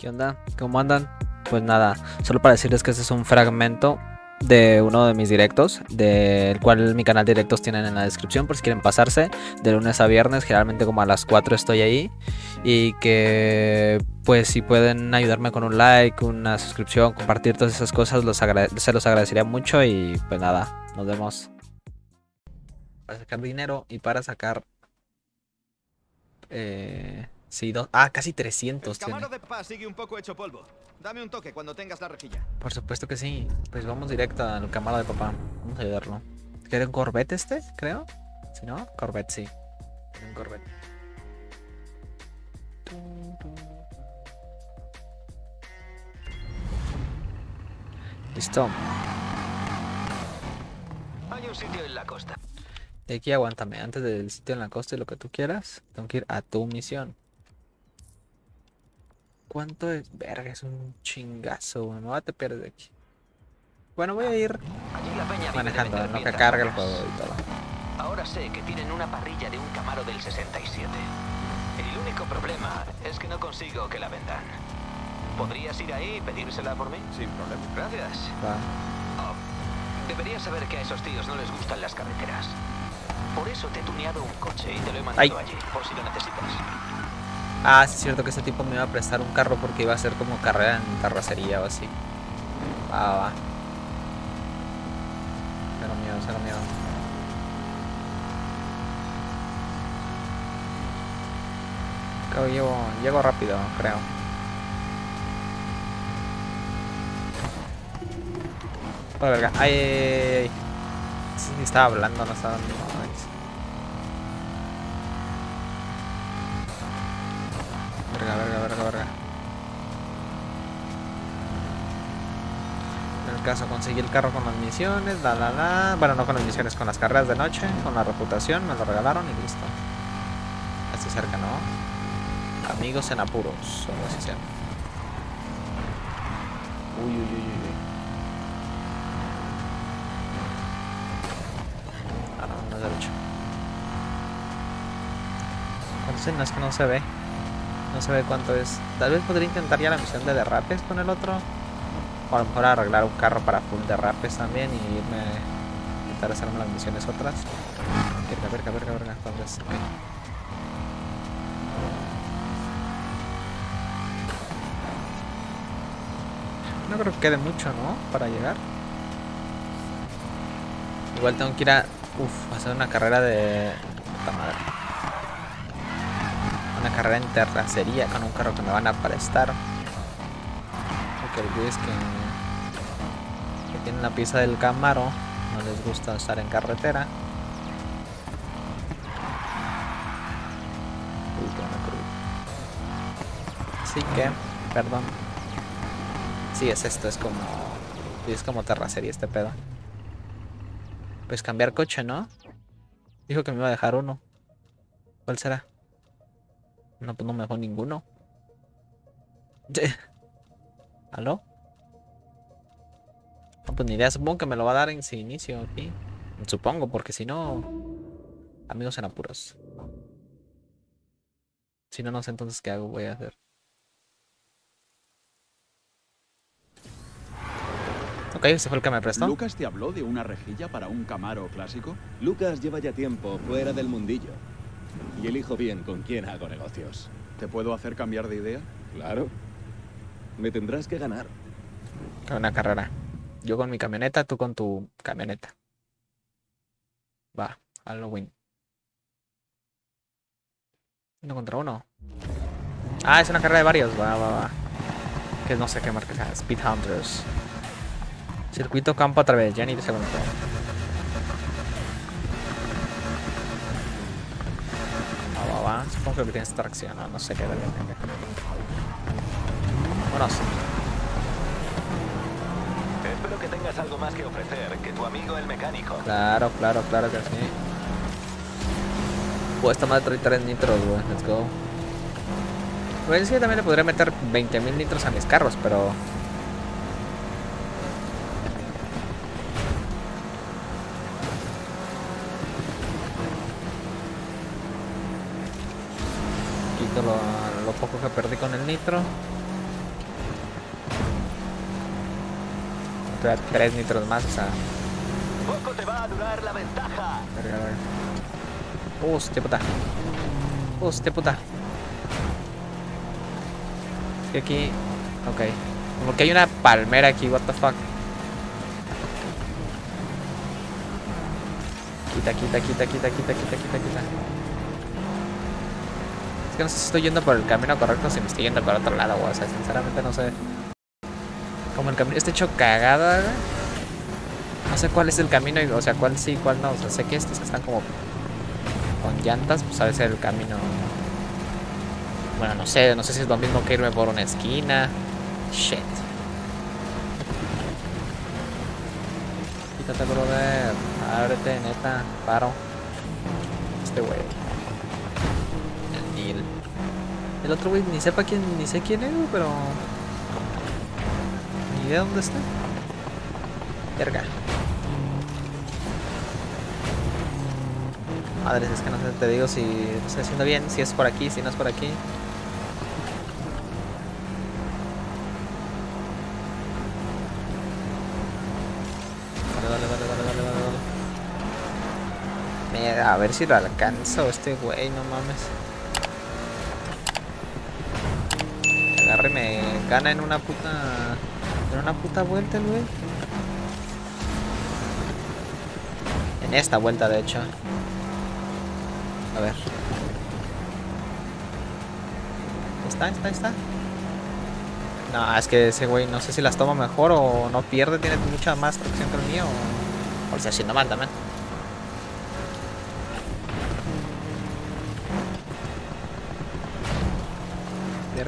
¿Qué onda? ¿Cómo andan? Pues nada, solo para decirles que este es un fragmento de uno de mis directos, del cual mi canal directos tienen en la descripción por si quieren pasarse, de lunes a viernes, generalmente como a las 4 estoy ahí, y que pues si pueden ayudarme con un like, una suscripción, compartir todas esas cosas, se los agradecería mucho y pues nada, nos vemos. Para sacar dinero y para sacar... Eh... Sí, dos. Ah, casi 300 El de paz sigue un poco hecho polvo. Dame un toque cuando tengas la rejilla. Por supuesto que sí. Pues vamos directo al camaro de papá. Vamos a ayudarlo. ¿Quiere un Corvette este? Creo. Si no, Corvette sí. Un Corvette. Listo. Hay un sitio en la costa. De aquí aguántame. Antes del sitio en la costa y lo que tú quieras, tengo que ir a tu misión. ¿Cuánto es? Verga, es un chingazo, güey. Me voy a te pierdes de aquí. Bueno, voy a ir manejando, en lo que carga el juego y todo. Ahora sé que tienen una parrilla de un Camaro del 67. El único problema es que no consigo que la vendan. ¿Podrías ir ahí y pedírsela por mí? Sin problema. Gracias. Va. Oh, deberías saber que a esos tíos no les gustan las carreteras. Por eso te he tuneado un coche y te lo he mandado Ay. allí, por si lo necesitas. Ah, sí es cierto que ese tipo me iba a prestar un carro porque iba a hacer como carrera en terracería o así. Va, va, va. Cero miedo, cero miedo. Que llego, llego rápido, creo. Oh, verga. Ay, ay, ay. Sí, estaba hablando, no estaba ay, sí. Verga, verga, verga, verga. En el caso conseguí el carro con las misiones, la la la. Bueno, no con las misiones, con las carreras de noche, con la reputación, me lo regalaron y listo. Estoy cerca, ¿no? Amigos en apuros, o algo así se llama. Uy, uy, uy, uy. Ah, no, no derecho. ¿Cuánto es? No es que no se ve. No se ve cuánto es. Tal vez podría intentar ya la misión de derrapes con el otro. O a lo mejor arreglar un carro para full derrapes también y irme. Intentar hacerme las misiones otras. Verga, verga, verga, verga. ¿Dónde es? Ok. No creo que quede mucho, ¿no? Para llegar. Igual tengo que ir a. Uf, hacer una carrera de. Puta madre. Una carrera en terracería con un carro que me van a prestar. Porque el es que. que tiene la pieza del Camaro. No les gusta estar en carretera. Así que, perdón. Sí, es esto, es como. es como terracería este pedo. Pues cambiar coche, ¿no? Dijo que me iba a dejar uno. ¿Cuál será? No, pues no me dejó ninguno. ¿Aló? No, pues ni idea, supongo que me lo va a dar en su inicio aquí. Supongo, porque si no. Amigos en apuros. Si no, no sé entonces qué hago, voy a hacer. Ok, ese fue el que me prestó. ¿Lucas te habló de una rejilla para un Camaro clásico? Lucas lleva ya tiempo fuera del mundillo. Y elijo bien con quién hago negocios. ¿Te puedo hacer cambiar de idea? Claro. Me tendrás que ganar. Una carrera. Yo con mi camioneta, tú con tu camioneta. Va, Halloween. Uno contra uno. Ah, es una carrera de varios. Va, va, va. Que no sé qué marca sea. Speed Hunters. Circuito campo a través. Ya ni de segundo. Va, Supongo que tienes tracción. No, no sé qué. verga tenga. Vámonos. Espero que tengas algo más que ofrecer que tu amigo el mecánico. Claro, claro, claro que sí. Pues esta madre trae 3 nitros, güey. Let's go. Pues sí, también le podría meter 20.000 nitros a mis carros, pero... nitro. Te da 3 nitros más, o sea. Poco te va a durar la ventaja. Verga, verga. Hostia puta. Hostia puta. Y aquí. Ok. Como que hay una palmera aquí, what the fuck. Quita, quita, quita, quita, quita, quita, quita, quita. Que no sé si estoy yendo por el camino correcto o si me estoy yendo por otro lado. O sea, sinceramente no sé. Como el camino está hecho cagada, güey. No sé cuál es el camino, o sea, cuál sí, cuál no. O sea, sé que estos están como con llantas, pues a veces el camino. Bueno, no sé, no sé si es lo mismo que irme por una esquina. Shit. Quítate, brother. Ábrete, neta. Paro. Este güey. El otro güey ni sepa quién, ni sé quién es, pero. Ni idea dónde está. Verga. Madres, es que no sé, te digo si lo estoy haciendo bien, si es por aquí, si no es por aquí. Vale, vale, vale, vale, vale, vale, vale. Mira, a ver si lo alcanzo este güey, no mames. Gana en una puta. En una puta vuelta el güey. En esta vuelta, de hecho. A ver. ¿Está? ¿Está? ¿Está? No, es que ese güey no sé si las toma mejor o no pierde, tiene mucha más tracción que el mío. O, o lo está haciendo mal también.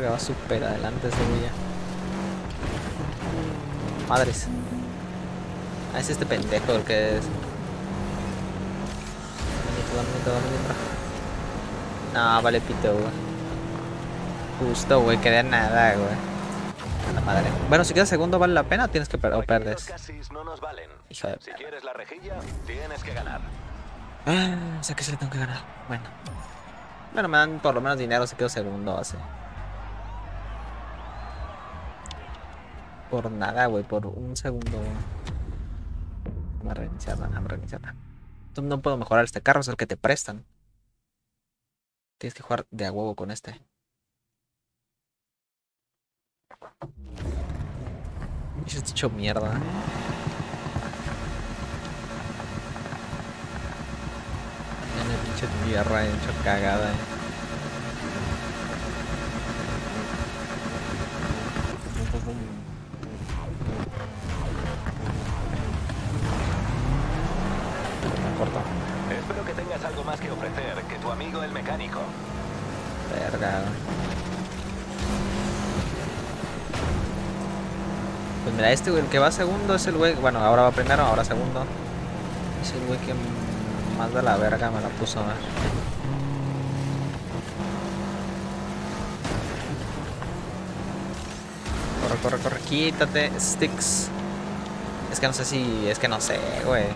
Verga, va súper adelante ese ya. Madres. Ah, es este pendejo el que es. No, vale pito, güey. Justo, güey, queda nada, güey. A la madre. Bueno, si quedas segundo, ¿vale la pena o tienes que per o perdes? no nos valen. Hijo de Si quieres la rejilla, tienes que ganar. Ah, o sea que se le tengo que ganar. Bueno. Bueno, me dan por lo menos dinero si quedo segundo, así. Por nada, güey, por un segundo. Vamos a reiniciarla, a reiniciarla. No puedo mejorar este carro, es el que te prestan. Tienes que jugar de a huevo con este. Y está hecho mierda. Tiene pinche tierra hecho cagada. eh. Pum, pum, Espero que tengas algo más que ofrecer que tu amigo el mecánico. Verga. Pues mira, este güey, el que va segundo es el güey. Bueno, ahora va primero, ahora segundo. Es el güey que más de la verga me la puso a ver. Corre, corre, corre. Quítate, sticks. Es que no sé si. Es que no sé, güey.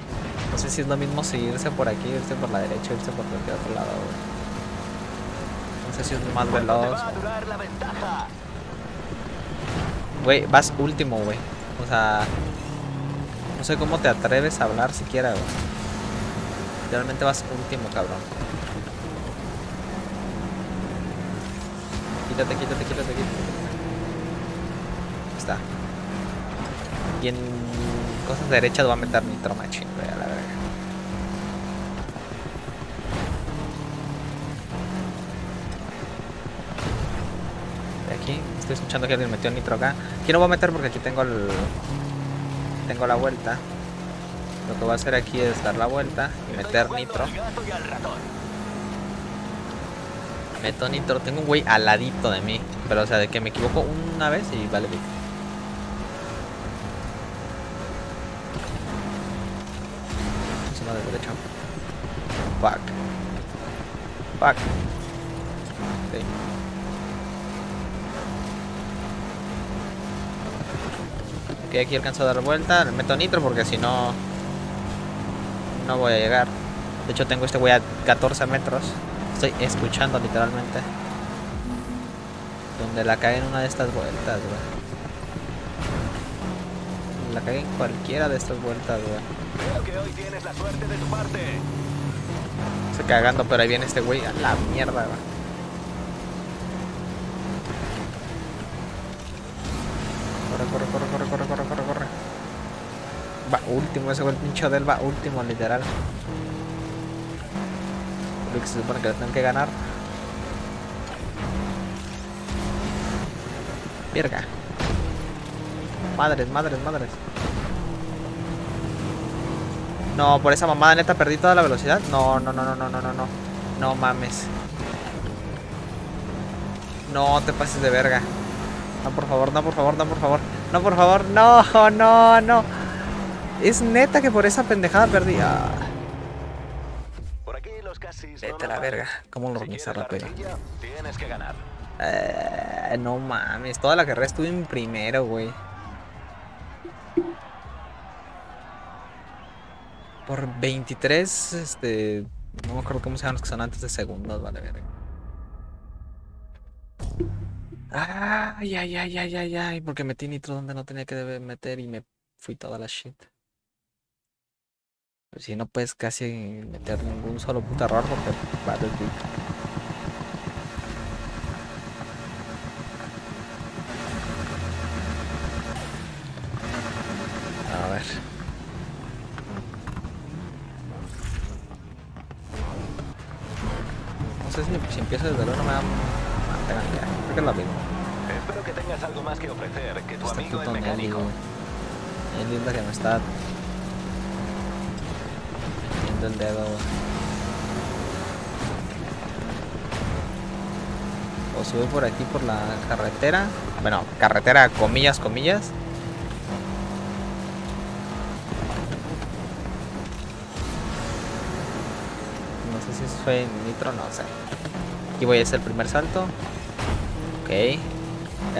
No sé si es lo mismo si irse por aquí, irse por la derecha, irse por cualquier otro lado, güey. No sé si es más ¿Cuánto te veloz. va? Güey, vas último, güey. O sea, no sé cómo te atreves a hablar siquiera, güey. Realmente vas último, cabrón. Quítate, quítate, quítate, quítate. Ahí Está. Y en cosas derechas voy a meter nitro machine, güey, estoy escuchando que alguien metió nitro acá. Aquí no voy a meter porque aquí tengo el. Tengo la vuelta. Lo que voy a hacer aquí es dar la vuelta y meter nitro. Meto nitro. Tengo un güey al ladito de mí. Pero o sea, de que me equivoco una vez y vale pico. Encima del derecho. Fuck. Fuck. Ok. Ok, aquí alcanzo a dar vuelta. Le meto nitro porque si no. No voy a llegar. De hecho, tengo este güey a 14 metros. Estoy escuchando literalmente. Donde la cae en una de estas vueltas, güey. la cague en cualquiera de estas vueltas, güey. Creo que hoy tienes la suerte de tu parte. Estoy cagando, pero ahí viene este güey a la mierda, güey. Último, ese güey el pincho del va último, literal. Lo que se supone que le tengo que ganar. Verga. Madres, madres, madres. No, por esa mamada neta perdí toda la velocidad. No, no, no, no, no, no, no, no. No mames. No te pases de verga. No, por favor, no, por favor, no, por favor. No, por favor, no, no, no. Es neta que por esa pendejada perdí. Ah, Por aquí los casis no vete a la verga. ¿Cómo lo quieres la Tienes que ganar. Eh, no mames. Toda la carrera estuve en primero, güey. Por 23, este. No me acuerdo cómo se llaman los que son antes de segundos, vale, verga. Ay, ay, ay, ay, ay, ay. Porque metí nitro donde no tenía que meter y me fui toda la shit. Pues si no puedes casi meter ningún solo puto error porque va a ver. No sé si, si empiezo desde luego no me va a mantener. Creo que es lo mismo. Espero que tengas algo más que ofrecer que tu Este amigo Nelly, mecánico. Es linda que me está dedo, güey. O sube por aquí por la carretera. Bueno, carretera, comillas, comillas. No sé si eso fue nitro, no sé. Aquí voy a hacer el primer salto. Ok.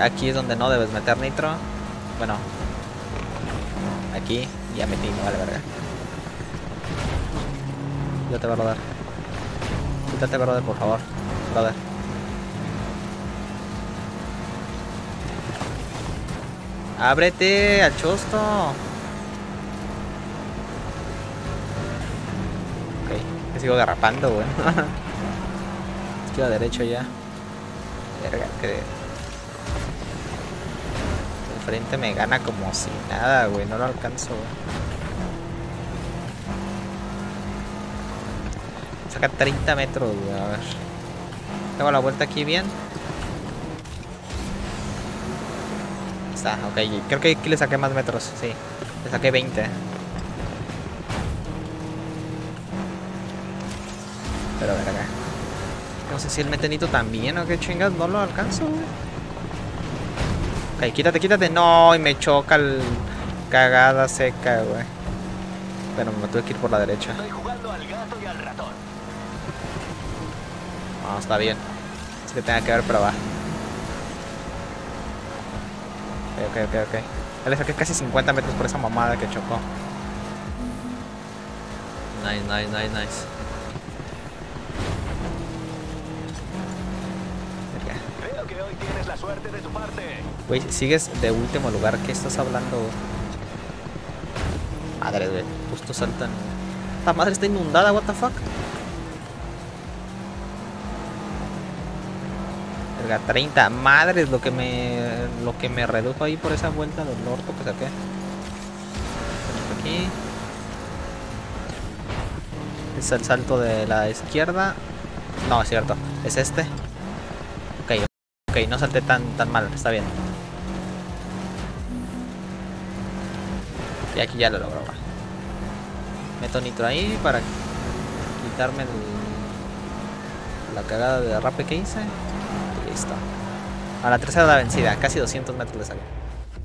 Aquí es donde no debes meter nitro. Bueno. Aquí. Ya metí, no vale verga. Ya te va a rodar. Quítate, brother, por favor. Brother. Ábrete al chosto. Ok, me sigo derrapando, güey. Izquierda derecho ya. Verga, que. Frente me gana como si nada, güey. No lo alcanzo, güey. Saca 30 metros. A ver. Hago la vuelta aquí bien. Está, ok. Creo que aquí le saqué más metros, sí. Le saqué 20. Pero a ver acá. No sé si el metenito también o qué chingas. No lo alcanzo, güey. Ok, quítate, quítate. No, y me choca el... Cagada seca, güey. Bueno, me tuve que ir por la derecha. Estoy jugando al gato y al ratón. No, está bien. Es que tenga que ver, pero va. Ok, ok, ok, ok. Le saqué casi 50 metros por esa mamada que chocó. Nice, nice, nice, nice. Creo que hoy tienes la suerte de tu parte. Güey, sigues de último lugar. ¿Qué estás hablando? Madre, güey. Justo saltan. Esta madre está inundada, what the fuck. Verga, 30. Madres, lo que me. Lo que me redujo ahí por esa vuelta del orto que saqué. Aquí. Es el salto de la izquierda. No, es cierto. Es este. Ok, ok, no salté tan, tan mal. Está bien. Y aquí ya lo logro. Meto nitro ahí para quitarme el- la cagada de derrape que hice. Listo. A la tercera la vencida. Casi 200 metros le saqué.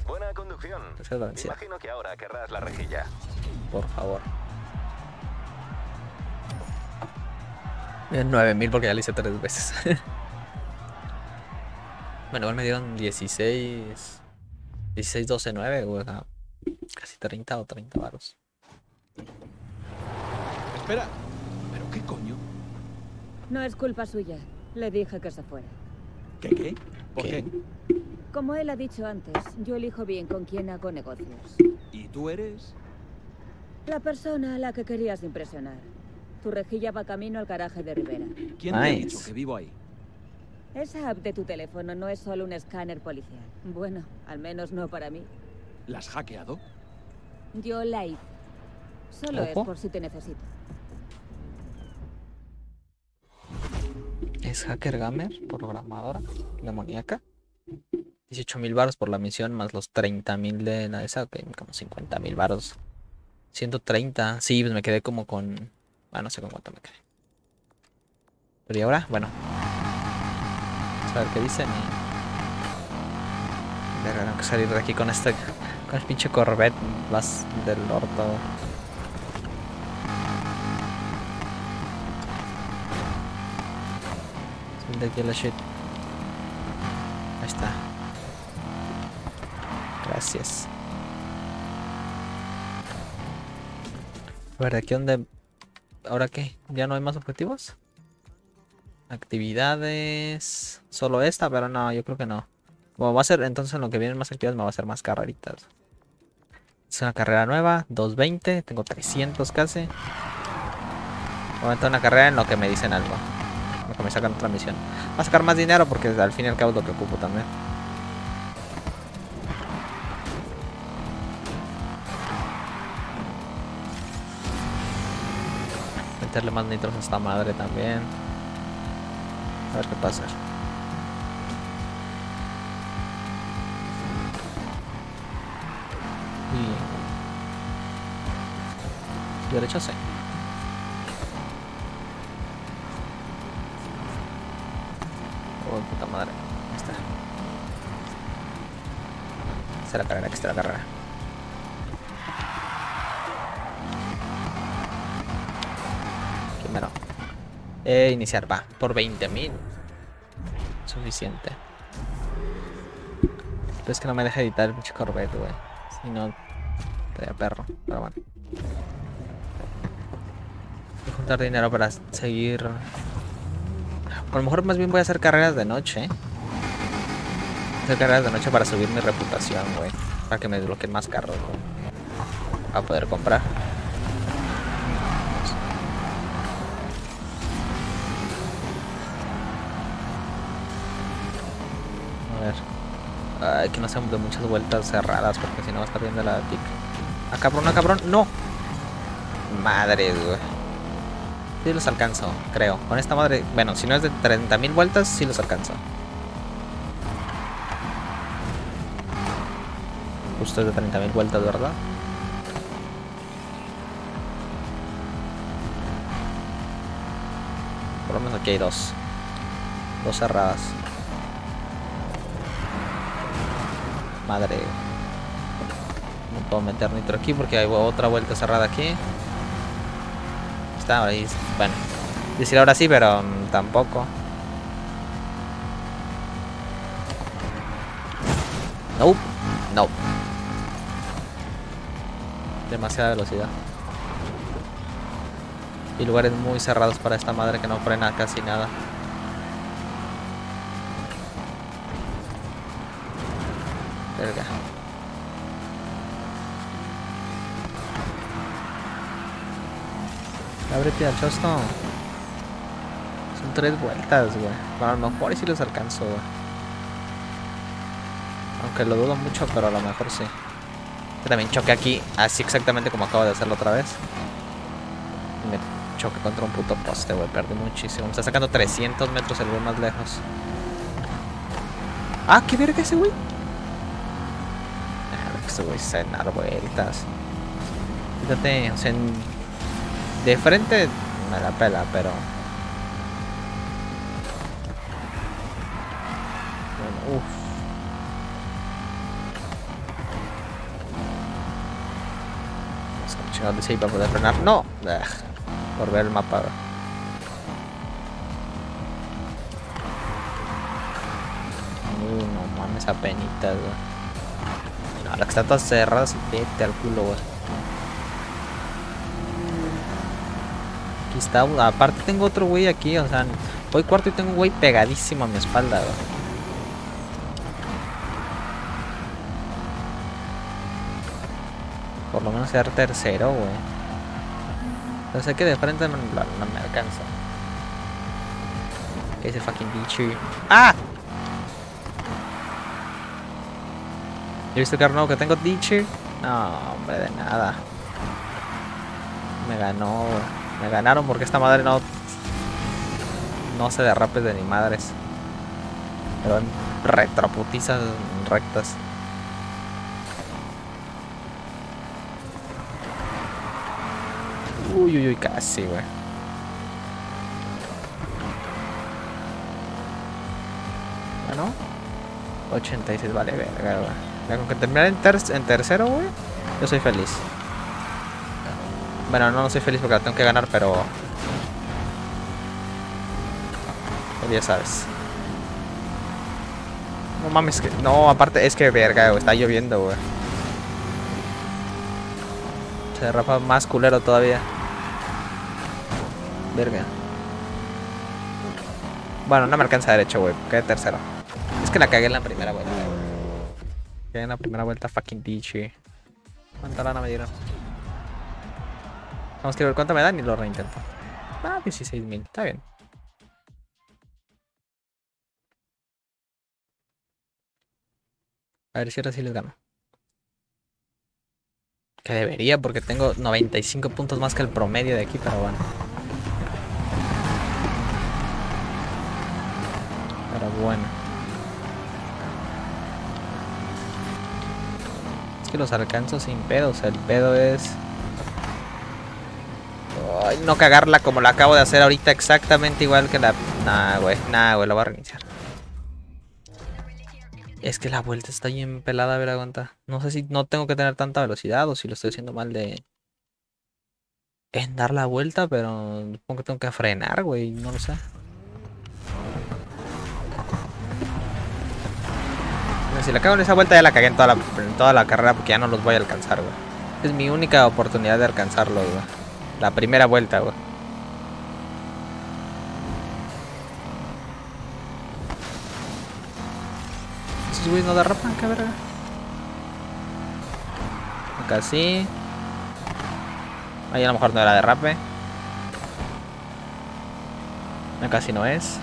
Buena conducción. Tercera la vencida. Imagino que ahora querrás la rejilla. Por favor. Eh, 9000 porque ya lo hice tres veces. bueno, igual me dieron 16. 16, 12, 9, güey. o sea, casi 30 o 30 varos. Espera. ¿Pero qué coño? No es culpa suya. Le dije que se fuera. ¿Qué qué? ¿Por ¿Qué? qué? Como él ha dicho antes, yo elijo bien con quién hago negocios. ¿Y tú eres? La persona a la que querías impresionar. Tu rejilla va camino al garaje de Rivera. ¿Quién te ha Nice. dicho que vivo ahí? Esa app de tu teléfono no es solo un escáner policial. Bueno, al menos no para mí. ¿La has hackeado? Yo la hice. Solo es por si te necesito. Es hacker gamer, programadora, demoníaca. 18.000 varos por la misión más los 30.000 de la esa, como 50.000 varos. 130, sí, pues me quedé como con... Ah, no sé con cuánto me quedé. Pero y ahora, bueno. Vamos a ver qué dicen y... Tengo que salir de aquí con este... Con el pinche Corvette vas del orto. De aquí a la shit. Ahí está. Gracias. A ver, ¿de aquí dónde? ¿Ahora qué? ¿Ya no hay más objetivos? Actividades. Solo esta, pero no, yo creo que no. Como va a ser, entonces en lo que vienen más actividades me va a hacer más carreritas. Es una carrera nueva, 220, tengo 300 casi. Voy a una carrera en lo que me dicen algo. Lo que me sacan otra misión. Va a sacar más dinero porque al fin y al cabo es lo que ocupo también. Meterle más nitros a esta madre también. A ver qué pasa. Y... Derecha sí. Oh, puta madre. Está. Esta es la carrera, aquí está la carrera. Primero. Eh, iniciar, va. Por 20.000. Suficiente. Pero es que no me deja editar el pinche Corvette, güey. Si no, estaría perro. Pero bueno. Juntar dinero para seguir. A lo mejor más bien voy a hacer carreras de noche. Hacer carreras de noche para subir mi reputación, güey. Para que me desbloqueen más carros, güey. Para poder comprar. A ver. Ay, que no sean de muchas vueltas cerradas, porque si no va a estar viendo la tic. Ah, cabrón, ah, cabrón, no. Madre, güey. Sí los alcanzo, creo. Con esta madre, bueno, si no es de 30.000 vueltas, sí los alcanzo. Justo es de 30.000 vueltas, ¿verdad? Por lo menos aquí hay dos. Dos cerradas. Madre. No puedo meter nitro aquí porque hay otra vuelta cerrada aquí. Está. Bueno. Decir ahora sí, pero mm, tampoco. Nope. No. Demasiada velocidad. Y lugares muy cerrados para esta madre que no frena casi nada. Ábrete al chosto. Son tres vueltas, güey. Bueno, a lo mejor si los alcanzo, güey. Aunque lo dudo mucho, pero a lo mejor sí. Yo también choqué aquí, así exactamente como acabo de hacerlo otra vez. Y me choqué contra un puto poste, güey. Perdí muchísimo. Me está sacando 300 metros el güey más lejos. Ah, qué verga ese güey. Ah, Este güey se dar vueltas. Fíjate, o sea, en- de frente me la pela, pero. Bueno, uff. Es que ahí para poder frenar. ¡No! Ugh, por ver el mapa. No mames, apenitas, güey. No, la que está toda cerrada, sí, vete al culo, güey. Aquí está, aparte tengo otro güey aquí, o sea, voy cuarto y tengo un güey pegadísimo a mi espalda. Por lo menos ser tercero, güey. Pero sé que de frente no, me alcanza. Ese fucking bicho. ¡Ah! ¿Ya viste el nuevo que tengo, Dichi? No, hombre, de nada. Me ganó, güey. Me ganaron porque esta madre no... No se derrapes de ni madres. Pero en retroputizas rectas. Uy, uy, uy, casi, güey. Bueno. 86, vale, verga, güey. Con que terminar en, ter- en tercero, güey. Yo soy feliz. Bueno, no, no soy feliz porque la tengo que ganar, pero... pero ya sabes. No mames, que... No, aparte es que verga, güey. Está lloviendo, güey. Se derrapa más culero todavía. Verga. Bueno, no me alcanza derecho, güey. Quedé tercero. Es que la cagué en la primera vuelta. güey. Cagué en la primera vuelta, fucking dichi. ¿Cuánta lana me dieron? Vamos a ver cuánto me dan y lo reintento. Ah, 16 mil. Está bien. A ver si ahora sí les gano. Que debería, porque tengo 95 puntos más que el promedio de aquí, pero bueno. Pero bueno. Es que los alcanzo sin pedos. El pedo es. No cagarla como la acabo de hacer ahorita exactamente igual que la... Nah, güey. Nah, güey, lo voy a reiniciar. Es que la vuelta está bien pelada, a ver, aguanta. No sé si no tengo que tener tanta velocidad o si lo estoy haciendo mal de... En dar la vuelta, pero supongo que tengo que frenar, güey. No lo sé. Si la cago en esa vuelta ya la cagué en toda la, toda la carrera porque ya no los voy a alcanzar, güey. Es mi única oportunidad de alcanzarlos, güey. La primera vuelta, güey. Esos güeyes no derrapan, qué verga. Acá sí. Ahí a lo mejor no era derrape. Acá sí no es.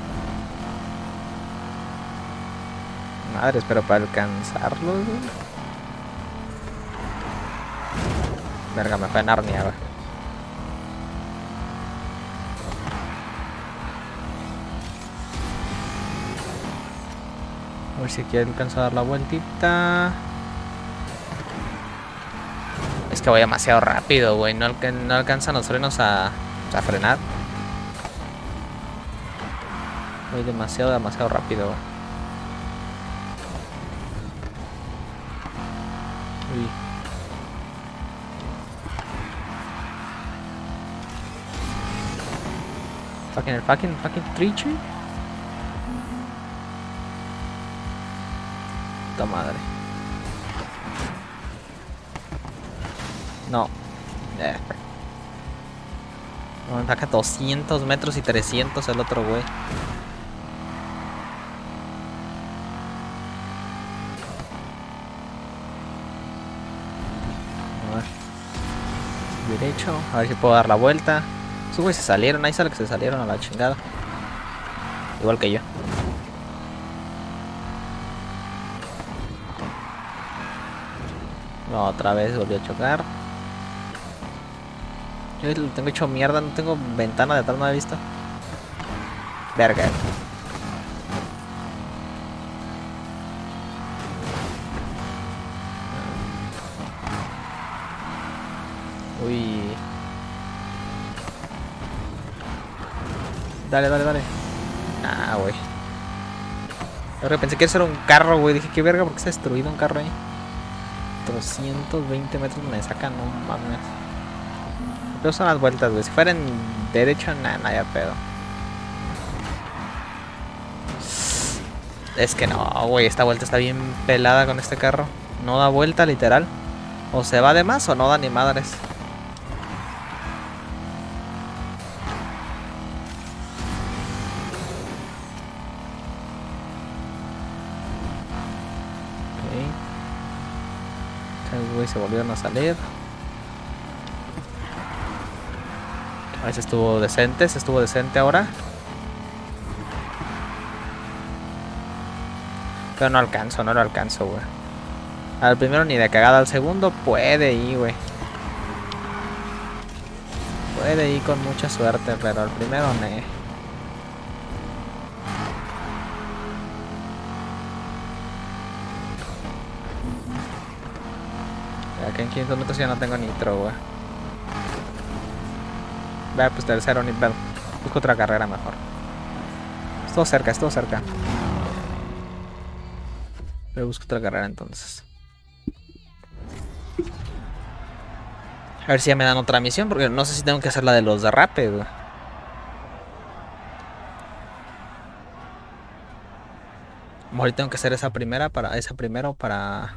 Madres, pero para alcanzarlos, güey. Verga, me fue en Narnia, güey. A ver si aquí alcanzo a dar la vueltita. Es que voy demasiado rápido, güey. No, alca- no alcanzan los frenos a, a frenar. Voy demasiado, demasiado rápido, güey. Fucking fucking fucking tree tree. Puta madre. No. Eh. No, saca 200 metros y 300 el otro güey. Derecho. A ver si puedo dar la vuelta. Esos güeyes se salieron. Ahí sale que se salieron a la chingada. Igual que yo. Otra vez volvió a chocar. Yo lo tengo hecho mierda, no tengo ventana de atrás, no he visto. Verga. Uy. Dale, dale, dale. Ah, güey. Ahora pensé que eso era un carro, güey. Dije, qué verga, porque se ha destruido un carro ahí. 220 metros me sacan, no mames. Pero son las vueltas, güey. Si fueran derecho, nada, nada, pedo. Es que no, güey. Esta vuelta está bien pelada con este carro. No da vuelta, literal. O se va de más o no da ni madres. se volvieron a salir. Ahí se estuvo decente, se estuvo decente ahora. Pero no alcanzo, no lo alcanzo, güey. Al primero ni de cagada, al segundo puede ir, güey. Puede ir con mucha suerte, pero al primero no. 500 metros ya no tengo nitro, güey. Vea, pues tercero nivel. Busco otra carrera mejor. Estuvo cerca, estuvo cerca. Pero busco otra carrera entonces. A ver si ya me dan otra misión, porque no sé si tengo que hacer la de los derrapes, güey. A lo mejor tengo que hacer esa primera para esa primero para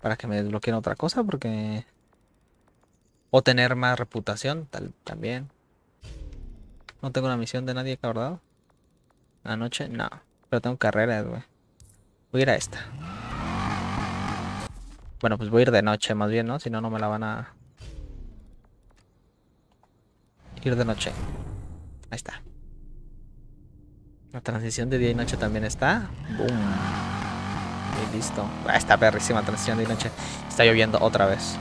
para que me desbloqueen otra cosa porque o tener más reputación tal también. No tengo una misión de nadie acordado. Anoche no, pero tengo carreras, güey. Voy a ir a esta. Bueno, pues voy a ir de noche más bien, ¿no? Si no, no me la van a... Ir de noche. Ahí está. La transición de día y noche también está. Boom. Y listo. Ah, está perrísima transición de noche. Está lloviendo otra vez.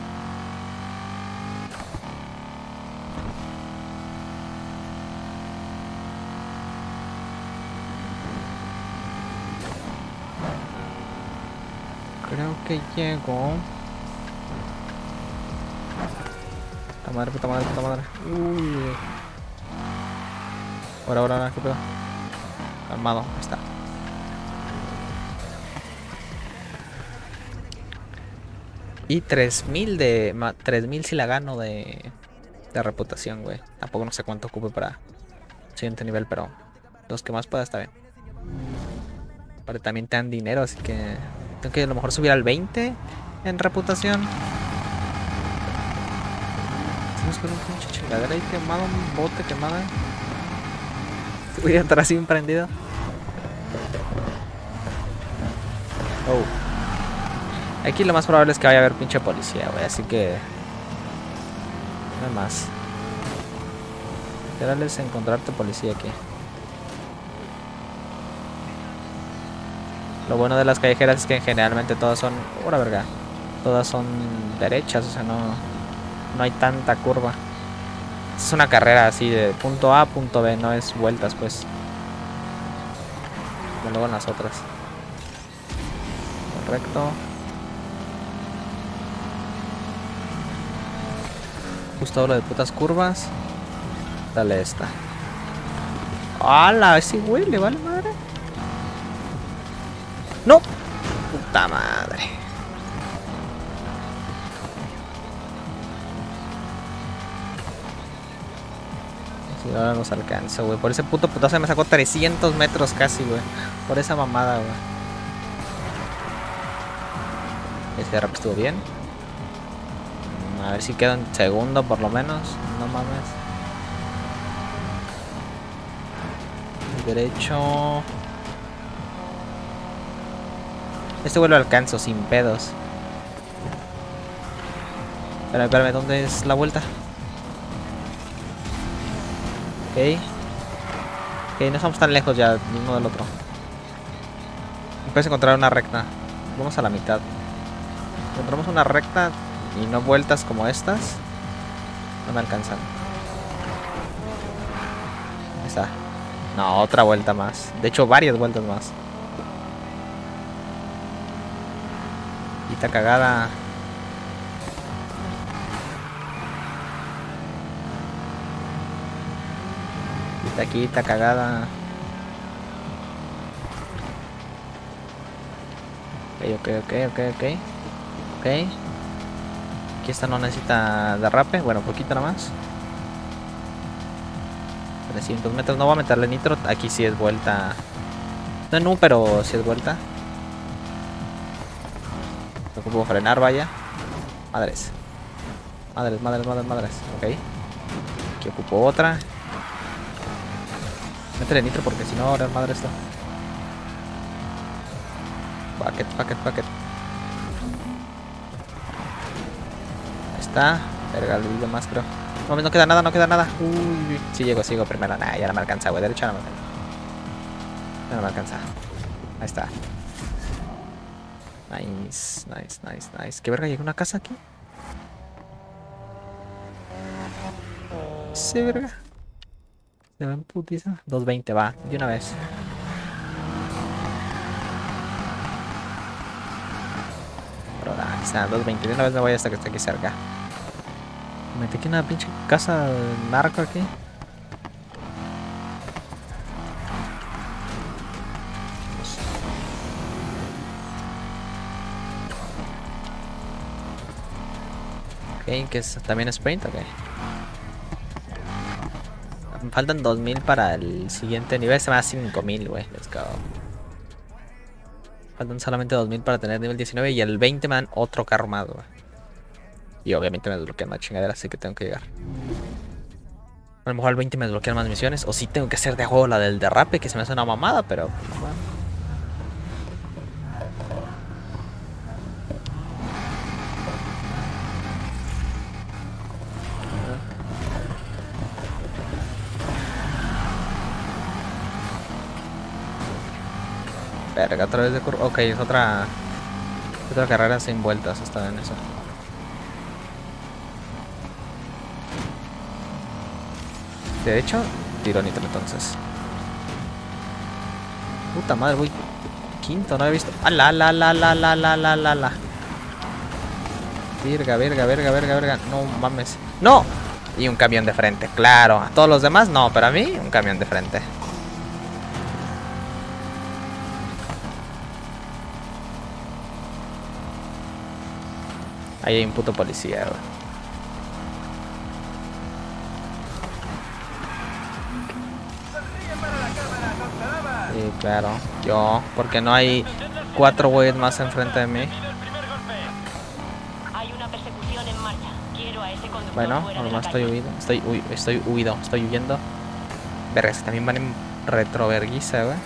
Creo que llego. Puta madre, puta madre, puta madre. Uy. Ahora, ahora, ahora, ¿qué pedo? Armado, ahí está. Y 3000 de. ma- 3000 si la gano de. De reputación, güey. Tampoco no sé cuánto ocupe para. Siguiente nivel, pero. Los que más pueda está bien. Pero también te dan dinero, así que. Tengo que a lo mejor subir al 20 en reputación. Estamos con un pinche chingadera ahí quemado, un bote quemado. Voy a estar así prendido. Oh. Aquí lo más probable es que vaya a haber pinche policía, güey, así que. Hay más. Literal es encontrarte policía aquí. Lo bueno de las callejeras es que generalmente todas son. Pura verga. Todas son derechas, o sea, no. No hay tanta curva. Es una carrera así de punto A a punto B, no es vueltas, pues. Como luego en las otras. Correcto. Justo lo de putas curvas. Dale esta. ¡Hala! Ese güey le vale madre. ¡No! Puta madre. Si ahora nos alcanza, güey. Por ese puto putazo me sacó 300 metros casi, güey. Por esa mamada, güey. Este rap estuvo bien. A ver si quedo en segundo por lo menos. No mames. Derecho. Este vuelo alcanzo sin pedos. Espérame, espérame, ¿dónde es la vuelta? Ok. Ok, no estamos tan lejos ya uno del otro. Puedes encontrar una recta. Vamos a la mitad. Encontramos una recta y no vueltas como estas. No me alcanzan. Ahí está. No, otra vuelta más. De hecho, varias vueltas más. Y está cagada. Está aquí, está cagada. Ok, ok, ok, ok, ok. Ok. Aquí esta no necesita derrape. Bueno, poquito nada más. 300 metros. No voy a meterle nitro. Aquí sí es vuelta. No, no, pero sí es vuelta. No puedo frenar, vaya. Madres. Madres, madres, madres, madres. Ok. Aquí ocupo otra. Métele nitro porque si no, ahora madre esto. Bucket, bucket, bucket. Está. Verga, el vídeo más creo. No, no queda nada, no queda nada. Uy, sí llego, sigo primero. Nah, ya no me alcanza, güey. Derecha no me alcanza. Ya no me alcanza. Ahí está. Nice, nice, nice, nice. ¿Qué verga? ¿Llega una casa aquí? Sí, verga. Se ven putiza. 220, va. De una vez. Pero nada, aquí está, 220. De una vez me voy hasta que esté aquí cerca. Me metí aquí una pinche casa narco aquí. Ok, que es también sprint, ok. Me faltan 2000 para el siguiente nivel, se me da 5000, güey. Let's go. Faltan solamente 2000 para tener nivel 19 y el 20 me dan otro carro más, güey. Y obviamente me desbloquean más chingadera, así que tengo que llegar. A lo mejor el 20 me desbloquean más misiones. O sí tengo que hacer de juego la del derrape, que se me hace una mamada, pero. pues, bueno. Verga, otra vez de curva. Ok, es otra. Otra carrera sin vueltas, está bien eso. De hecho, tiro nitro entonces. Puta madre, voy quinto, no he visto. ¡Ah, la, la, la, la, la, la, la, la, la! Verga, verga, verga, verga, verga. No mames. ¡No! Y un camión de frente, claro. A todos los demás no, pero a mí un camión de frente. Ahí hay un puto policía, güey. Claro. Yo, porque no hay cuatro güeyes más enfrente de mí. Hay una persecución en marcha. Quiero a ese conductor Bueno, nomás estoy huido. Estoy, hui- estoy huido, estoy huyendo. Vergas, también van en retroverguiza, güey.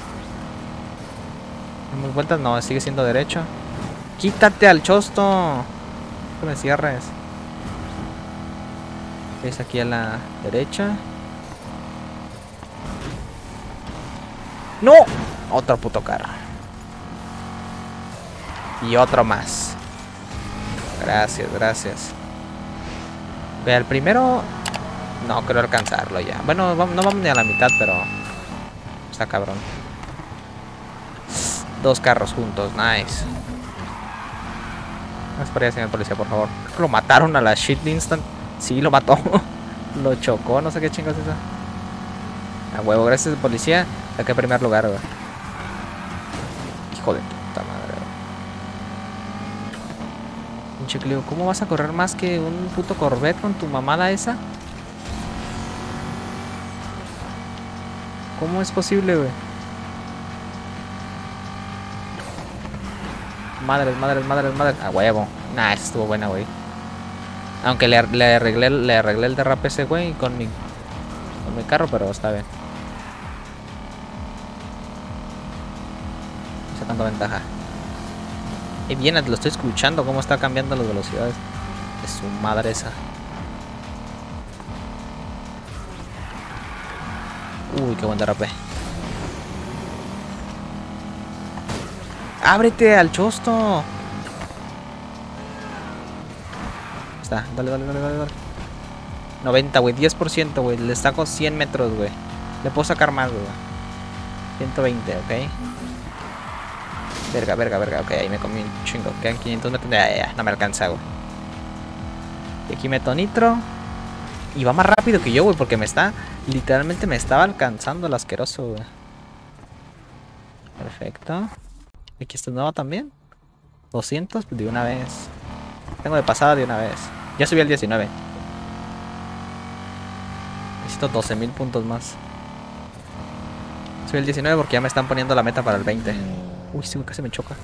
¿Damos vueltas? No, sigue siendo derecho. Quítate al chosto. No me cierres. Es aquí a la derecha. ¡No! Otro puto carro. Y otro más. Gracias, gracias. Ve, el primero... No creo alcanzarlo ya. Bueno, no vamos ni a la mitad, pero... Está cabrón. Dos carros juntos, nice. Más para allá, señor policía, por favor. Lo mataron a la shit instant. Sí, lo mató. lo chocó, no sé qué chingos es eso. A huevo, gracias policía. Saqué primer lugar, güey. Hijo de puta madre, güey. Pinche Clio, ¿cómo vas a correr más que un puto Corvette con tu mamada esa? ¿Cómo es posible, güey? Madres, madres, madres, madres. A huevo. Nah, esa estuvo buena, güey. Aunque le, le arreglé, le arreglé el derrape ese güey con mi, con mi carro, pero está bien. Ventaja. Y bien, lo estoy escuchando cómo está cambiando las velocidades. Es su madre esa. Uy, qué buen derrape. ¡Ábrete al chosto! Está, dale, dale, dale, dale, dale. 90, güey, 10%, güey. Le saco 100 metros, güey. Le puedo sacar más, güey. 120, ok. Verga, verga, verga. Ok, ahí me comí un chingo. Quedan 500 metros. Ya, ya, no me alcanza, güey. Y aquí meto nitro. Y va más rápido que yo, güey, porque me está... Literalmente me estaba alcanzando el asqueroso, güey. Perfecto. Aquí está nuevo también. 200, pues de una vez. Tengo de pasada de una vez. Ya subí al 19. Necesito 12.000 puntos más. Subí al 19 porque ya me están poniendo la meta para el 20. Uy, sí, casi me choca.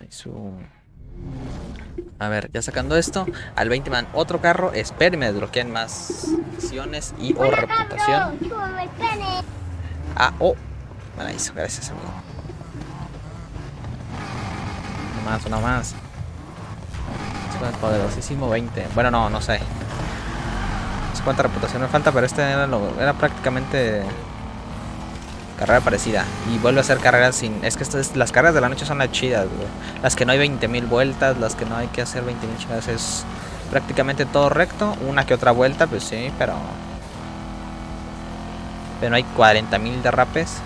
Ahí su... A ver, ya sacando esto, al 20 man otro carro, espero y me desbloqueen más misiones y o reputación. Ah, oh, me hizo, gracias amigo. más, una más. Es con el poderosísimo 20. Bueno, no, no sé. Sé cuánta reputación me falta, pero este era, lo- era prácticamente carrera parecida. Y vuelve a ser carreras sin... Es que las carreras de la noche son las chidas. Las que no hay 20.000 vueltas, las que no hay que hacer 20.000 chidas. Es prácticamente todo recto. Una que otra vuelta, pues sí, pero... Pero no hay 40.000 derrapes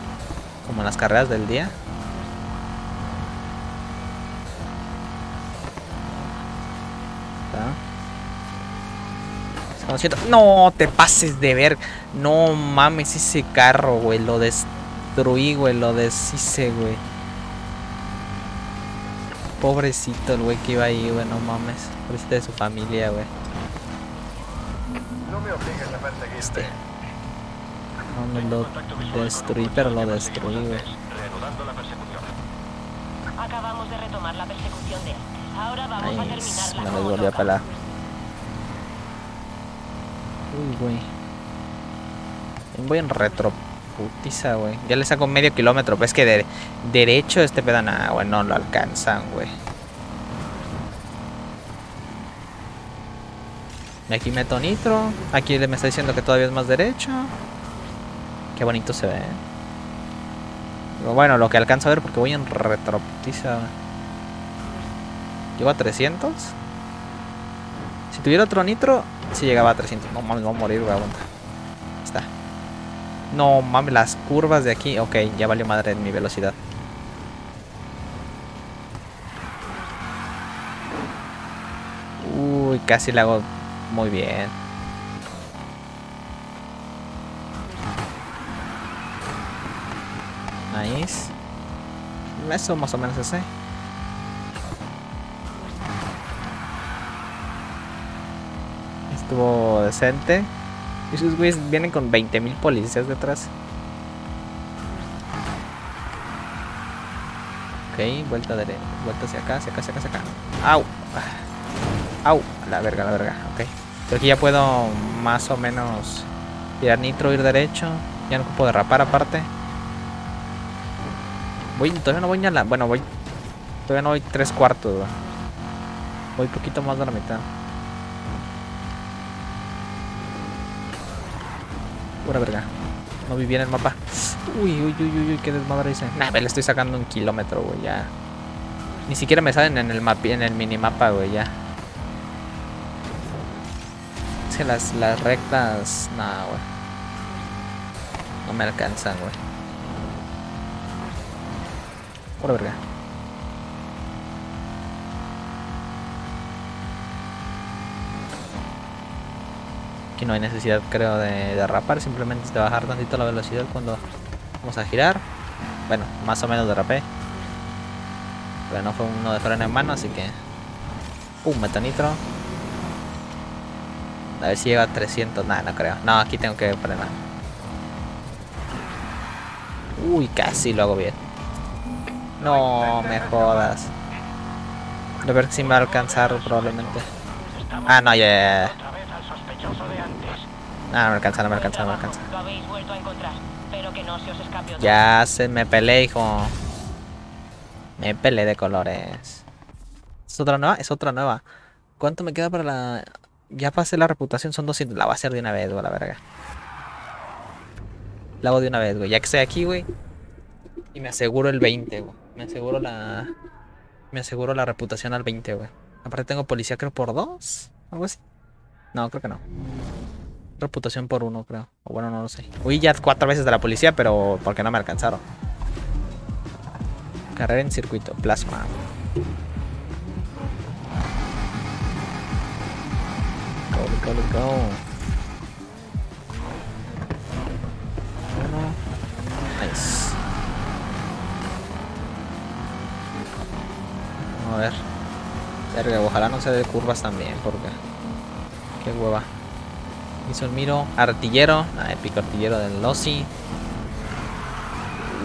como en las carreras del día. ¿Está? No te pases de ver. No mames ese carro, güey. Lo destruí, güey. Lo deshice, güey. Pobrecito el güey que iba ahí, güey. No mames. Pobrecito de su familia, güey. Este. No me lo destruí, pero lo destruí, güey. Acabamos de retomar la persecución de antes. Ahora vamos a terminar Nice. la No les volví a pelar. Uy, güey. Voy en retro putiza, güey. Ya le saco medio kilómetro. Pues es que de derecho este pedo, nada, güey. No lo alcanzan, güey. Aquí meto nitro. Aquí me está diciendo que todavía es más derecho. Qué bonito se ve. Pero bueno, lo que alcanzo a ver porque voy en retro putiza. Llego a 300. Si tuviera otro nitro, si llegaba a 300. No mames, voy a morir, güey. Aguanta. Está. No mames, las curvas de aquí. Ok, ya valió madre mi velocidad. Uy, casi la hago muy bien. Nice. Eso más o menos ese. Decente. Y esos güeyes vienen con 20.000 policías detrás. Ok, vuelta de vuelta hacia acá, hacia acá, hacia acá, hacia acá. ¡Au! ¡Au! La verga, la verga. Ok. Creo que ya puedo más o menos tirar nitro, ir derecho. Ya no puedo derrapar aparte. Voy, todavía no voy a la. Bueno, voy. Todavía no voy tres cuartos, güey. Voy poquito más de la mitad. Pura verga. No vi bien el mapa. Uy, uy, uy, uy, uy, qué desmadre hice. Nah, ve, le estoy sacando un kilómetro, güey, ya. Ni siquiera me salen en el mapi, en el minimapa, güey, ya. Es que las, las rectas. Nah, güey. No me alcanzan, güey. Pura verga. Aquí no hay necesidad, creo, de derrapar. Simplemente es de bajar tantito la velocidad cuando vamos a girar. Bueno, más o menos derrapé. Pero no fue uno de freno en mano, así que... Pum, metanitro. A ver si llega a 300. Nada, no creo. No, aquí tengo que frenar. Uy, casi lo hago bien. No me jodas. A ver si me va a alcanzar probablemente. Ah, no, ya. Otra vez al sospechoso de antes. Ah, no me alcanza, no me alcanza, no me alcanza. No Ya se me peleé, hijo. Me peleé de colores. ¿Es otra nueva? Es otra nueva. ¿Cuánto me queda para la...? Ya pasé la reputación, son 200. La voy a hacer de una vez, güey, la verga. La hago de una vez, güey. Ya que estoy aquí, güey. Y me aseguro el 20, güey. Me aseguro la... Me aseguro la reputación al 20, güey. Aparte tengo policía, creo, por dos. Algo así. No, creo que no. Reputación por uno, creo. O bueno, no lo sé. Uy, ya cuatro veces de la policía, pero porque no me alcanzaron. Carrera en circuito, plasma. Go, go, go. Nice. A ver. Ojalá no se dé curvas también, porque. Qué hueva. Hizo el miro. Artillero. Ah, épico artillero del Losi.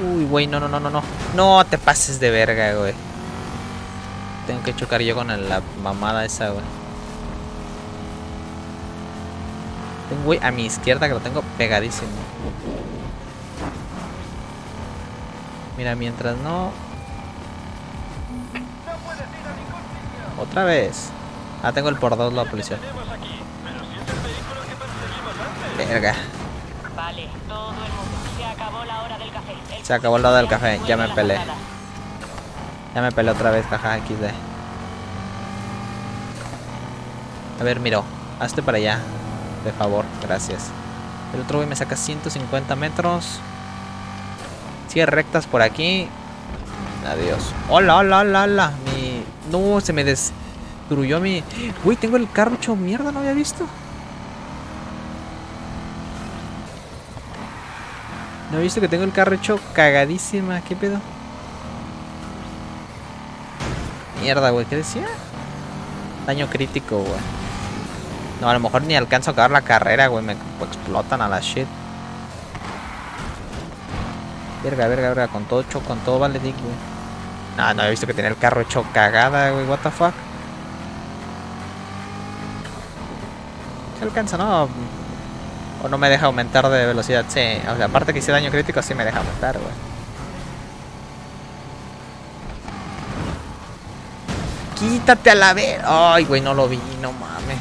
Uy, güey, no, no, no, no, no. No te pases de verga, güey. Tengo que chocar yo con la mamada esa, güey. Tengo güey a mi izquierda que lo tengo pegadísimo. Mira, mientras no. Otra vez. Ah, tengo el por dos la policía. Verga. Vale, todo el mundo. Se acabó la hora del café. El Se acabó la hora del café, ya me pelé. Ya me peleé otra vez, jaja, XD. A ver, miro. Hazte para allá. De favor, gracias. El otro güey me saca 150 metros. Sigue rectas por aquí. Adiós. Hola, hola, hola, hola. Mi... No, se me destruyó mi... Uy, tengo el carro hecho mierda, no había visto. No había visto que tengo el carro hecho cagadísima. ¿Qué pedo? Mierda, güey, ¿qué decía? Daño crítico, güey. No, a lo mejor ni alcanzo a acabar la carrera, güey. Me explotan a la shit. Verga, verga, verga. Con todo hecho, con todo vale dick, güey. No, no he visto que tenía el carro hecho cagada, güey. What the fuck. ¿Se alcanza, no? O no me deja aumentar de velocidad. Sí, o sea, aparte que hice daño crítico, sí me deja aumentar, güey. Quítate a la vez. Ay, güey, no lo vi, no mames.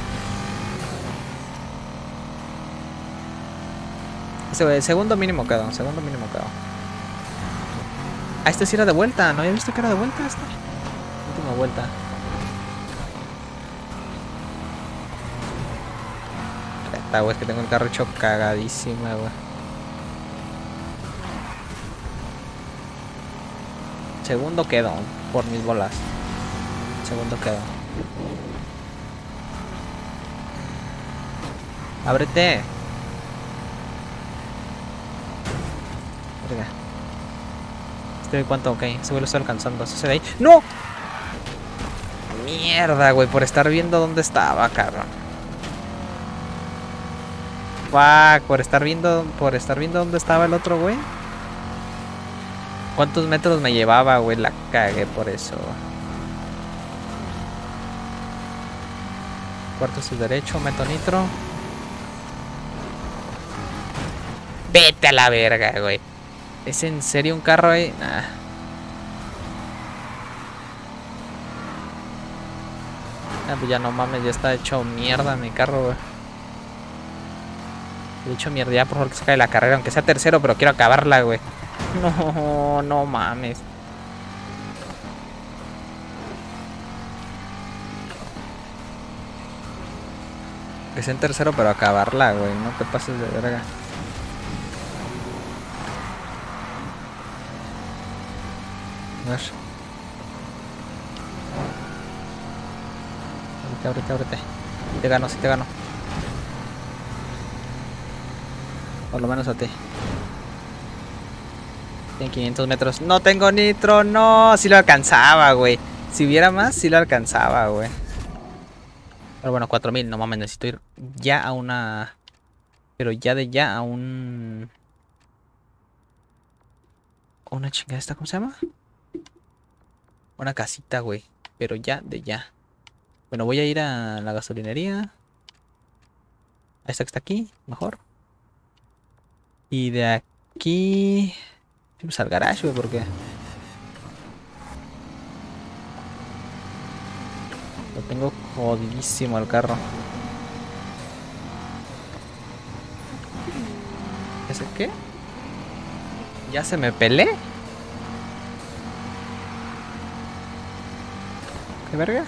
Segundo mínimo quedó, segundo mínimo quedó. Ah, este sí era de vuelta, no había visto que era de vuelta este. Última vuelta. Güey, es que tengo el carro hecho cagadísima, güey. Segundo quedó, por mis bolas. Segundo quedó. Ábrete. Verga. Este cuánto, ok. Ese güey lo estoy alcanzando. Ese de ahí. ¡No! Mierda, güey, por estar viendo dónde estaba, cabrón. Fuck, por estar viendo, por estar viendo dónde estaba el otro, güey. ¿Cuántos metros me llevaba, güey? La cagué por eso. Cuarto el derecho, meto nitro. Vete a la verga, güey. ¿Es en serio un carro ahí? Ah, pues ya no mames, ya está hecho mierda mi carro, güey. He hecho mierda, ya por favor que se cae la carrera, aunque sea tercero, pero quiero acabarla, güey. No, no mames. Que sea en tercero, pero acabarla, güey. No te pases de verga. A ver. Ábrete, ábrete, ábrete. Te gano, si te gano. Por lo menos a ti. En 500 metros. No tengo nitro, no. Si lo alcanzaba, güey. Si hubiera más, si lo alcanzaba, güey. Pero bueno, 4000, no mames, necesito ir ya a una. Pero ya de ya a un. Una chingada esta, ¿cómo se llama? Una casita, güey. Pero ya de ya. Bueno, voy a ir a la gasolinería. A esta que está aquí, mejor. Y de aquí. Pues al garage, güey, porque. Lo tengo jodidísimo el carro. ¿Ese qué? ¿Ya se me pelé? ¿Qué verga?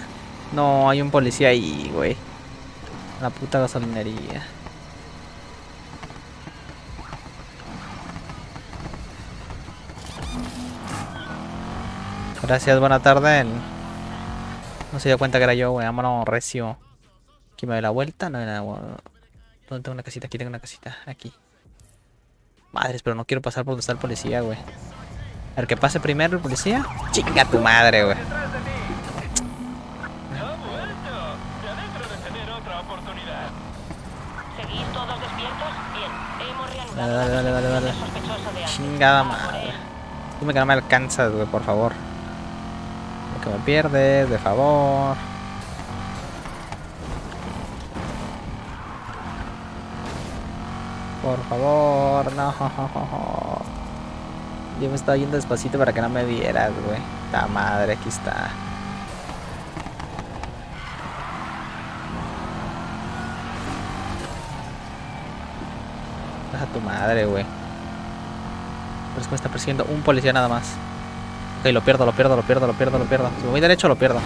No, hay un policía ahí, güey. La puta gasolinería. Gracias, buena tarde. No se dio cuenta que era yo, güey. Vámonos, recio. Aquí me doy la vuelta. No, no, no. ¿Dónde tengo una casita? Aquí tengo una casita. Aquí. Madres, pero no quiero pasar por donde está el policía, güey. A que pase primero el policía. Chinga tu madre, güey. Dale, dale, dale, dale, dale. Chingada madre. Dime que no me alcanzas, güey, por favor. Que me pierdes, de favor. Por favor, no. Yo me estaba yendo despacito para que no me vieras, güey. La madre, aquí está. a tu madre, güey. Pero es que me está persiguiendo un policía nada más. Ok, lo pierdo, lo pierdo, lo pierdo, lo pierdo, lo pierdo. Si me voy derecho, lo pierdo.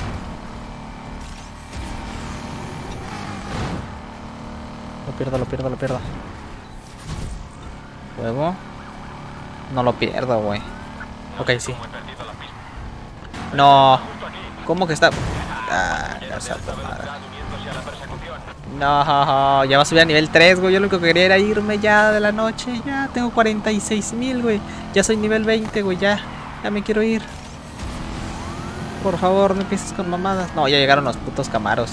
Lo pierdo, lo pierdo, lo pierdo. Luego. No lo pierdo, güey. Ok, sí. No. ¿Cómo que está? Ah, no ya va a subir a nivel 3, güey. Yo lo que quería era irme ya de la noche. Ya tengo 46 mil, güey. Ya soy nivel 20, güey. Ya. Ya me quiero ir. Por favor, no empieces con mamadas. No, ya llegaron los putos camaros.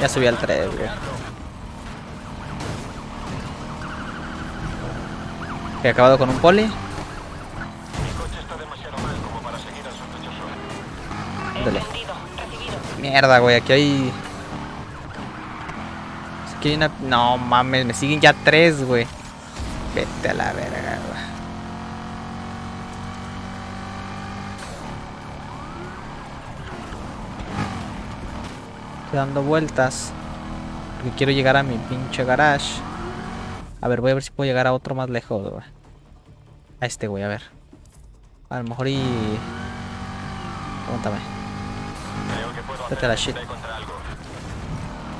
Ya subí al 3, güey. He acabado con un poli. Recibido. Mierda, güey, aquí hay... Aquí hay una... No mames, me siguen ya tres, güey. Vete a la verga, güey. Estoy dando vueltas. Porque quiero llegar a mi pinche garage. A ver, voy a ver si puedo llegar a otro más lejos, güey. A este, güey, a ver. A lo mejor y... Pregúntame. Vete a la shit.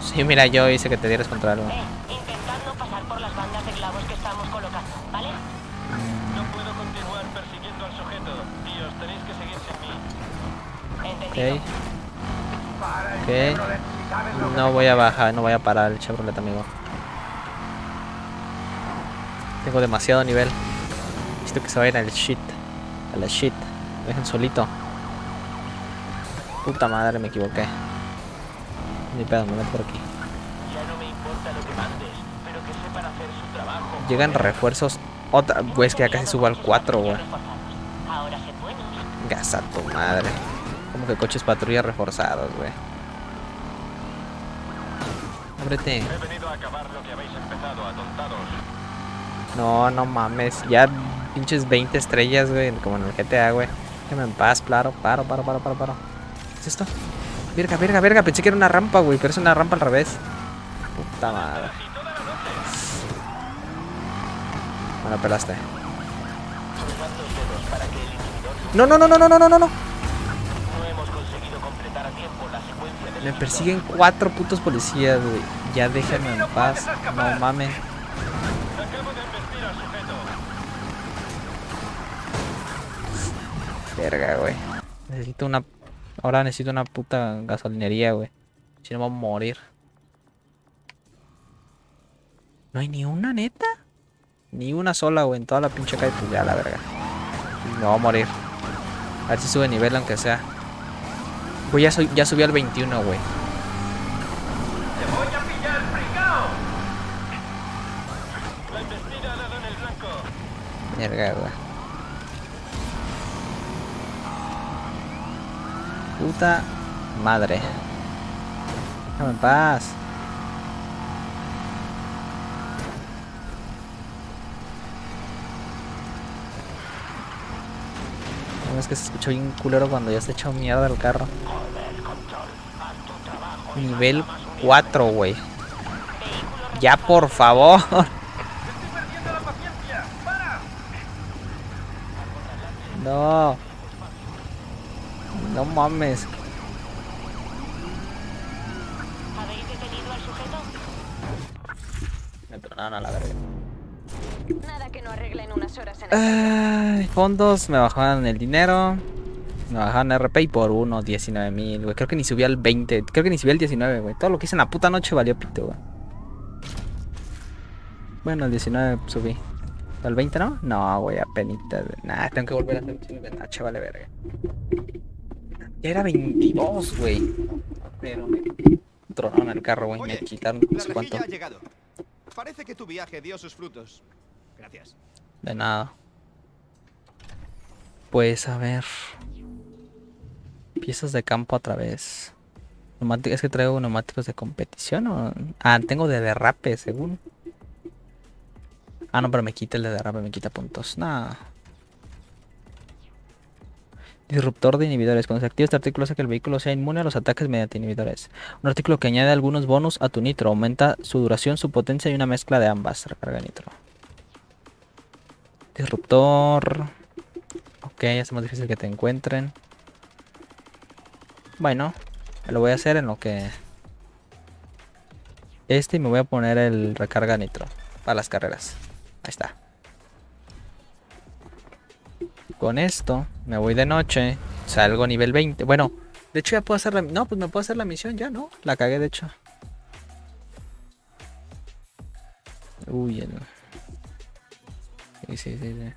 Sí, mira, yo hice que te dieras contra algo. Eh, intentad no pasar por las bandas de clavos que estamos colocando, ¿vale? No puedo continuar persiguiendo al sujeto y os tenéis que seguir sin mí. Entendido. Ok. Ok. No voy a bajar, no voy a parar el Chevrolet, amigo. Tengo demasiado nivel. Necesito que se vayan al shit. A la shit. Me dejen solito. Puta madre, me equivoqué. Ni pedo, me meto por aquí. Llegan refuerzos. Otra. Güey, es que ya casi subo al 4, güey. Se. Gasa tu madre. Como que coches patrulla reforzados, güey. Ábrete. He venido a acabar lo que habéis empezado, atontados. No, no mames. Ya pinches 20 estrellas, güey. Como en el GTA, güey. Déjame en paz, claro. Paro, paro, paro, paro, paro. ¿Qué es esto? Verga, verga, verga. Pensé que era una rampa, güey. Pero es una rampa al revés. Puta madre. Bueno, pelaste. No, no, no, no, no, no, no, no, Me persiguen cuatro putos policías, güey. Ya déjenme en paz. No mames. Verga, güey. Necesito una. Ahora necesito una puta gasolinería, güey. Si no, vamos a morir. No hay ni una neta. Ni una sola, güey. En toda la pinche calle, pues ya la verga. Me voy a morir. A ver si sube nivel, aunque sea. Güey, ya, soy, ya subí al 21, güey. Güey. Puta madre. Déjame en paz. No, es que se escuchó bien culero cuando ya se echó mierda el carro. Nivel 4, güey. Ya, por favor. No. No mames. ¿Habéis detenido al sujeto? Me tronaron a la verga. Nada que no arregle en unas horas en el Ay, fondos, me bajaban el dinero. Me bajaban RP y por uno, 19 mil, güey. Creo que ni subí al 20. Creo que ni subí al 19, güey. Todo lo que hice en la puta noche valió pito, güey. Bueno, el 19 subí. ¿Al 20 no? No, güey, apenas. Nah, tengo que volver a hacer un tache, vale verga. Ya era 22, güey. Pero me tronaron el carro, güey. Me quitaron no sé cuánto. rejilla ha llegado. Parece que tu viaje dio sus frutos. Gracias. De nada. Pues a ver. Piezas de campo vez. Neumáti- Es que traigo neumáticos de competición. Ah, tengo de derrape, según. Ah, no, pero me quita el de derrape, me quita puntos. Nah. Disruptor de inhibidores. Cuando se activa este artículo hace que el vehículo sea inmune a los ataques mediante inhibidores. Un artículo que añade algunos bonus a tu nitro. Aumenta su duración, su potencia y una mezcla de ambas. Recarga nitro. Disruptor. Ok, es más difícil que te encuentren. Bueno, lo voy a hacer en lo que... Este y me voy a poner el recarga nitro. Para las carreras. Ahí está. Con esto me voy de noche. Salgo nivel 20. Bueno, de hecho ya puedo hacer la... No, pues me puedo hacer la misión ya, ¿no? La cagué de hecho. Uy, el... Sí, sí, sí, sí.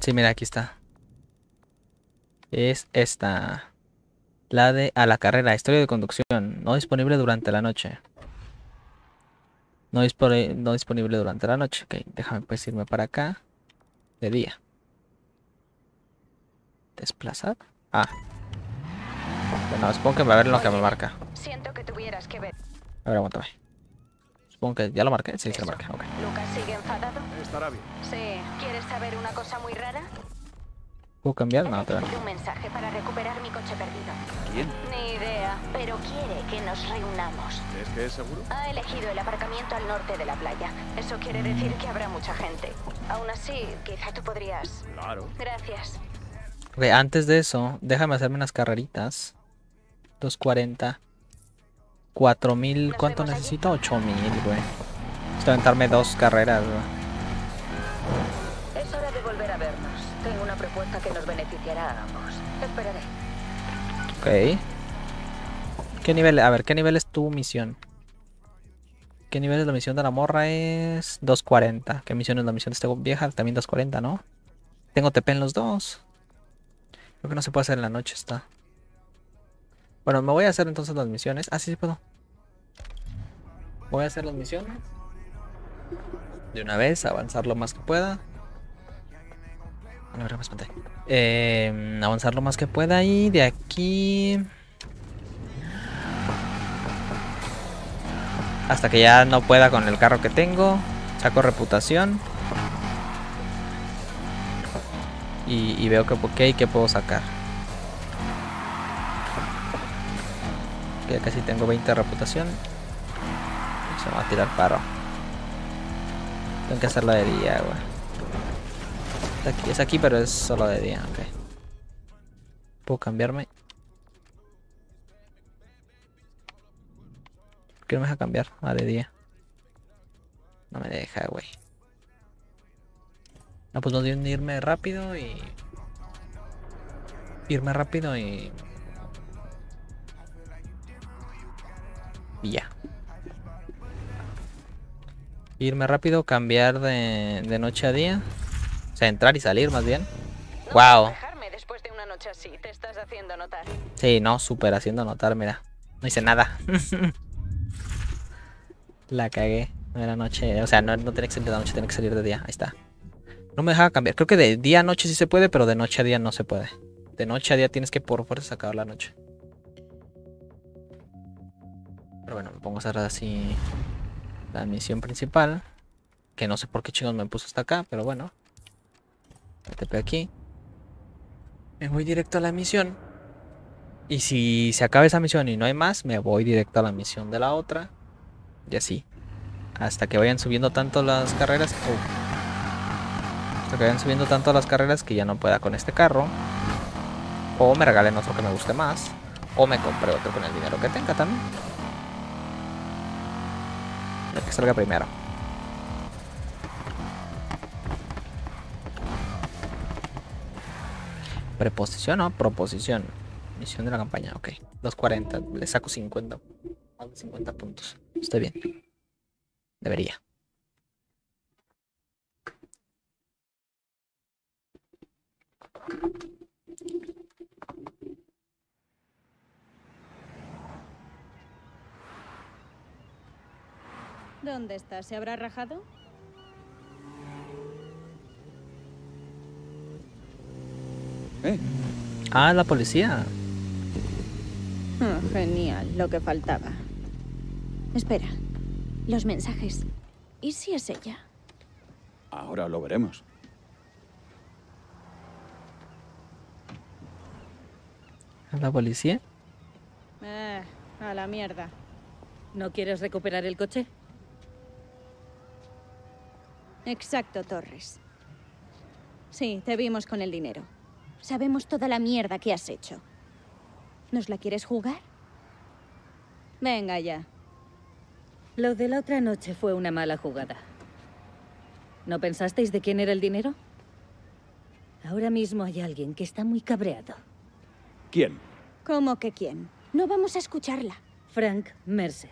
Sí, mira, aquí está. Es esta. La de a la carrera, historia de conducción. No disponible durante la noche. No, dispone- no disponible durante la noche. Ok, déjame pues irme para acá. De día. Desplazar. Ah. Bueno, supongo que me va a ver lo que me marca. Siento que tuvieras que ver. A ver, aguántame. Supongo que ya lo marqué. Sí, sí lo marqué. Ok. ¿Lucas sigue enfadado? Estará bien. Sí. ¿Quieres saber una cosa muy rara? ¿Puedo cambiar? No, recibido un mensaje para recuperar mi coche perdido. ¿Quién? Ni idea, pero quiere que nos reunamos. ¿Es que es seguro? Ha elegido el aparcamiento al norte de la playa. Eso quiere decir que habrá mucha gente. Aún así, quizá tú podrías. Claro. Gracias. Ok, antes de eso, déjame hacerme unas carreritas. 240. 4000. Nos ¿Cuánto necesito? 8000, güey. Necesito aventarme dos carreras, güey. Propuesta que nos beneficiará a ambos. Esperaré. Ok. ¿Qué nivel? A ver, ¿qué nivel es tu misión? ¿Qué nivel es la misión de la morra? Es 240. ¿Qué misión es la misión de esta vieja? También 240, ¿no? Tengo TP en los dos. Creo que no se puede hacer en la noche, está. Bueno, me voy a hacer entonces las misiones. Ah, sí, sí puedo. Voy a hacer las misiones. De una vez, avanzar lo más que pueda. Espanté. Eh, avanzar lo más que pueda y de aquí... Hasta que ya no pueda con el carro que tengo. Saco reputación. Y, y veo que que puedo sacar. Ya casi tengo 20 de reputación. Se me va a tirar paro. Tengo que hacerlo de día, güey. Es aquí, pero es solo de día, ok. ¿Puedo cambiarme? ¿Por qué no me deja cambiar? Ah, de día. No me deja, güey. No, pues no dio irme rápido y... Irme rápido y... Y ya. Irme rápido, cambiar de, de noche a día. O sea, entrar y salir más bien. No Guau. puedo dejarme después de una noche así. Te estás haciendo notar. Sí, no, súper haciendo notar, mira. No hice nada. la cagué. No era noche. O sea, no, no tenía que salir de noche, tenía que salir de día. Ahí está. No me dejaba cambiar. Creo que de día a noche sí se puede, pero de noche a día no se puede. De noche a día tienes que por fuerza acabar la noche. Pero bueno, me pongo a hacer así la misión principal. Que no sé por qué chingos me puso hasta acá, pero bueno. TP aquí. Me voy directo a la misión. Y si se acaba esa misión y no hay más, me voy directo a la misión de la otra. Y así. Hasta que vayan subiendo tanto las carreras. Oh. Hasta que vayan subiendo tanto las carreras que ya no pueda con este carro. O me regalen otro que me guste más. O me compre otro con el dinero que tenga también. Lo que salga primero. Preposición o proposición. Misión de la campaña, ok. 240, le saco 50. Más de 50 puntos. Estoy bien. Debería. ¿Dónde está? ¿Se habrá rajado? ¿Eh? Ah, la policía. Ah, genial, lo que faltaba. Espera, los mensajes. ¿Y si es ella? Ahora lo veremos. la policía? Eh, a la mierda. ¿No quieres recuperar el coche? Exacto, Torres. Sí, te vimos con el dinero. Sabemos toda la mierda que has hecho. ¿Nos la quieres jugar? Venga ya. Lo de la otra noche fue una mala jugada. ¿No pensasteis de quién era el dinero? Ahora mismo hay alguien que está muy cabreado. ¿Quién? ¿Cómo que quién? No vamos a escucharla. Frank Mercer.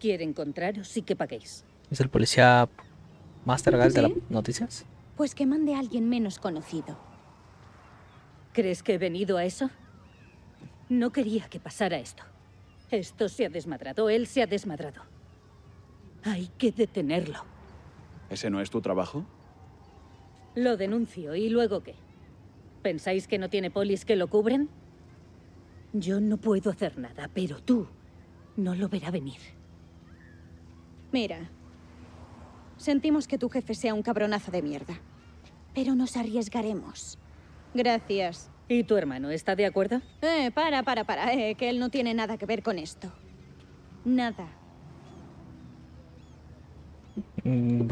Quiere encontraros y que paguéis. ¿Es el policía Master Guys de las noticias? Pues que mande a alguien menos conocido. ¿Crees que he venido a eso? No quería que pasara esto. Esto se ha desmadrado, él se ha desmadrado. Hay que detenerlo. ¿Ese no es tu trabajo? Lo denuncio y luego qué. ¿Pensáis que no tiene polis que lo cubren? Yo no puedo hacer nada, pero tú no lo verá venir. Mira, sentimos que tu jefe sea un cabronazo de mierda, pero nos arriesgaremos. Gracias. ¿Y tu hermano está de acuerdo? Eh, para, para, para, eh, que él no tiene nada que ver con esto. Nada. Mm,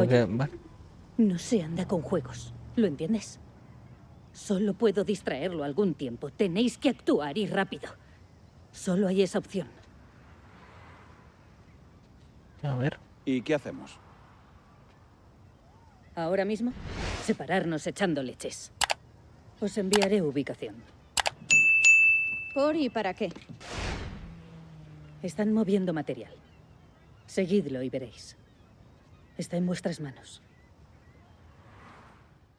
No se anda con juegos, ¿lo entiendes? Solo puedo distraerlo algún tiempo. Tenéis que actuar y rápido. Solo hay esa opción. a ver. ¿Y qué hacemos? Ahora mismo, separarnos echando leches. Os enviaré ubicación. ¿Por y para qué? Están moviendo material. Seguidlo y veréis. Está en vuestras manos.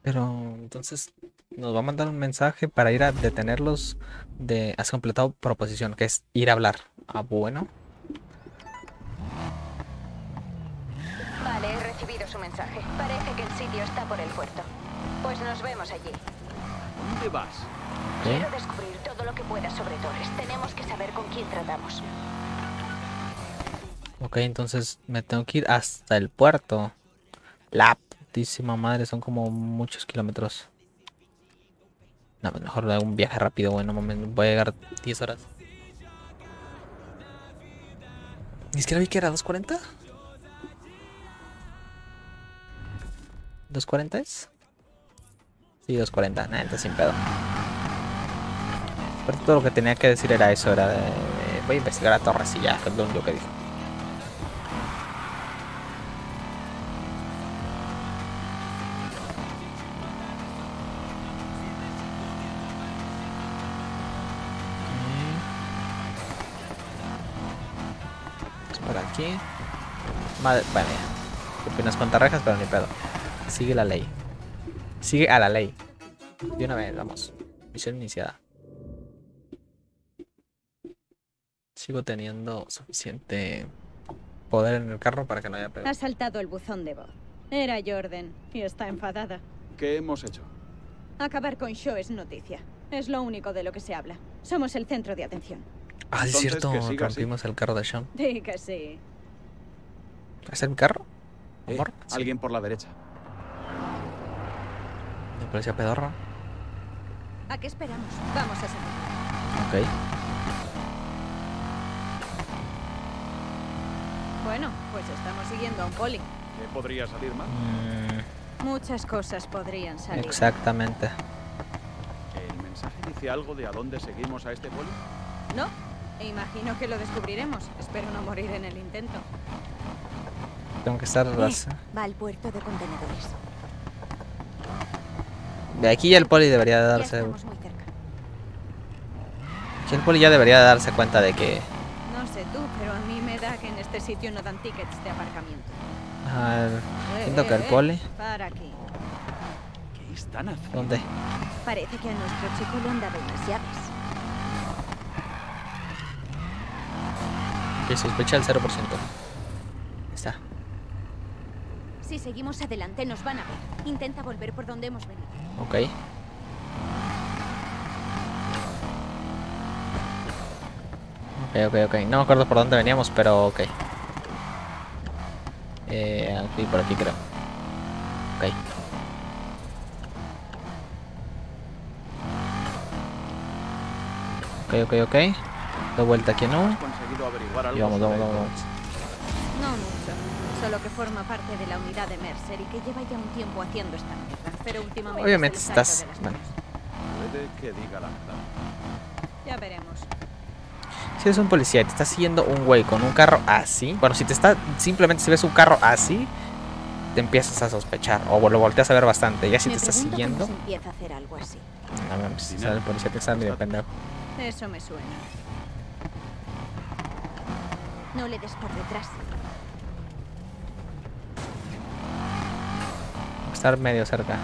Pero entonces nos va a mandar un mensaje para ir a detenerlos de... Has completado proposición, que es ir a hablar. Ah, bueno. Vale, he recibido su mensaje. Parece que el sitio está por el puerto. Pues nos vemos allí. ¿Dónde vas? ¿Eh? Quiero descubrir todo lo que pueda sobre Torres. Tenemos que saber con quién tratamos. Ok, entonces me tengo que ir hasta el puerto. La putísima madre, son como muchos kilómetros. No, pues mejor hago un viaje rápido, bueno, voy a llegar 10 horas. Ni siquiera vi que era 2.40. ¿2.40 es? Sí, 2.40. Nah, entonces sin pedo. Pero todo lo que tenía que decir era eso, era de... Voy a investigar a Torres y ya, es lo único que dijo. Es por aquí. Madre, bueno, ya. Opinas contra rejas, pero ni pedo. Sigue la ley. Sigue a la ley. De una vez, vamos. Misión iniciada. Sigo teniendo suficiente poder en el carro para que no haya pedo. Ha saltado el buzón de voz. Era Jordan y está enfadada. ¿Qué hemos hecho? Acabar con Shaw es noticia. Es lo único de lo que se habla. Somos el centro de atención. Ah, es Entonces, cierto, así. rompimos el carro de Sean. Di que sí. ¿Es mi carro? Eh, sí. Alguien por la derecha. ¿El policía pedorro? ¿A qué esperamos? Vamos a salir. Ok. Bueno, pues estamos siguiendo a un poli. ¿Qué podría salir mal? Mm, Muchas cosas podrían salir. exactamente. ¿El mensaje dice algo de a dónde seguimos a este poli? ¿No? Imagino que lo descubriremos. Espero no morir en el intento. Tengo que estar... Eh, va al puerto de contenedores. De aquí ya el poli debería darse... estamos muy cerca. Aquí el poli ya debería de darse cuenta de que... No sé tú, pero a mí me da que en este sitio no dan tickets de aparcamiento. ah, siento que el eh, poli... Para aquí. ¿Qué están haciendo? ¿Dónde? Parece que a nuestro chico le han dado unas llaves. Que sospecha el 0%. Si seguimos adelante nos van a ver. Intenta volver por donde hemos venido. Ok. Ok, ok, ok. No me acuerdo por dónde veníamos, pero ok. Eh, aquí, por aquí creo. Ok. Ok, Ok, ok. De vuelta aquí, ¿no? ¿Has conseguido averiguar algo Y vamos, vamos, vamos. Torres? No mucho. Solo que forma parte de la unidad de Mercer y que lleva ya un tiempo haciendo esta mierda. Pero últimamente. Obviamente estás-. Puede que diga la verdad. Ya veremos. Si eres un policía y te está siguiendo un güey con un carro así, bueno, si te está, simplemente si ves un carro así, te empiezas a sospechar o lo volteas a ver bastante. Ya si Me te está siguiendo, se empieza a hacer algo así. no mames, si sale el policía te está medio pendejo. Eso me suena. No le des por detrás. Estar medio cerca.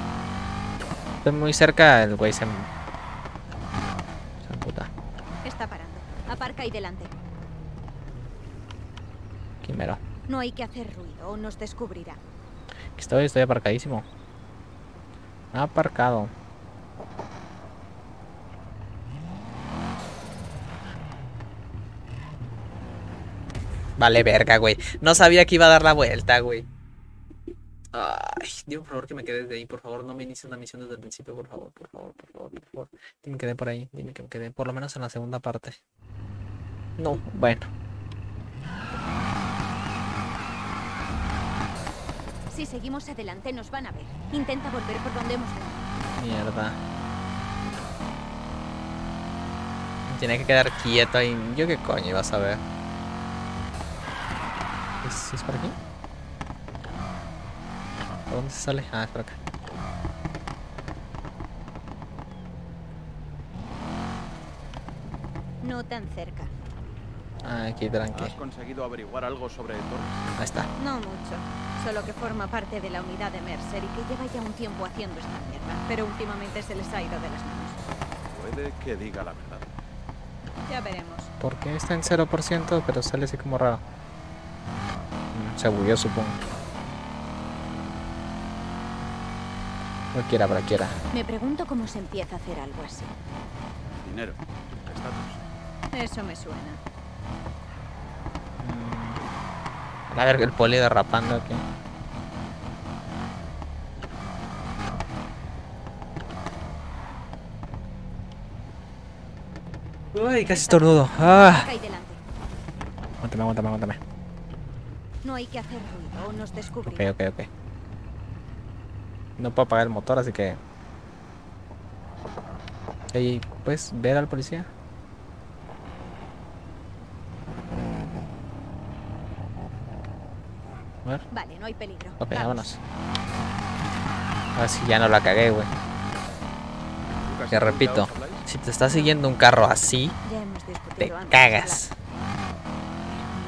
Estoy muy cerca, el güey se... Se emputa. Está parando. Aparca ahí delante. Quimero. No hay que hacer ruido o nos descubrirá. Aquí estoy, estoy aparcadísimo. Aparcado. Vale, verga, güey. No sabía que iba a dar la vuelta, güey. Ay, dime por favor que me quede desde ahí, por favor, no me inicie una misión desde el principio, por favor, por favor, por favor, por favor. Dime que quedé por ahí, dime que me quedé, por lo menos en la segunda parte. No, bueno. Si seguimos adelante nos van a ver. Intenta volver por donde hemos venido. Mierda. Tenía que quedar quieto ahí. Yo qué coño ibas a ver. ¿Es, es por aquí? ¿Por dónde se sale? Ah, es por acá. No tan cerca. Ah, aquí, tranqui. ¿Has conseguido averiguar algo sobre Torres? Ahí está. No mucho. Solo que forma parte de la unidad de Mercer y que lleva ya un tiempo haciendo esta mierda. Pero últimamente se les ha ido de las manos. Puede que diga la verdad. Ya veremos. ¿Por qué está en 0%? Pero sale así como raro. Mm, Se bugueó, supongo. Cualquiera, cualquiera. Me pregunto cómo se empieza a hacer algo así. Dinero. Estatus. Eso me suena. A ver, el poli derrapando aquí. Uy, casi estornudo. Ah. Aguántame, aguántame, aguántame. No hay que hacer ruido o nos Ok, descubrirá. ok, ok. No puedo apagar el motor, así que... Ey, ¿puedes ver al policía? A ver. Vale, no hay peligro. Ok, Vamos. vámonos. A ver si ya no la cagué, güey. ¿Lucas Te y repito, si te está siguiendo un carro así, te cagas.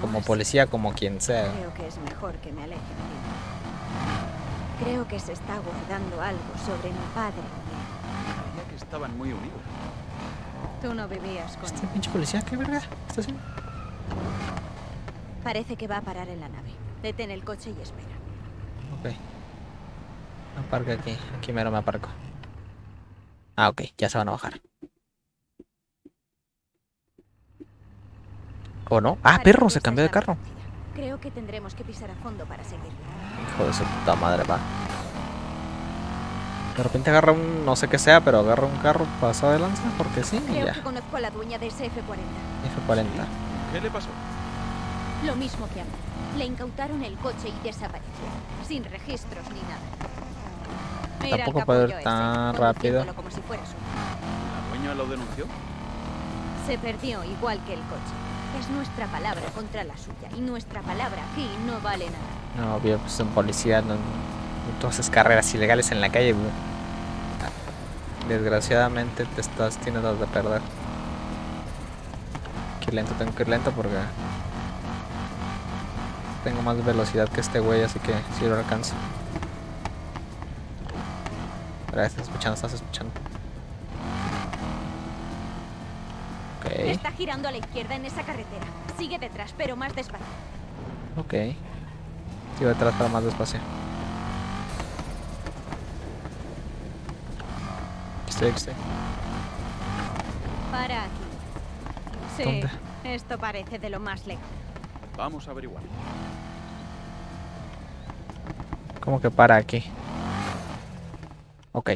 Como policía, como quien sea. Creo que es mejor que me aleje. Creo que se está guardando algo sobre mi padre. Creía que estaban muy unidos. Tú no vivías con Este él. pinche policía, ¿qué verga? ¿Qué está haciendo? Parece que va a parar en la nave. Detén el coche y espera. Ok. Aparca aquí. Aquí mero me aparco. Ah, ok. Ya se van a bajar. ¿O no? Ah, perro, se cambió de carro. Creo que tendremos que pisar a fondo para seguirlo. Hijo de su puta madre, va. De repente agarra un, no sé qué sea, pero agarra un carro pasado de lanza, porque sí, y Creo ya. que conozco a la dueña de ese F-40. F40. ¿Qué le pasó? Lo mismo que a mí. Le incautaron el coche y desapareció. Sin registros ni nada. Tampoco puede ir capullo ese, tan rápido. como si fuera suyo. ¿La dueña lo denunció? Se perdió igual que el coche. Es nuestra palabra contra la suya y nuestra palabra aquí no vale nada. No, obvio, pues un policía, no, tú haces carreras ilegales en la calle, güey. Desgraciadamente te estás teniendo de perder. Que lento, tengo que ir lento porque tengo más velocidad que este güey, así que si lo alcanzo. Pero estás escuchando, estás escuchando. Ok, Está girando a la izquierda en esa carretera. Sigue detrás, pero más despacio. ok. Sigo detrás para más despacio. Estoy, estoy. Para aquí. Sí, ¿Dónde? esto parece de lo más lejos. Vamos a averiguar. ¿Cómo que para aquí? Ok.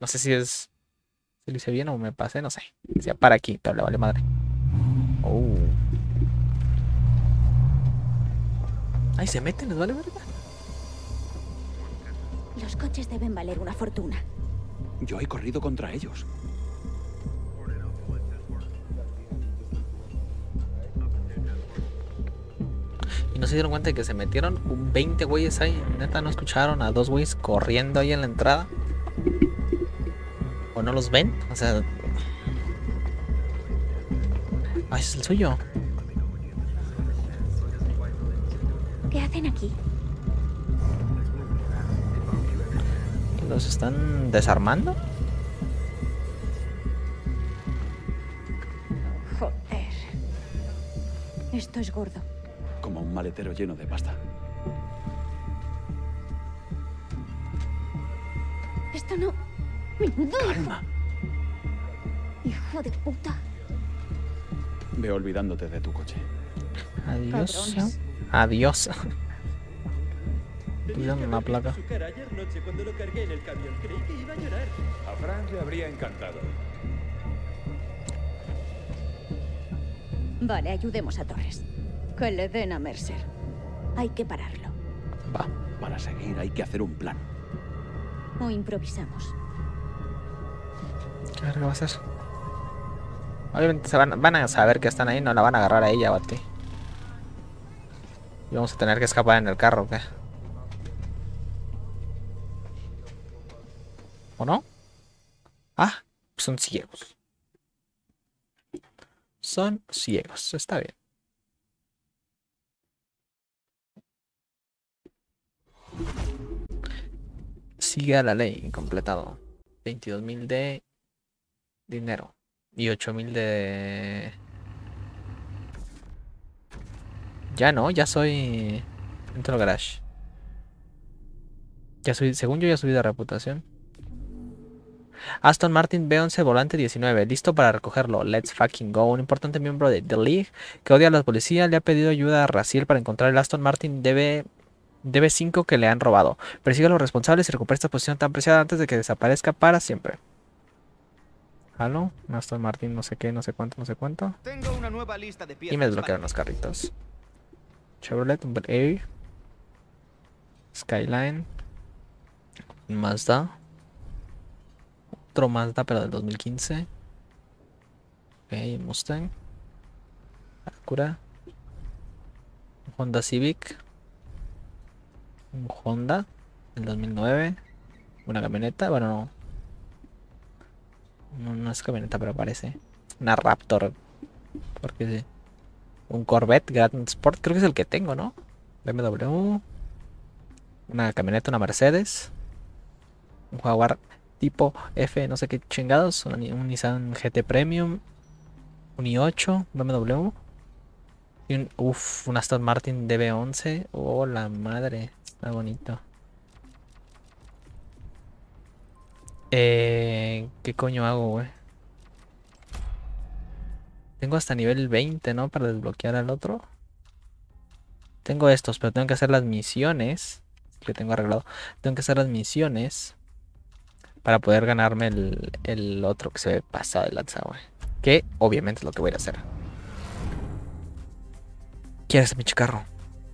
No sé si es Si lo hice bien o me pasé, no sé. Decía para aquí, pero le vale madre. Oh. Ay, se meten, les vale verga. Los coches deben valer una fortuna. Yo he corrido contra ellos. Y no se dieron cuenta de que se metieron un 20 güeyes ahí. Neta, no escucharon a dos güeyes corriendo ahí en la entrada. ¿O no los ven? O sea. Ay, ese es el suyo. ¿Qué hacen aquí? ¿Los están desarmando? Joder. Esto es gordo. Como un maletero lleno de pasta. Calma. Hijo de puta. Ve olvidándote de tu coche. Adiós. Adiós. Cuidado una placa. Su cara ayer noche cuando lo cargué en el camión. Creí que iba a llorar. A Frank le habría encantado. Vale, ayudemos a Torres. Que le den a Mercer. Hay que pararlo. Va. Para seguir hay que hacer un plan. O improvisamos. ¿Qué verga va a hacer? Obviamente se van, van a saber que están ahí, no la van a agarrar a ella o a ti. Y vamos a tener que escapar en el carro, ¿o qué? ¿O no? Ah, son ciegos. Son ciegos, está bien. Sigue a la ley, completado. 22.000 de dinero. Y 8000 de. Ya no, ya soy. Entro al garage. Ya soy, según yo ya subí de reputación. Aston Martin B11 volante 19, listo para recogerlo. Let's fucking go. Un importante miembro de The League que odia a la policía le ha pedido ayuda a Raciel para encontrar el Aston Martin DB, DB5 que le han robado. Persigue a los responsables y recupera esta posición tan preciada antes de que desaparezca para siempre. Halo, Aston Martin, no sé qué, no sé cuánto, no sé cuánto. Tengo una nueva lista de piezas. Y me desbloquearon los carritos. Chevrolet, Air. Skyline. Mazda. Otro Mazda, pero del 2015. Ok, Mustang. Acura. Honda Civic. Un Honda del 2009. Una camioneta, bueno, no. No, es camioneta, pero parece. Una Raptor. Porque sí. Un Corvette Grand Sport, creo que es el que tengo, ¿no? BMW. Una camioneta, una Mercedes. Un Jaguar tipo F, no sé qué chingados. Un, un Nissan GT Premium. Un i8, BMW. Y un, uff, un Aston Martin DB11. Oh, la madre. Está bonito. Eh, ¿Qué coño hago, güey? Tengo hasta nivel 20, ¿no? Para desbloquear al otro. Tengo estos, pero tengo que hacer las misiones. Que tengo arreglado. Tengo que hacer las misiones. Para poder ganarme el, otro que se ve pasado de lanza, güey. Que obviamente es lo que voy a hacer. ¿Quién es ese pinche carro?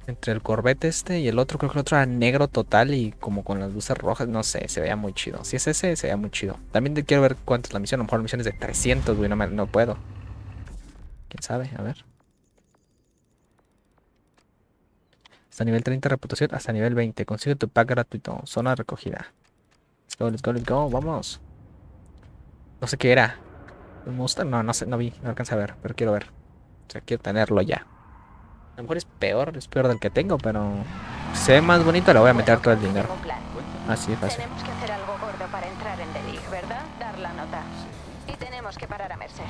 Entre el Corvette este y el otro, creo que el otro era negro total y como con las luces rojas, no sé, se veía muy chido. Si es ese, se veía muy chido. También quiero ver cuánto es la misión, a lo mejor la misión es de 300, güey, no, me- no puedo. ¿Quién sabe? A ver. Hasta nivel 30 reputación, hasta nivel 20. Consigue tu pack gratuito, zona recogida. Let's go, let's go, let's go, vamos. No sé qué era. ¿Un Mustang? No, no sé, no vi, no alcancé a ver, pero quiero ver. O sea, quiero tenerlo ya. A lo mejor es peor, es peor del que tengo, pero si se ve más bonito, le voy a meter todo el dinero. Así es fácil. Tenemos que hacer algo gordo para entrar en The League, ¿verdad? Dar la nota. Y tenemos que parar a Mercer.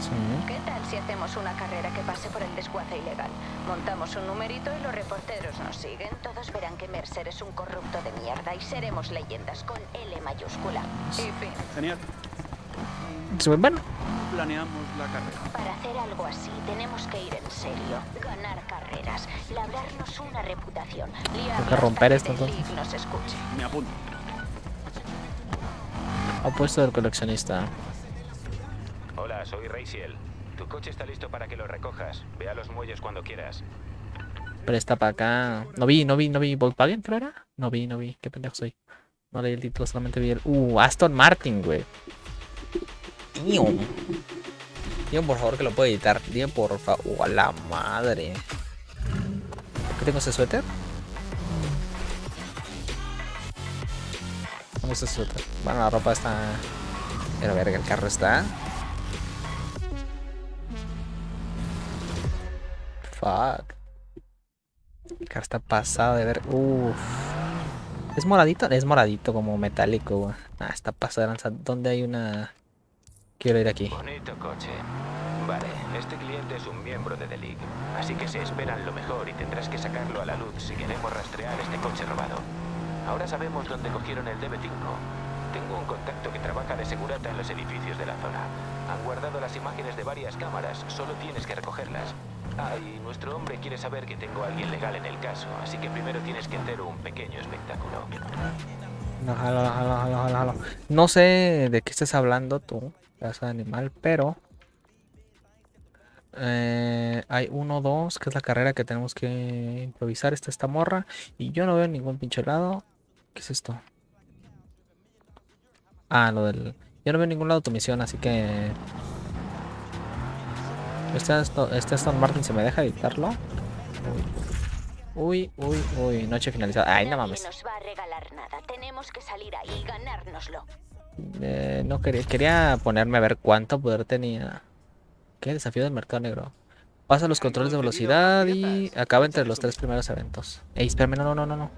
Sí. ¿Qué tal si hacemos una carrera que pase por el desguace ilegal? Montamos un numerito y los reporteros nos siguen. Todos verán que Mercer es un corrupto de mierda y seremos leyendas con L mayúscula. Y fin. Genial. Bueno, Planeamos la carrera. Para hacer algo así tenemos que ir en serio, ganar carreras, labrarnos una reputación, liarla que romper esto, entonces. Nos escuche. Me apunto. apuesto del coleccionista. Hola, soy Raisiel. Tu coche está listo para que lo recojas. Ve a los muelles cuando quieras. Presta para acá. No vi, no vi, no vi. ¿Volkswagen creo era? No vi, no vi. Qué pendejo soy. No leí el título, solamente vi el. Uh, Aston Martin, güey. Tío. Dime por favor que lo puedo editar. Dime por favor. ¡Oh, la madre! ¿Por qué tengo ese suéter? ¿Cómo es ese suéter? Bueno, la ropa está. Pero verga, el carro está. Fuck. El carro está pasado de ver. Uff. ¿Es moradito? Es moradito como metálico. Ah, está pasado de lanza. ¿Dónde hay una...? Quiero ir aquí. Bonito coche. Vale, este cliente es un miembro de The League, así que se esperan lo mejor y tendrás que sacarlo a la luz si queremos rastrear este coche robado. Ahora sabemos dónde cogieron el DB5. Tengo un contacto que trabaja de segurata en los edificios de la zona. Han guardado las imágenes de varias cámaras, solo tienes que recogerlas. Ah, y nuestro hombre quiere saber que tengo a alguien legal en el caso, así que primero tienes que hacer un pequeño espectáculo. No, jalo, jalo, jalo. No sé de qué estás hablando tú, pedazo de animal, pero... eh, hay uno, dos, que es la carrera que tenemos que improvisar. Está esta morra. Y yo no veo ningún pinche lado. ¿Qué es esto? Ah, lo del... Yo no veo ningún lado tu misión, así que... Este, Aston- este Martin se me deja editarlo. Uy, uy, uy, noche finalizada. Ay, no Nadie mames. nos va a regalar nada. Tenemos que salir ahí y ganárnoslo. Eh, no quería, quería ponerme a ver cuánto poder tenía. ¿Qué? Desafío del mercado negro. Pasa los controles de velocidad y acaba entre los tres primeros eventos. Ey, espérame, no, no, no, no, no.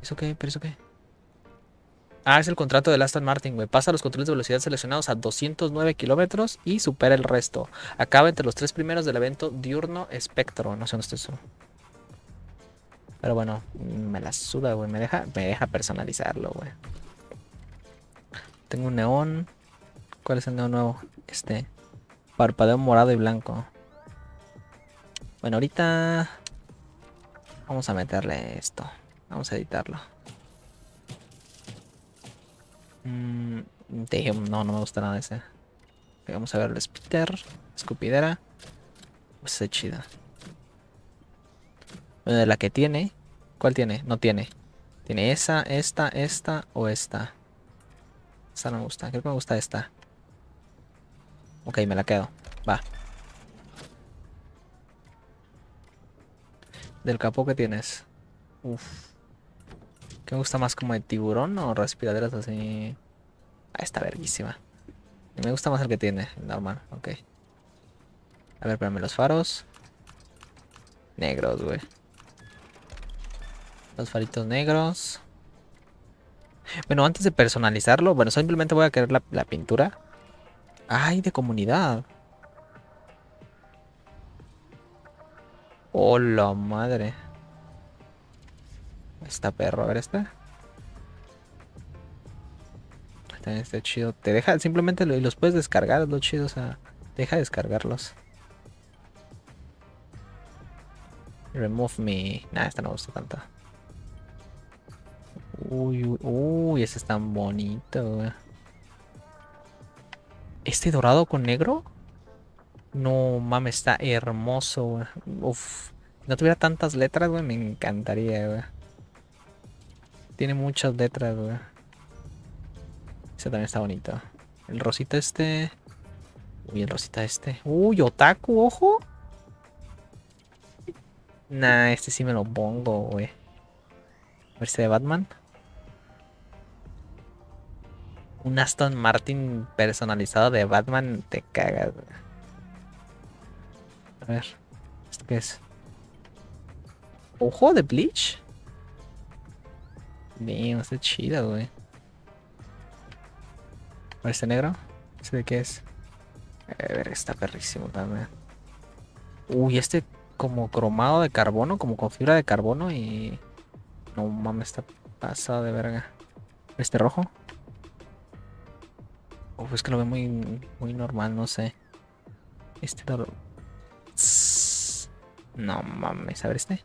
¿Eso qué? ¿Pero eso qué? Ah, es el contrato del Aston Martin, güey. Pasa los controles de velocidad seleccionados a 209 kilómetros y supera el resto. Acaba entre los tres primeros del evento diurno espectro. No sé dónde está eso. Pero bueno, me la suda, güey. Me deja, me deja personalizarlo, güey. Tengo un neón. ¿Cuál es el neón nuevo? Este. Parpadeo morado y blanco. Bueno, ahorita vamos a meterle esto. Vamos a editarlo. Mm, no, no me gusta nada ese. Vamos a ver el spitter. Escupidera. Pues es chida. Bueno, de la que tiene. ¿Cuál tiene? No tiene. Tiene esa, esta, esta o esta. Esta no me gusta. Creo que me gusta esta. Ok, me la quedo. Va. Del capó que tienes. Uf. ¿Qué me gusta más como de tiburón o respiraderas así? Ah, está verguísima. Me gusta más el que tiene, el normal, ok. A ver, espérame, los faros. Negros, güey. Los faritos negros. Bueno, antes de personalizarlo, bueno, simplemente voy a querer la, pintura. Ay, de comunidad. Hola, madre. Está perro, a ver este. También está chido. Te deja, simplemente lo- los puedes descargar, es lo chido, o sea, deja descargarlos. Remove me. Nah, esta no me gusta tanto. Uy, uy, uy, ese es tan bonito. ¿Este dorado con negro? No mames, está hermoso. Uf. Si no tuviera tantas letras, güey, me encantaría, güey. Tiene muchas letras, güey. Ese también está bonito. El rosita este. Uy, el rosita este. Uy, otaku, ojo. Nah, este sí me lo pongo, güey. A ver si de Batman. Un Aston Martin personalizado de Batman, te cagas. A ver, ¿esto qué es? ¿Ojo de Bleach? Damn, está chido, güey. Este negro. ¿Este de qué es? A ver, está perrísimo también. Uy, este como cromado de carbono, como con fibra de carbono y... No mames, está pasado de verga. Este rojo. Uf, es que lo veo muy, muy normal, no sé. Este lo... Tss. No mames, a ver este.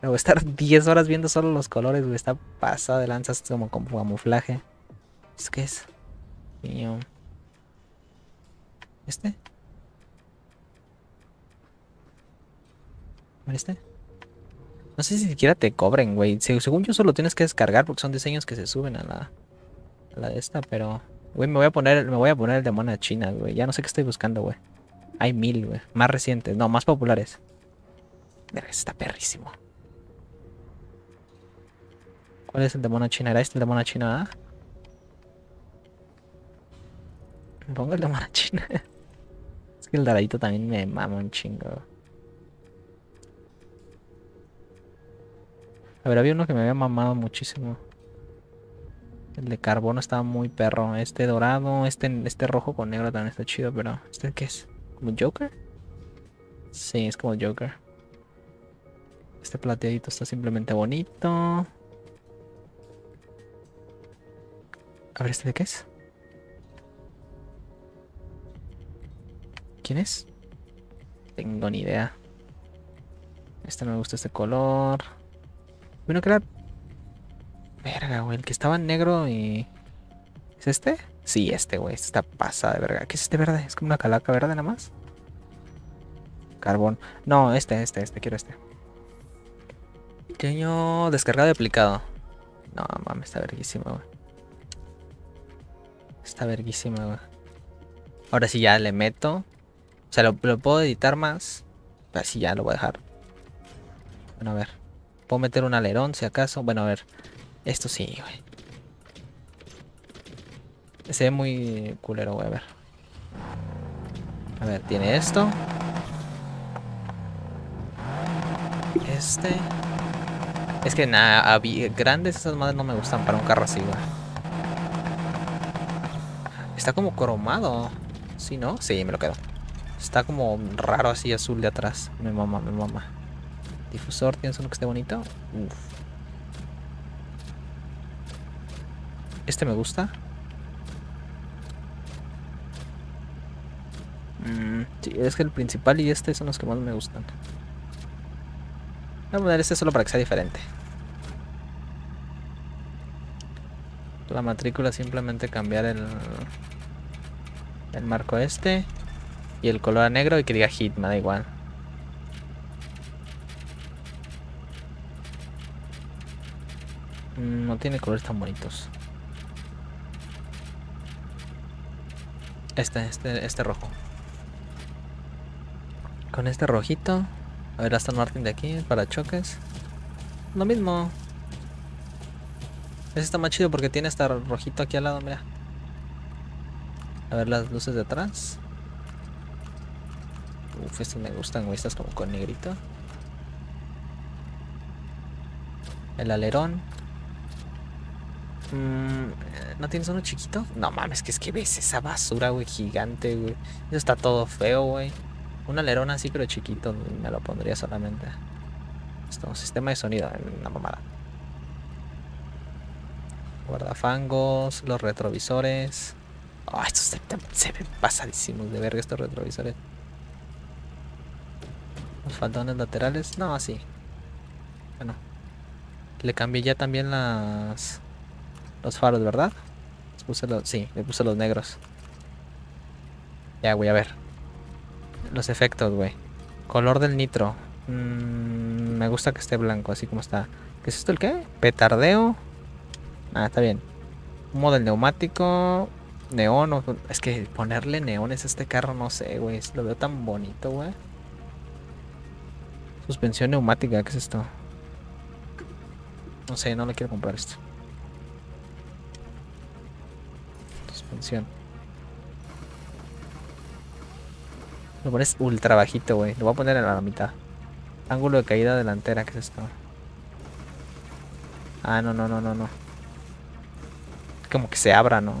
Me voy a estar 10 horas viendo solo los colores, güey. Está pasado de lanzas como con camuflaje. ¿Esto qué es? Mío. ¿Este? A ver, este. No sé si siquiera te cobren, güey. Se- Según yo solo tienes que descargar porque son diseños que se suben a la, a la de esta, pero... Güey, me voy a poner, me voy a poner el de mona china, güey. Ya no sé qué estoy buscando, güey. Hay mil, güey. Más recientes. No, más populares. Está perrísimo. ¿Cuál es el de china? ¿Era este el de china? ah? Me pongo el de mona china. es que el doradito también me mama un chingo. A ver, había uno que me había mamado muchísimo. El de carbono estaba muy perro. Este dorado, este, este rojo con negro también está chido, pero ¿este qué es? ¿Como Joker? Sí, es como Joker. Este plateadito está simplemente bonito. A ver, ¿este de qué es? ¿Quién es? Tengo ni idea. Este no me gusta este color. Bueno, que era. Verga, güey. El que estaba en negro y. ¿Es este? Sí, este, güey. Este está pasada de verga. ¿Qué es este verde? Es como una calaca verde nada más. Carbón. No, este, este, este. Quiero este. Diseño descargado y aplicado. No, mames, está verguísima, güey. Está verguísima, güey. Ahora sí ya le meto. O sea, lo, puedo editar más. Pero sí ya lo voy a dejar. Bueno, a ver. Puedo meter un alerón si acaso. Bueno, a ver. Esto sí, güey. Se ve muy culero, güey. A ver. A ver, tiene esto. Este. Es que nada, grandes esas madres no me gustan para un carro así, güey. Está como cromado. ¿Sí, no? Sí, me lo quedo. Está como raro así azul de atrás. Me mama, me mama. Difusor, ¿tienes uno que esté bonito? Uf. Este me gusta. Mm, sí, es que el principal y este son los que más me gustan. Voy a poner este solo para que sea diferente. La matrícula simplemente cambiar el, el marco este y el color a negro y que diga hit, me da igual. Mm, No tiene colores tan bonitos. Este, este, este rojo. Con este rojito. A ver, Aston Martin de aquí, para choques. Lo mismo. Ese está más chido porque tiene este rojito aquí al lado, mira. A ver las luces de atrás. Uf, estos me gustan, güey. Estas como con negrito. El alerón. Mm, eh, ¿No tienes uno chiquito? No mames, que es que ves esa basura, güey, gigante, güey. Eso está todo feo, güey. Un alerón así, pero chiquito, me lo pondría solamente. Esto, sistema de sonido, una mamada. Guardafangos, los retrovisores. Ah, estos se, se ven pasadísimos de verga estos retrovisores. Los faldones laterales, no, así. Bueno. Le cambié ya también las los faros, ¿verdad? Les puse los, sí, le puse los negros. Ya, güey, a ver. Los efectos, güey. Color del nitro. Mm, me gusta que esté blanco, así como está. ¿Qué es esto el qué? Petardeo. Ah, está bien. Humo neumático. Neón. o- Es que ponerle neones a este carro, no sé, güey. Lo veo tan bonito, güey. Suspensión neumática, ¿qué es esto? No sé, no le quiero comprar esto. Suspensión. Lo pones ultra bajito, güey. Lo voy a poner en la mitad. Ángulo de caída delantera, ¿qué es esto? Ah, no, no, no, no, no. Como que se abra, ¿no?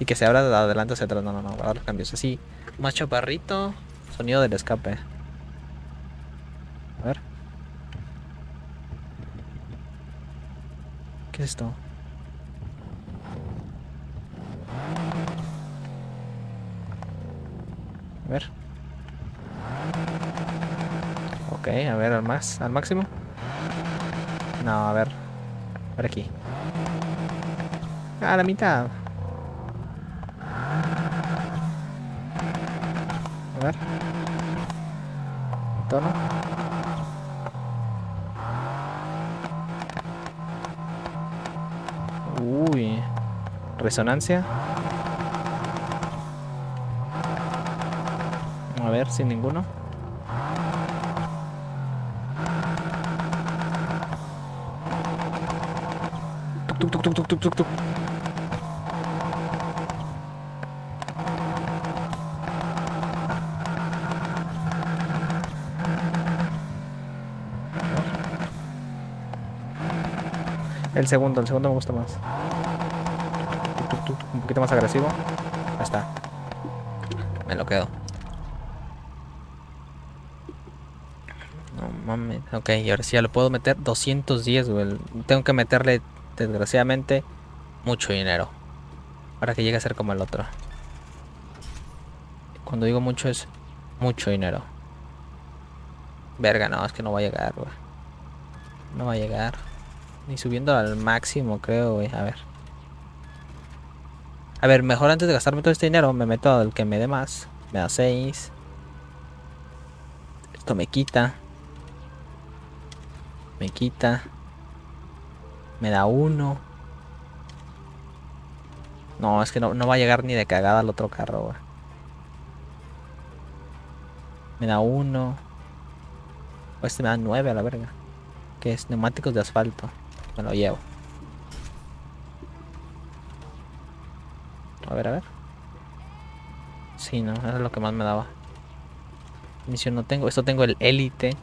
Y que se abra de adelante hacia atrás. No, no, no. Voy a dar los cambios. Así. Más chaparrito. Sonido del escape. A ver. ¿Qué es esto? A ver. Ok, a ver, al más, al máximo. No, a ver. Ver aquí. A la mitad. A ver. Tono. Uy. Resonancia. Sin ninguno. Tuk, tuk, tuk, tuk, tuk, tuk, tuk. El segundo, el segundo me gusta más. Tuk, tuk, tuk, tuk, Un poquito más agresivo. Ahí está. Me lo quedo. No mames. Ok, y ahora sí ya lo puedo meter. 210, güey. Tengo que meterle, desgraciadamente, mucho dinero. Para que llegue a ser como el otro. Cuando digo mucho es mucho dinero. Verga, no, es que no va a llegar. No va a llegar. Ni subiendo al máximo, creo, güey. A ver. A ver, mejor antes de gastarme todo este dinero, me meto al que me dé más. Me da 6. Esto me quita. Me quita. Me da 1. No, es que no, no va a llegar ni de cagada al otro carro. Me da 1. Este me da 9 a la verga. Que es neumáticos de asfalto. Me lo llevo. A ver, a ver. Sí, no, era lo que más me daba. Misión no tengo. Esto tengo el élite.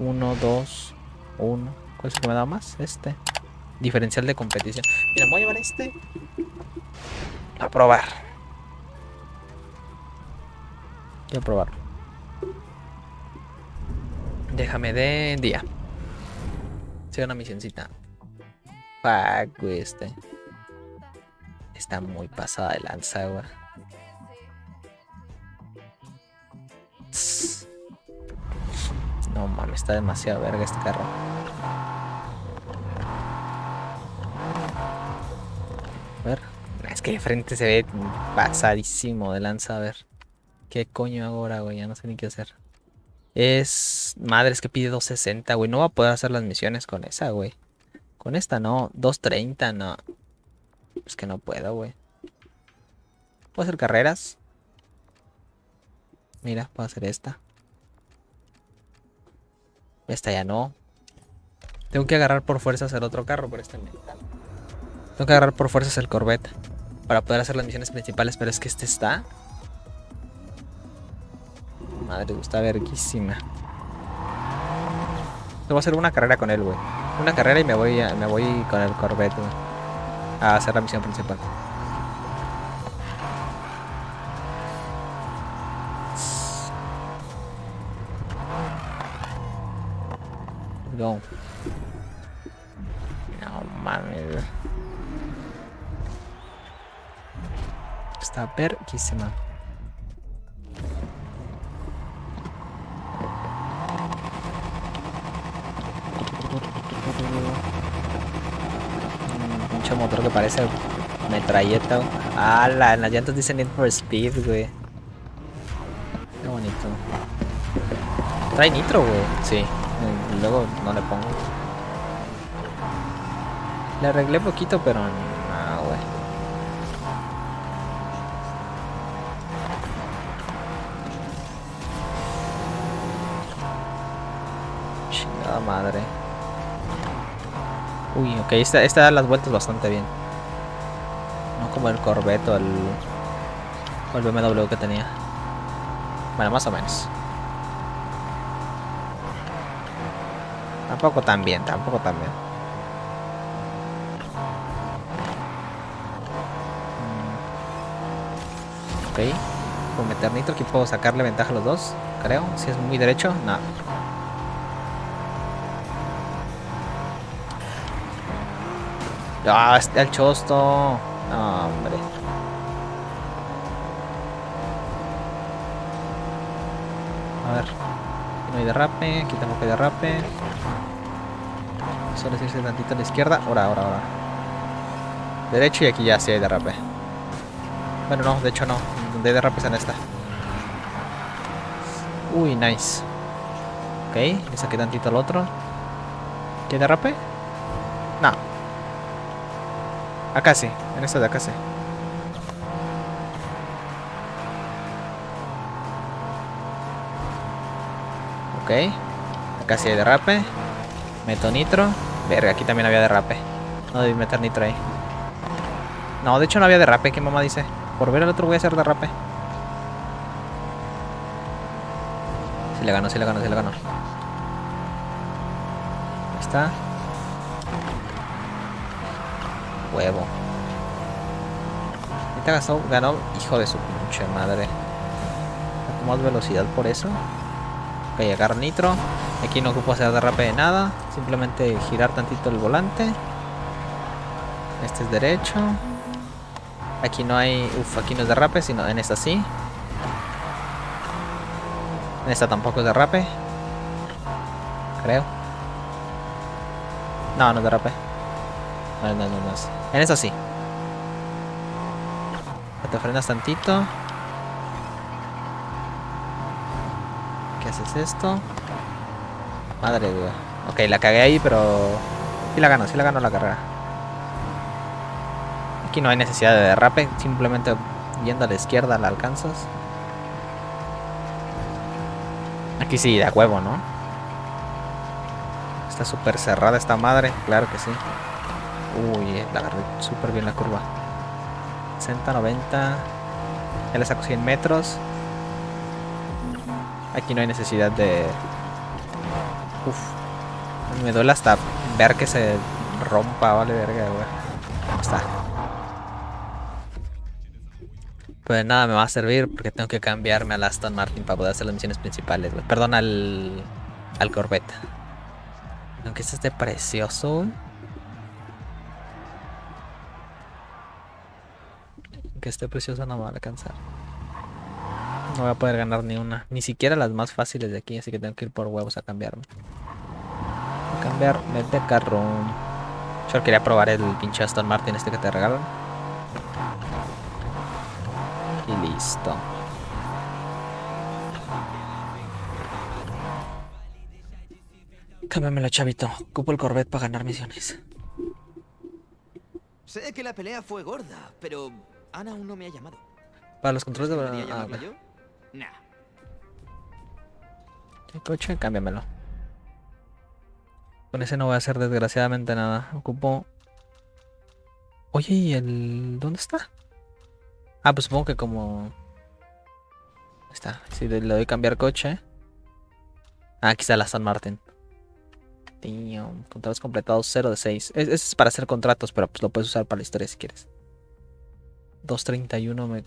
1, 2, 1. ¿Cuál es el que me da más? Este. Diferencial de competición. Mira, voy a llevar este. A probar. Quiero probarlo. Déjame de día. Sí, una misioncita. Fuck, este. Está muy pasada de lanza, güey. No mames, está demasiado verga este carro. A ver. Es que de frente se ve pasadísimo de lanza. A ver. ¿Qué coño hago ahora, güey? Ya no sé ni qué hacer. Es... Madre, es que pide 260, güey. No va a poder hacer las misiones con esa, güey. Con esta no. 230, no. Es que no puedo, güey. ¿Puedo hacer carreras? Mira, puedo hacer esta. Esta ya no. Tengo que agarrar por fuerzas el otro carro por este mental. Tengo que agarrar por fuerzas el Corvette. Para poder hacer las misiones principales. Pero es que este está... Madre, está verguísima. Voy a hacer una carrera con él, güey. Una carrera y me voy, a- me voy con el Corvette, güey. A hacer la misión principal. Go. No mames. Está verguísima. Un pinche motor que parece metralleta. Ah, la, en las llantas dice Need for Speed, güey. Qué bonito. Trae nitro, güey. Sí. Luego no le pongo. Le arreglé poquito, pero no, güey. Chingada madre. Uy, ok, esta, esta da las vueltas bastante bien. No como el Corvette o el, o el BMW que tenía. Bueno, más o menos. Tampoco tan bien, tampoco tan bien. Ok. Puedo meter nitro, aquí puedo sacarle ventaja a los dos, creo. Si es muy derecho, no. Ah, está el chosto. No, hombre. A ver. Aquí no hay derrape. Aquí tampoco hay derrape. Solo es tantito a la izquierda. Ahora, ahora, ahora. Derecho y aquí ya sí hay derrape. Bueno, no, de hecho no. Donde hay derrapes en esta. Uy, nice. Ok, le saqué tantito al otro. ¿Qué derrape? No. Acá sí, en esta de acá sí. Ok. Acá sí hay derrape. Meto nitro. Verga, aquí también había derrape. No debí meter nitro ahí. No, de hecho no había derrape, ¿qué mamá dice? Por ver al otro voy a hacer derrape. Si le gano, si le gano, si le gano. Ahí está. Huevo. Ahorita gastó, ganó, hijo de su pinche madre. Más velocidad por eso. Ok, agarro nitro. Aquí no ocupo hacer derrape de nada. Simplemente girar tantito el volante. Este es derecho. Aquí no hay... Uf, aquí no es derrape, sino en esta sí. En esta tampoco es derrape. Creo. No, no es derrape. No, no, no, no. En esta sí. Te frenas tantito. ¿Qué haces esto? Madre mía. Ok, la cagué ahí, pero... Sí la gano, sí la gano la carrera. Aquí no hay necesidad de derrape, simplemente yendo a la izquierda la alcanzas. Aquí sí, de huevo, ¿no? Está súper cerrada esta madre, claro que sí. Uy, la agarré súper bien la curva. 60, 90. Ya le saco 100 metros. Aquí no hay necesidad de... Me duele hasta ver que se rompa, vale verga, güey. Está. Pues nada me va a servir porque tengo que cambiarme al Aston Martin para poder hacer las misiones principales, güey. Perdón, al, al Corvette. Aunque este esté precioso, güey. Que esté precioso no me va a alcanzar. No voy a poder ganar ni una. Ni siquiera las más fáciles de aquí, así que tengo que ir por huevos a cambiarme. Cambiarme de carro. Yo quería probar el pinche Aston Martin este que te regalan. Y listo. Cámbiamelo, chavito. Ocupo el Corvette para ganar misiones. Sé que la pelea fue gorda, pero Ana aún no me ha llamado. Para los controles de... ¿Debería Ah, llamarla ok. yo? Nah. El coche, cámbiamelo. Con ese no voy a hacer desgraciadamente nada. Ocupo... Oye, ¿y el... ¿Dónde está? Ah, pues supongo que como... Ahí Está. Si le doy cambiar coche. Ah, aquí está la San Martin. Damn, Contratos completados 0 de 6. Es, es para hacer contratos, pero pues lo puedes usar para la historia si quieres. 231 me...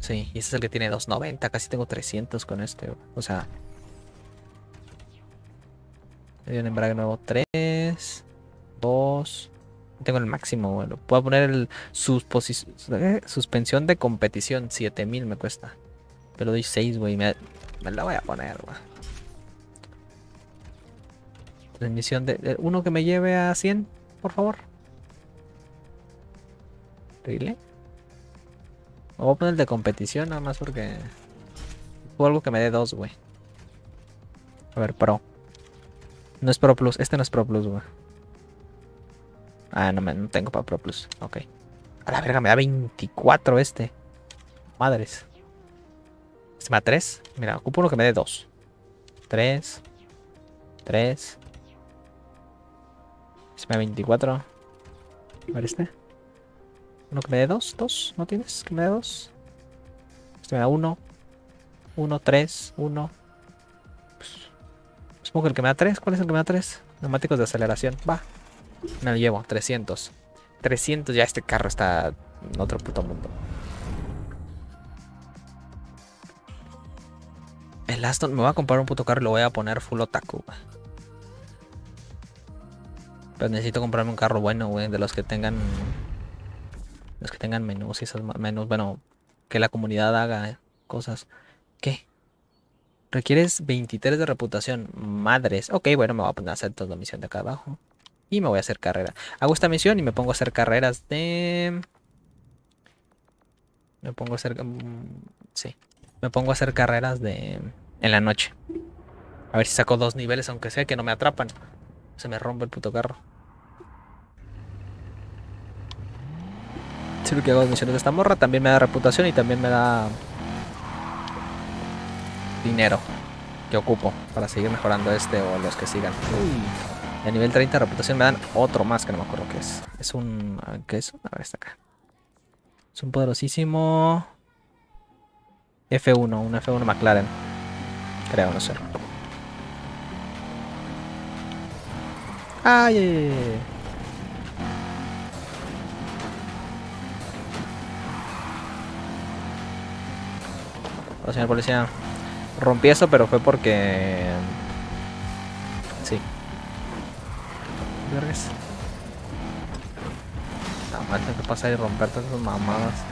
Sí, y ese es el que tiene 290. Casi tengo 300 con este. O sea... Me dio un embrague nuevo 3. 2. Tengo el máximo, bueno. Puedo poner el eh, suspensión de competición. 7000 me cuesta. Pero doy 6, güey. Me, me la voy a poner, güey. Transmisión de, Uno que me lleve a 100, por favor. ¿Really? O voy a poner el de competición nada más porque... O algo que me dé 2, güey. A ver, Pro. No es Pro Plus. Este no es Pro Plus, güey. Ah, no, me, no tengo para Pro Plus. Ok. A la verga, me da 24 este. Madres. Este me da 3. Mira, ocupo uno que me dé 2. 3. 3. Este me da 24. A ver este. Uno que me dé 2. 2. ¿No tienes? Que me dé 2. Este me da 1. 1, 3, 1. Supongo que el que me da 3. ¿Cuál es el que me da 3? Neumáticos de aceleración. Va. Me lo llevo. 300. 300. Ya este carro está en otro puto mundo. El Aston. Me voy a comprar un puto carro y lo voy a poner full otaku. Pero necesito comprarme un carro bueno, güey. De los que tengan. Los que tengan menús y esas ma- menús. Bueno, que la comunidad haga cosas. ¿Qué? Requieres 23 de reputación. Madres. Ok, bueno, me voy a poner a hacer toda la misión de acá abajo. Y me voy a hacer carrera. Hago esta misión y me pongo a hacer carreras de... Me pongo a hacer... mm, Sí. Me pongo a hacer carreras de... En la noche. A ver si saco dos niveles, aunque sea que no me atrapan. Se me rompe el puto carro. Si lo que hago misiones de esta morra también me da reputación y también me da dinero que ocupo para seguir mejorando este o los que sigan. Uy. Y a nivel 30 de reputación me dan otro más que no me acuerdo qué es. Es un... ¿Qué es? A ver, está acá. Es un poderosísimo... F1, un F1 McLaren. Creo, no sé. Ay. Hola, señor policía. Rompí eso, pero fue porque... Sí. Vergas. Mal, tengo que pasar y romper todas esas mamadas.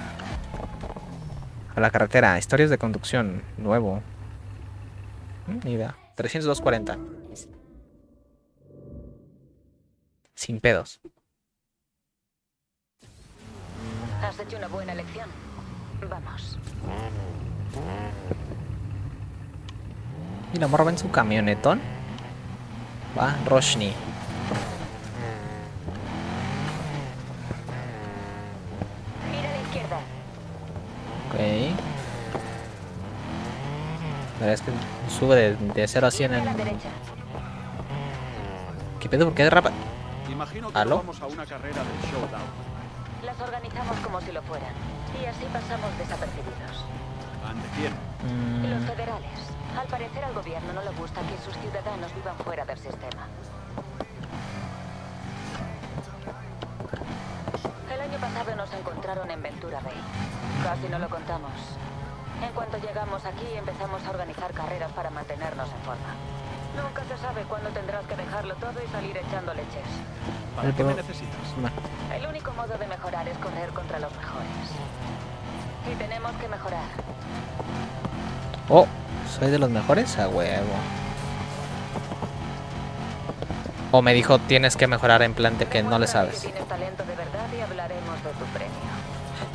A la carretera, historias de conducción, nuevo. Mm, Ni idea. 302.40. Sin pedos. Has hecho una buena lección. Vamos. Y la morra va en su camionetón. Va, Roshni. Gira a la izquierda. Ok. La verdad es que sube de, de 0 a 100 A la en... ¿Qué pedo? ¿Por qué derrapa? Imagino que ¿Aló? vamos a una carrera de showdown. Las organizamos como si lo fueran. Y así pasamos desapercibidos. ¿Ante quién? Los Mm, federales. Al parecer al gobierno no le gusta que sus ciudadanos vivan fuera del sistema. El año pasado nos encontraron en Ventura Bay. Casi no lo contamos. En cuanto llegamos aquí empezamos a organizar carreras para mantenernos en forma. Nunca se sabe cuándo tendrás que dejarlo todo y salir echando leches. ¿Para El qué me necesitas? El único modo de mejorar es correr contra los mejores. Y tenemos que mejorar. Oh, soy de los mejores a huevo. O me dijo tienes que mejorar en plan de que no le sabes.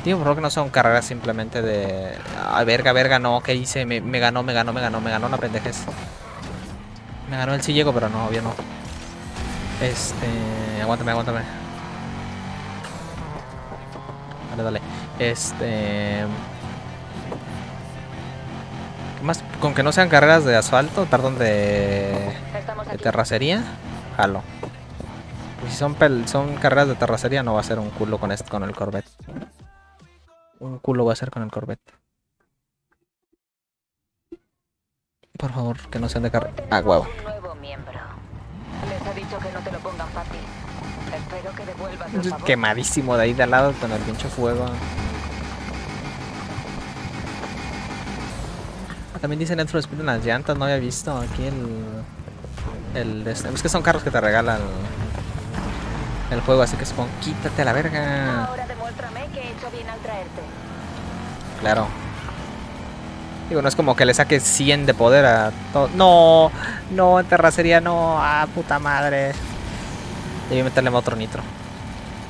Tío, que no son carreras simplemente de. Ah, verga, verga, no, ¿qué hice? Me, me ganó, me ganó, me ganó, me ganó, no pendejes. Me ganó el sí llego, pero no, obvio no. Este. Aguántame, aguántame. Dale, dale. Este. Con que no sean carreras de asfalto, perdón, de. De terracería, jalo. Si son, pel- son carreras de terracería, no va a ser un culo con, este, con el Corvette. Un culo va a ser con el Corvette. Por favor, que no sean de carrera. Ah, huevo. Quemadísimo de ahí de al lado con el pinche fuego. También dice Need for Speed en las llantas, no había visto aquí el... el este- Es que son carros que te regalan el juego, así que supongo, quítate a la verga. Ahora demuéstrame que he hecho bien al traerte. Claro. Digo, no es como que le saque 100 de poder a todo. No, no, en terracería no. Ah, puta madre. Debí meterle otro nitro.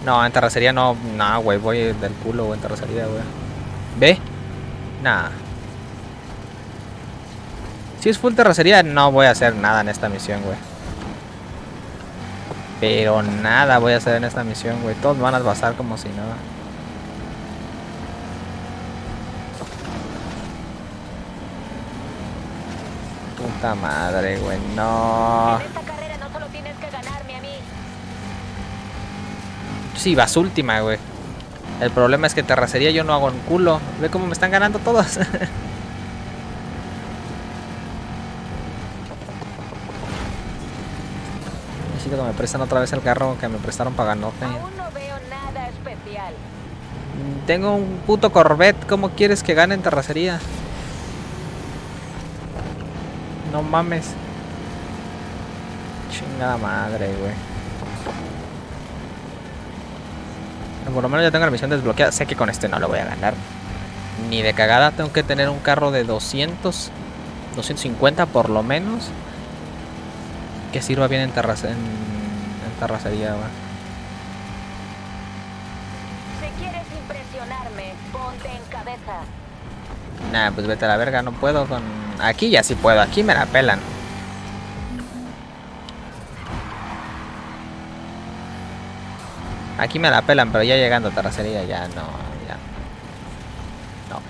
No, en terracería no. Nah, güey, voy del culo, güey, en terracería, güey. ¿Ve? Nah. Si es full terracería, no voy a hacer nada en esta misión, güey. Pero nada voy a hacer en esta misión, güey. Todos van a pasar como si nada. Puta madre, güey, no. En esta carrera no solo tienes que ganarme a mí. Sí, vas última, güey. El problema es que terracería yo no hago un culo. Ve cómo me están ganando todos. prestan otra vez el carro que me prestaron para ganote. Aún no veo nada especial. Tengo un puto Corvette. ¿Cómo quieres que gane en terracería? No mames. Chingada madre, güey. Por lo menos ya tengo la misión desbloqueada. Sé que con este no lo voy a ganar. Ni de cagada. Tengo que tener un carro de 200. 250 por lo menos. Que sirva bien en, terrace- en, güey. Si quieres impresionar traicionarme. Ponte en cabeza. Nah, pues vete a la verga, no puedo con... Aquí ya sí puedo, aquí me la pelan. Aquí me la pelan, pero ya llegando a terracería ya no, ya. No.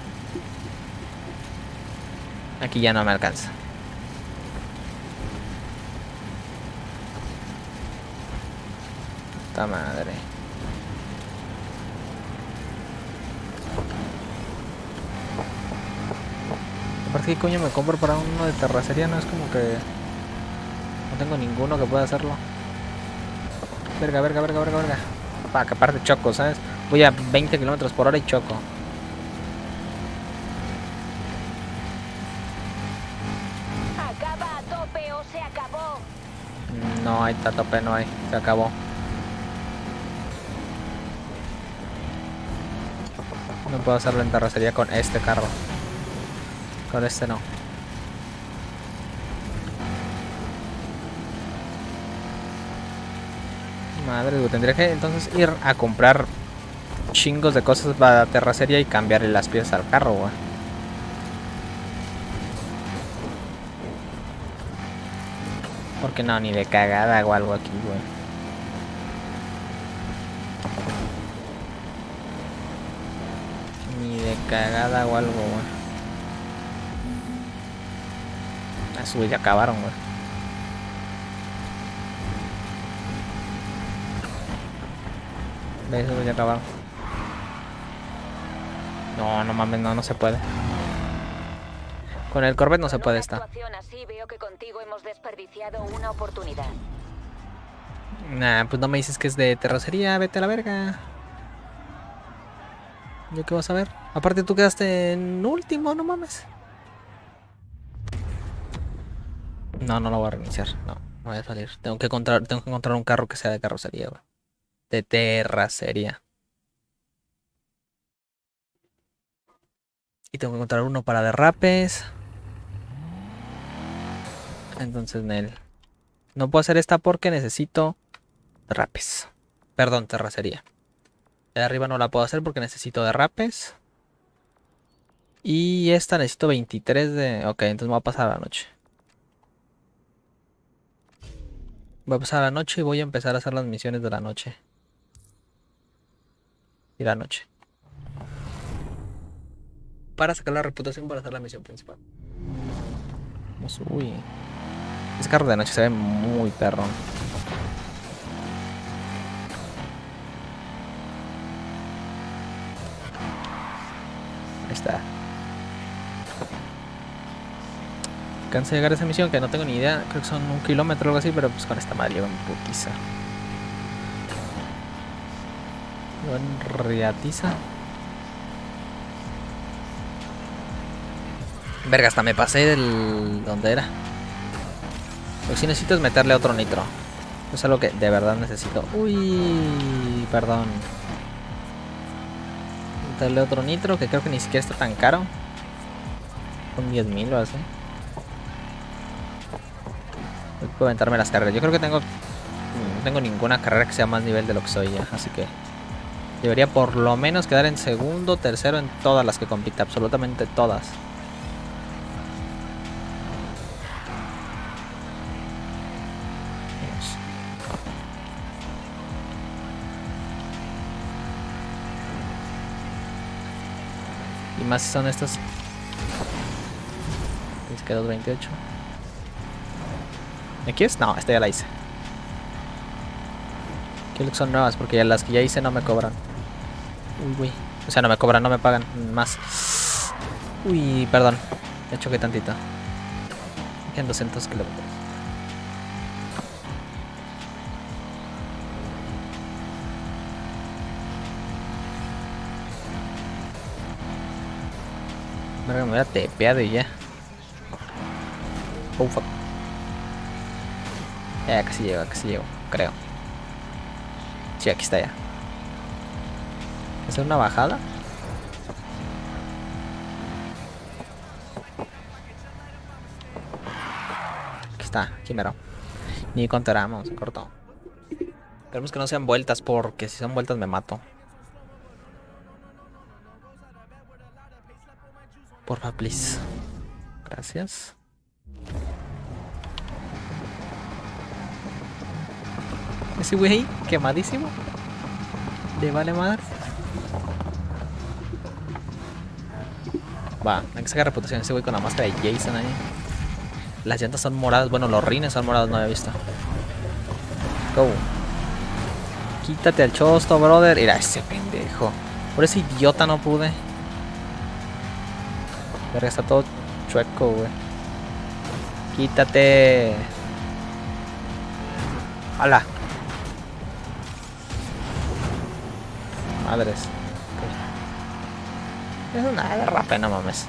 Aquí ya no me alcanza. Puta madre. Aparte, ¿qué coño me compro para uno de terracería? No es como que... No tengo ninguno que pueda hacerlo. Verga, verga, verga, verga, verga. Para que aparte choco, ¿sabes? Voy a 20 kilómetros por hora y choco. Acaba a tope o se acabó. No hay a tope, no hay. Se acabó. No puedo hacerlo en terracería con este carro. Con este no. Madre, tendría que entonces ir a comprar chingos de cosas para la terracería y cambiarle las piezas al carro, güey. Porque no, ni de cagada o algo aquí, güey. Ni de cagada o algo, güey. Ah, su, güey, ya acabaron, güey. De eso ya acabaron. No, no mames, no, no se puede. Con el Corvette no se puede estar. Nah, pues no me dices que es de terracería, vete a la verga. ¿Yo qué vas a ver? Aparte tú quedaste en último, no mames. No, no lo voy a reiniciar. No, no voy a salir. Tengo que encontrar, tengo que encontrar un carro que sea de carrocería, güey. De terracería. Y tengo que encontrar uno para derrapes. Entonces, Nel. No puedo hacer esta porque necesito derrapes. Perdón, terracería. De arriba no la puedo hacer porque necesito derrapes. Y esta necesito 23 de... Ok, entonces me voy a pasar a la noche. Voy a pasar la noche y voy a empezar a hacer las misiones de la noche. Y la noche. Para sacar la reputación para hacer la misión principal. Vamos, uy. Ese carro de noche se ve muy perrón. Está. Alcancé a llegar a esa misión que no tengo ni idea. Creo que son un kilómetro o algo así, pero pues con esta madre lleva un poquisa. Lleva riatiza. Verga, hasta me pasé del... ¿Dónde era? Lo que sí necesito es meterle otro nitro. Es algo que de verdad necesito. Uy, perdón. Meterle otro nitro que creo que ni siquiera está tan caro. Con 10.000 o así. Puedo aventarme las carreras. Yo creo que tengo... No tengo ninguna carrera que sea más nivel de lo que soy ya. Así que... Debería por lo menos quedar en segundo, tercero en todas las que compite. Absolutamente todas. Más son estas. Les quedó 28. ¿Me quieres? No, esta ya la hice. Quiero que son nuevas porque ya las que ya hice no me cobran. Uy, uy. O sea, no me cobran, no me pagan más. Uy, perdón. Me choqué tantito. En 200 kilómetros. Verga, me hubiera tepeado y ya. Oh, fuck. Ya, casi llego, casi creo. Sí, aquí está ya. ¿Es una bajada? Aquí está, aquí mero. Ni contaramos, corto. Esperemos que no sean vueltas, porque si son vueltas me mato. Porfa, please. Gracias. Ese güey quemadísimo. Le vale madre. Va, hay que sacar reputación. Ese güey con la máscara de Jason ahí. Las llantas son moradas. Bueno, los rines son morados, no había visto. Go. Quítate al chosto, brother. Mira ese pendejo. Por ese idiota no pude. Verga, está todo chueco, güey. Quítate. ¡Hala! Madres. Ok. Es una derrape, no mames.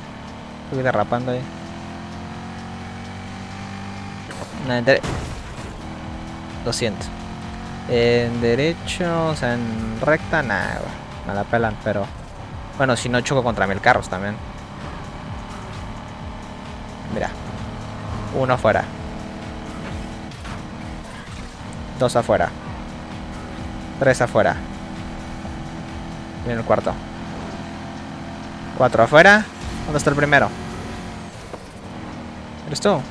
Estoy derrapando ahí. En dere- Lo siento. En derecho, o sea, en recta, nada. Me la pelan, pero. Bueno, si no choco contra mil carros también. Uno afuera. Dos afuera. Tres afuera. Viene el cuarto. Cuatro afuera. ¿Dónde está el primero? ¿Eres tú? Ok.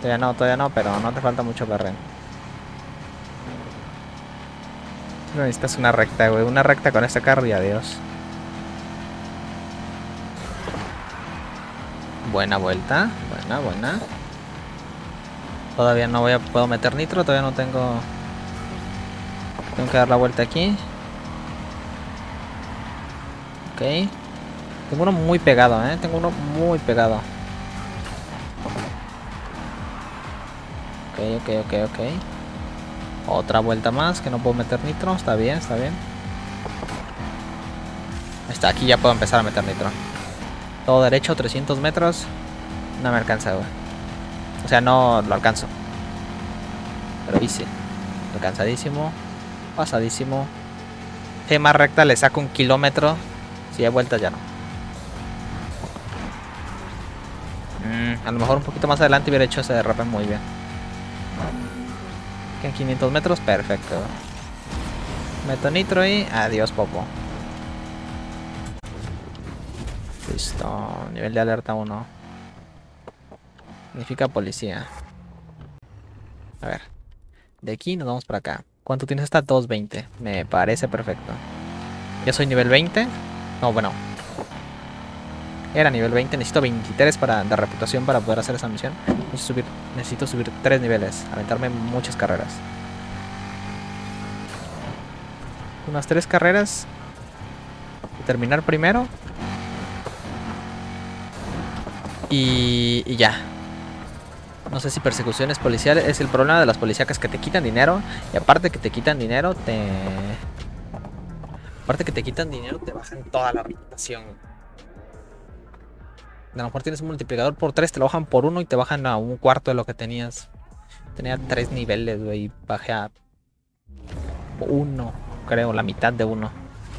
Todavía no, todavía no, pero no te falta mucho perren. Solo necesitas una recta, güey. Una recta con este carro y adiós. Buena vuelta. Buena, buena. Todavía no voy a puedo meter nitro, todavía no tengo. Tengo que dar la vuelta aquí. Ok. Tengo uno muy pegado, eh. Tengo uno muy pegado. Ok, ok, ok, ok. Otra vuelta más, que no puedo meter nitro. Está bien, está bien. Está, aquí ya puedo empezar a meter nitro. Todo derecho, 300 metros. No me alcanza, güey. O sea, no lo alcanzo. Pero hice. Alcanzadísimo. Pasadísimo. Si más recta, le saco un kilómetro. Si hay vueltas, ya no. Mm, a lo mejor un poquito más adelante hubiera hecho ese derrape muy bien. Que en 500 metros, perfecto. Meto nitro y adiós, popo. Listo. Nivel de alerta 1. Significa policía. A ver. De aquí nos vamos para acá. ¿Cuánto tienes hasta 220? Me parece perfecto. Ya soy nivel 20. No, bueno. Era nivel 20. Necesito 23 para, de reputación para poder hacer esa misión. Necesito subir, necesito subir 3 niveles. Aventarme muchas carreras. Unas 3 carreras. Terminar primero. Y, ya. No sé si persecuciones policiales es el problema de las policíacas que te quitan dinero. Y aparte que te quitan dinero, te. Aparte que te quitan dinero, te bajan toda la reputación. A lo mejor tienes un multiplicador por 3, te lo bajan por 1 y te bajan a un cuarto de lo que tenías. Tenía 3 niveles, güey. Bajé a 1, creo, la mitad de 1.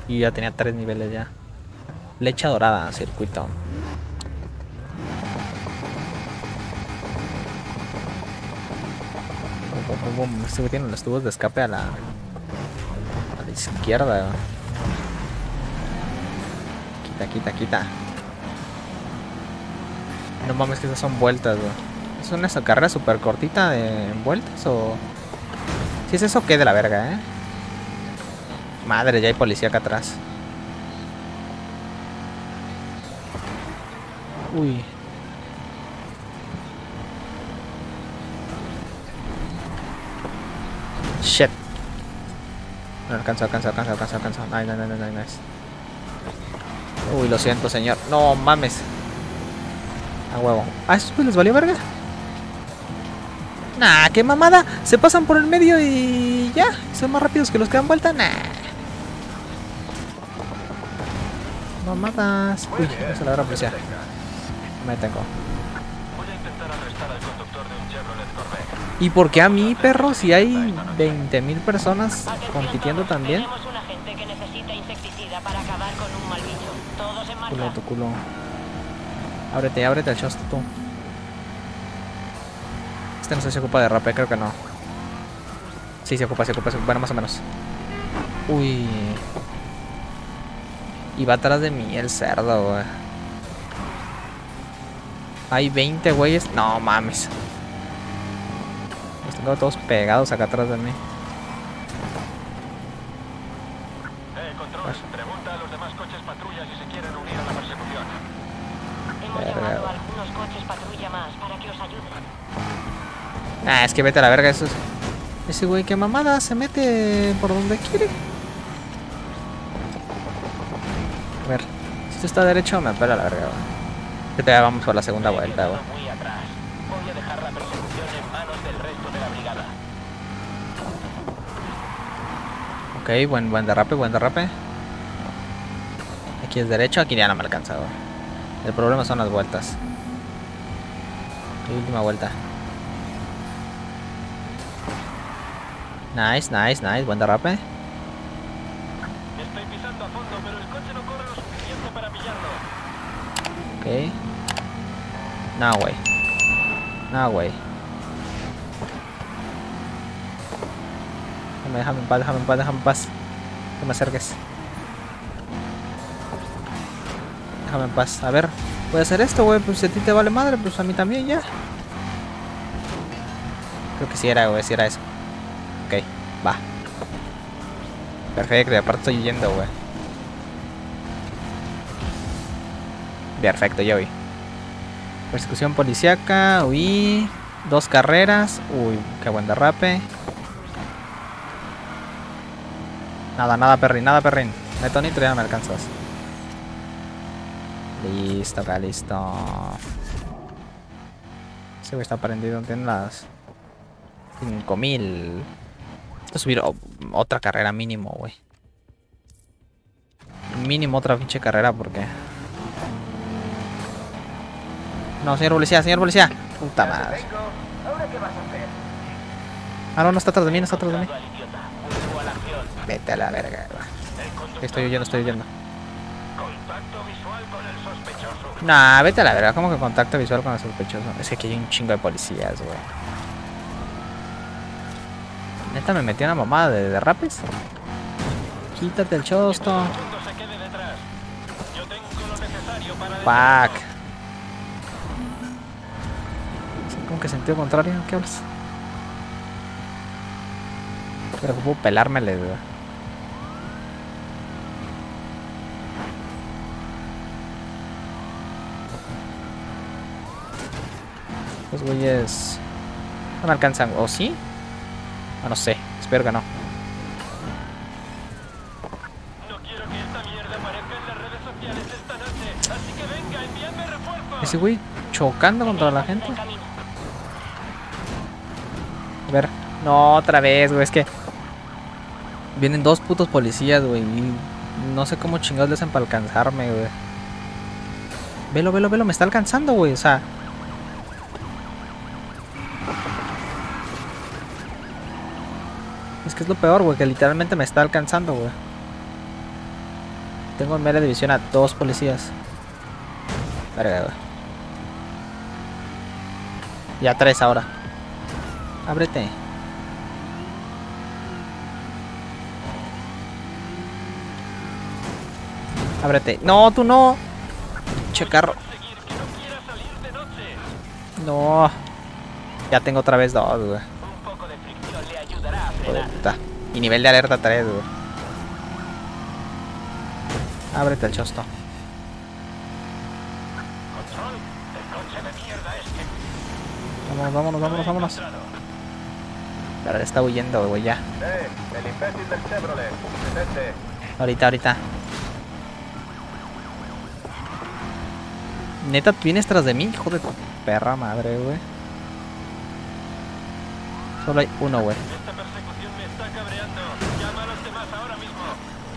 Y ya tenía 3 niveles ya. Leche dorada, circuito. Bum. Este güey tiene los tubos de escape a la, a la izquierda. Quita, quita, quita. No mames que esas son vueltas, güey. ¿Es una carrera súper cortita de vueltas o...? Si es eso, ¿qué de la verga, eh? Madre, ya hay policía acá atrás. Uy. Shit. No alcanza, alcanza, alcanza, alcanza, alcanza. No, no, no, nice. Uy, lo siento, señor. No mames. A huevo. ¿A estos pues les valió verga? Nah, qué mamada. Se pasan por el medio y ya. Son más rápidos que los que dan vuelta. Nah. Mamadas. Uy, no se la agarra policía. Me tengo. ¿Y por qué a mí, perro? Si hay 20.000 personas compitiendo también. Culo, tu culo. Ábrete, ábrete el chosto tú. Este no sé si se ocupa de rape, creo que no. Sí, se ocupa, se ocupa, se ocupa. Bueno, más o menos. Uy. Y va atrás de mí el cerdo, güey. Hay 20 güeyes. No mames. Tengo todos pegados acá atrás de mí. Eh, control, pregunta a los demás coches patrulla si se quieren unir a la persecución. Hemos Verga. llamado a algunos coches patrulla más para que os ayuden. Ah, es que vete a la verga eso. es- Ese güey que mamada se mete por donde quiere. A ver, si esto está derecho me pela la verga. ya vamos por la segunda vuelta, güey. Muy atrás. Voy a dejar la persecución en manos del resto de la brigada. Ok, buen, buen derrape, buen derrape. Aquí es derecho, aquí ya no me alcanza, güey. El problema son las vueltas. Última vuelta. Nice, nice, nice, buen derrape. Estoy pisando a fondo, pero el coche no corre lo suficiente para pillarlo. Ok. No, güey. No, güey. Déjame, en paz, déjame en paz, déjame en paz. No me acerques. Déjame en paz. A ver, a hacer esto, güey. Pues si a ti te vale madre, pues a mí también ya. Creo que sí era, güey, sí era eso. Ok, va. Perfecto, y aparte estoy huyendo, güey. Perfecto, ya vi. Persecución policíaca, huí. Dos carreras. Uy, qué buen derrape. Nada, nada, perrin, nada, perrin. Meto nitro y ya me alcanzas. Listo, acá, listo. Ese güey está prendido, tiene las 5000. Esto subir otra carrera mínimo, güey. Mínimo otra pinche carrera porque. No, señor policía, señor policía. Puta madre. Ah, no, no está atrás de mí, no está atrás de mí. Vete a la verga. Estoy huyendo, estoy huyendo. Contacto visual con el sospechoso. Nah, vete a la verga. ¿Cómo que contacto visual con el sospechoso? Es que aquí hay un chingo de policías, güey. Neta me metí una mamada de derrapes. Quítate el chosto. Fuck. ¿Cómo que sentido contrario? ¿Qué hablas? Pero puedo pelármele, güey. Güeyes no me alcanzan, ¿o sí? Ah, no sé, espero que no. No quiero que esta mierda aparezca en las redes sociales esta noche. Así que venga, envíame refuerzos. Ese güey chocando contra la gente. A ver. No, otra vez, güey. Es que. Vienen dos putos policías, güey. Y no sé cómo chingados le hacen para alcanzarme, güey. Velo, velo, velo. Me está alcanzando, güey. O sea. Que es lo peor, güey. Que literalmente me está alcanzando, güey. Tengo en media división a dos policías. Verga, güey. Ya tres ahora. Ábrete. Ábrete. No, tú no. Che carro. No. Ya tengo otra vez dos, güey. Un poco de fricción le ayudará a frenar. Puta. Y nivel de alerta 3, güey. Ábrete el chosto. Vámonos, vámonos, vámonos, vámonos. Pero está huyendo, güey, ya. Ahorita, ahorita. Neta, vienes tras de mí, hijo de perra madre, güey. Solo hay uno, güey.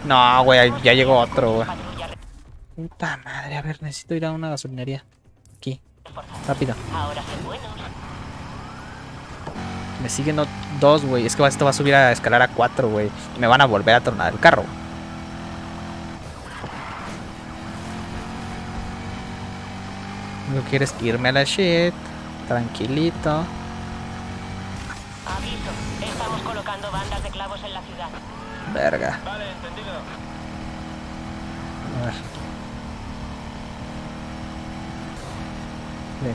No, güey, ya llegó otro, güey. Puta madre, a ver, necesito ir a una gasolinería. Aquí, rápido. Ahora sé buenos. Me siguen dos, güey. Es que esto va a subir a escalar a cuatro, güey. Me van a volver a tornar el carro. No quieres irme a la shit. Tranquilito. Aviso, estamos colocando bandas de clavos en la ciudad. Verga. Vale, entendido. A ver.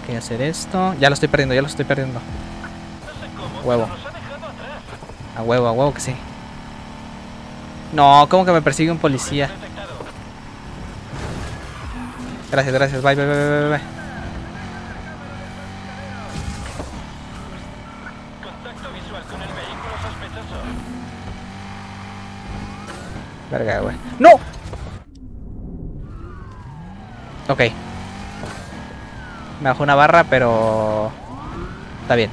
Voy a hacer esto. Ya lo estoy perdiendo, ya lo estoy perdiendo. Huevo. A huevo, a huevo que sí. No, ¿cómo que me persigue un policía? Gracias, gracias. Bye, bye, bye, bye, bye. Verga, güey. ¡No! Ok. Me bajó una barra, pero... Está bien.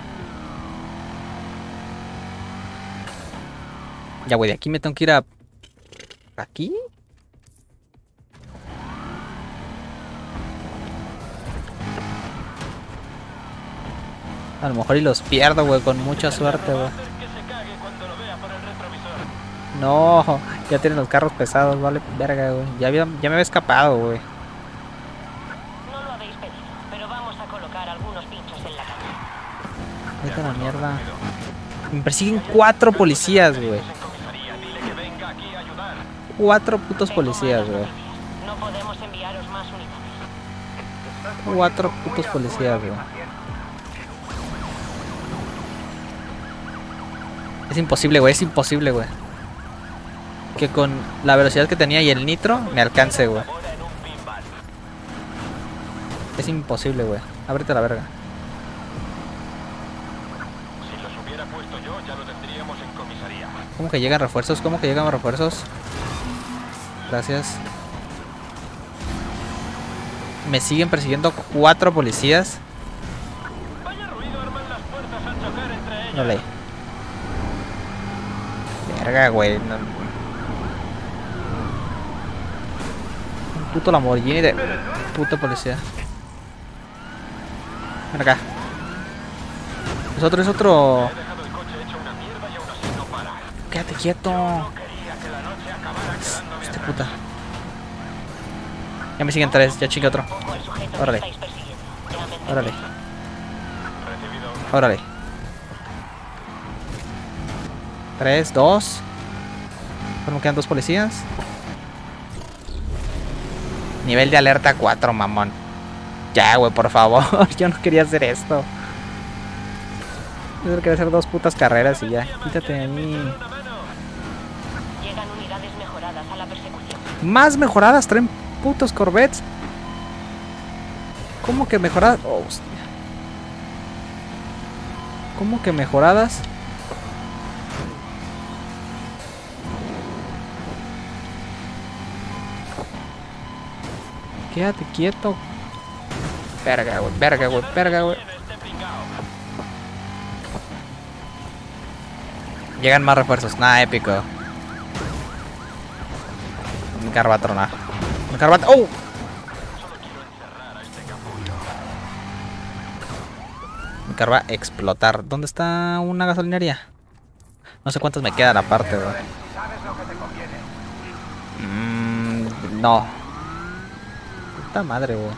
Ya, güey, de aquí me tengo que ir a... ¿Aquí? A lo mejor y los pierdo, güey, con mucha suerte, güey. No, ya tienen los carros pesados, vale, verga, güey. Ya, había- ya me había escapado, güey. No lo habéis pedido, pero vamos a colocar algunos pinchos en la calle. Vete a la mierda. Me persiguen cuatro policías, güey. Cuatro putos policías, güey. No podemos enviaros más unidades. Cuatro putos policías, güey. Es imposible, güey, es imposible, güey. Que con la velocidad que tenía y el nitro me alcance, güey. Es imposible, güey. Ábrete la verga. Si los hubiera puesto yo, ya lo tendríamos en comisaría. ¿Cómo que llegan refuerzos? ¿Cómo que llegan refuerzos? Gracias. Me siguen persiguiendo cuatro policías. No leí. Verga, güey. no- puto Lamborghini de puto policía. Ven acá. Es otro, es otro. Quédate quieto. Este puta. Ya me siguen tres, ya chingue otro. Órale. Órale. Órale. Tres, dos. Me quedan dos policías. Nivel de alerta 4, mamón. Ya, güey, por favor. Yo no quería hacer esto. Yo quería hacer dos putas carreras y ya. Quítate de mí. Llegan unidades mejoradas a la persecución. Más mejoradas, traen putos Corvettes. ¿Cómo que mejoradas? Oh, hostia. ¿Cómo que mejoradas? Quédate quieto. Verga, güey, verga, güey, verga, güey. Llegan más refuerzos, nada épico. Mi carro va a tronar. Mi carro va a... ¡Oh! Carro va a explotar. ¿Dónde está una gasolinería? No sé cuántas me quedan aparte, güey. Mm, no. Puta madre, güey.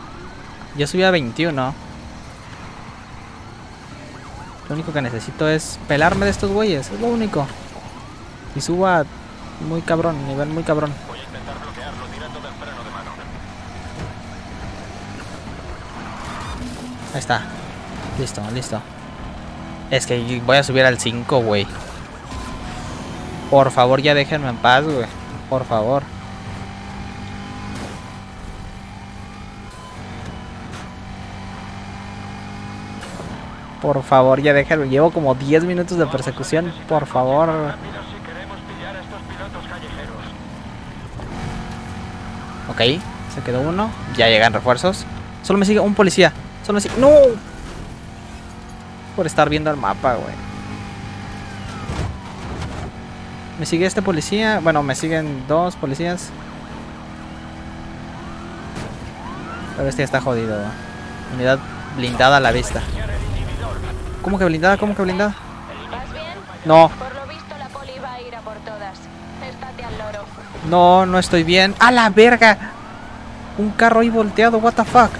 Yo subí a 21. Lo único que necesito es pelarme de estos güeyes. Es lo único. Y subo a muy cabrón, nivel muy cabrón. Ahí está. Listo, listo. Es que voy a subir al 5, güey. Por favor, ya déjenme en paz, güey. Por favor. Por favor, ya déjenme. Llevo como 10 minutos de persecución. Por favor. Ok, se quedó uno. Ya llegan refuerzos. Solo me sigue un policía. Solo me sigue. ¡No! Por estar viendo el mapa, güey. Me sigue este policía. Bueno, me siguen dos policías. Pero este ya está jodido. Unidad blindada a la vista. ¿Cómo que blindada? ¿Cómo que blindada? ¿Vas bien? No, Por lo visto la poli va a ir a por todas. Estate al loro. no, no estoy bien. ¡A la verga! Un carro ahí volteado, what the fuck.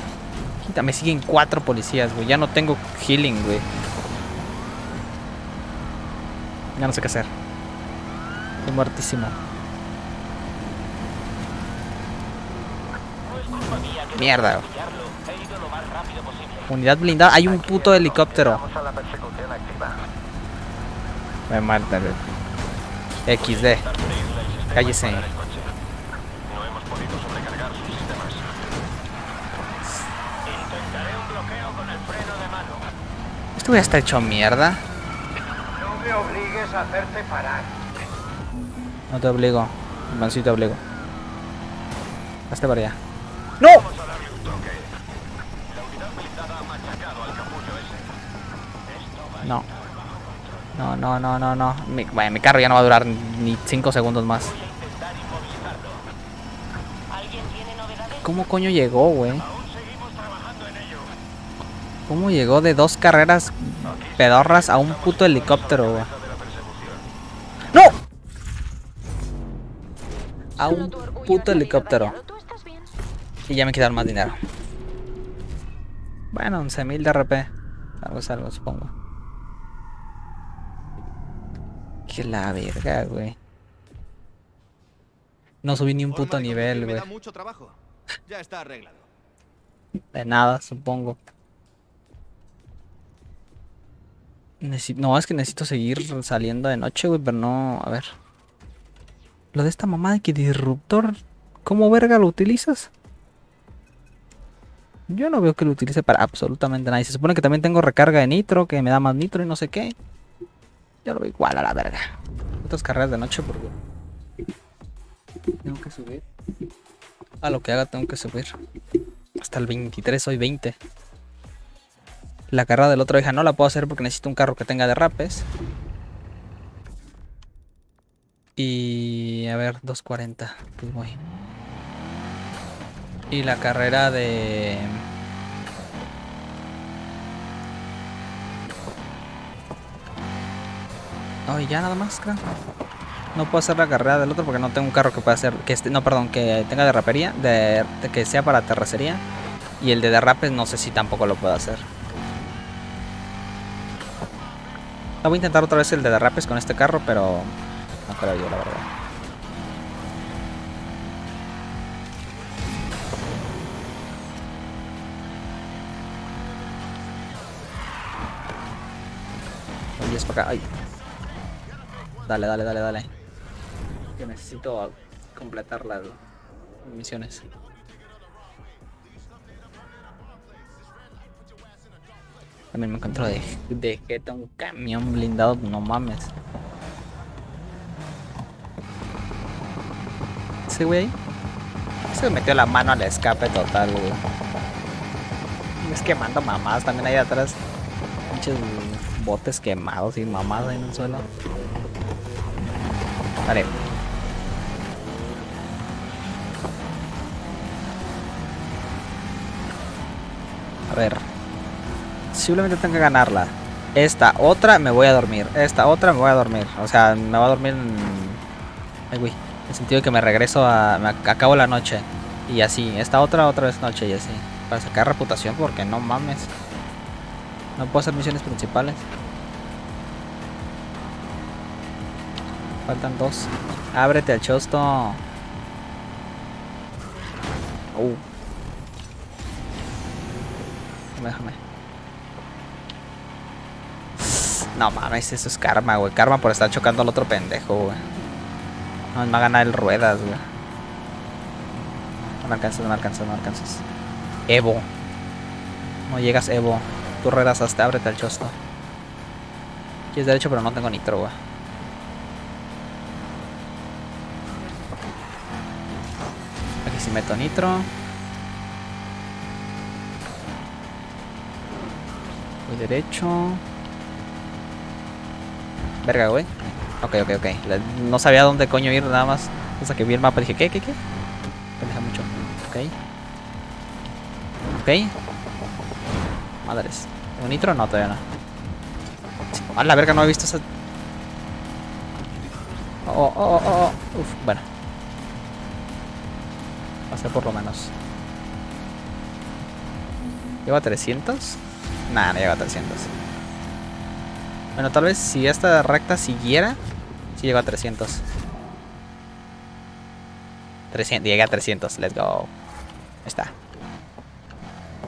Quita, Me siguen cuatro policías, güey. Ya no tengo healing, güey. Ya no sé qué hacer. Estoy muertísimo. Mierda. Unidad blindada. Hay un puto helicóptero. Me mata. XD. Cállese. Esto ya está hecho mierda. No me obligues a hacerte parar. No te obligo. Man, sí te obligo. Hazte para allá. ¡No! No. No, no, no, no, no. Mi, bueno, mi carro ya no va a durar ni 5 segundos más. ¿Cómo coño llegó, güey? ¿Cómo llegó de dos carreras pedorras a un puto helicóptero, güey? ¡No! A un puto helicóptero. Y ya me quedaron más dinero. Bueno, 11.000 de RP. Algo es algo, supongo. Que la verga, güey. No subí ni un puto nivel, güey. mucho trabajo. Ya está arreglado. De nada, supongo. No, es que necesito seguir saliendo de noche, güey, pero no... A ver. Lo de esta mamá de que disruptor... ¿Cómo verga lo utilizas? Yo no veo que lo utilice para absolutamente nada. Y se supone que también tengo recarga de nitro, que me da más nitro y no sé qué. Yo lo veo igual a la verga. Otras carreras de noche porque... Tengo que subir. A lo que haga tengo que subir. Hasta el 23, hoy 20. La carrera del otro hija no la puedo hacer porque necesito un carro que tenga derrapes. Y a ver, 240. Pues voy. Y la carrera de. Oh, y ya nada más, creo. No puedo hacer la carrera del otro porque no tengo un carro que pueda hacer. Que esté, no, perdón, que tenga derrapería. De, de que sea para terracería. Y el de derrapes no sé si tampoco lo puedo hacer. Ah, Voy a intentar otra vez el de derrapes con este carro, pero no creo yo, la verdad. Oye, es para acá. Ay. Dale, dale, dale, dale. Que necesito completar las misiones. También me encontró de, de jeta un camión blindado, no mames. Ese güey se metió la mano al escape total, güey. Es quemando mamadas también ahí atrás. Pinches botes quemados y mamadas ahí en el suelo. Vale. A ver. Simplemente tengo que ganarla. Esta otra me voy a dormir. Esta otra me voy a dormir. O sea, me voy a dormir en... En el sentido de que me regreso a... Me ac- acabo la noche. Y así. Esta otra otra vez noche y así. Para sacar reputación porque no mames. No puedo hacer misiones principales. Faltan dos. Ábrete al chosto. Uh. Déjame. No mames, eso es karma, güey. Karma por estar chocando al otro pendejo, güey. No, me va a el ruedas, güey. No me alcanzas, no me alcanzas, no me alcanzas. Evo. No llegas, Evo. Tú ruedas hasta ábrete al chosto. Aquí es derecho, pero no tengo nitro, güey. Meto nitro. Voy derecho. Verga, güey. Ok, ok, ok. No sabía dónde coño ir nada más. Hasta que vi el mapa dije, ¿qué, qué, qué? Pendeja mucho. Ok. Ok. Madres. ¿Tengo nitro? No, todavía no. A la verga, no he visto esa... Oh, oh, oh, oh. Uf, bueno. Pasé por lo menos. ¿Llego a 300? Nah, no llego a 300. Bueno, tal vez si esta recta siguiera, si llego a 300. 300, llegué a 300, let's go. Ahí está.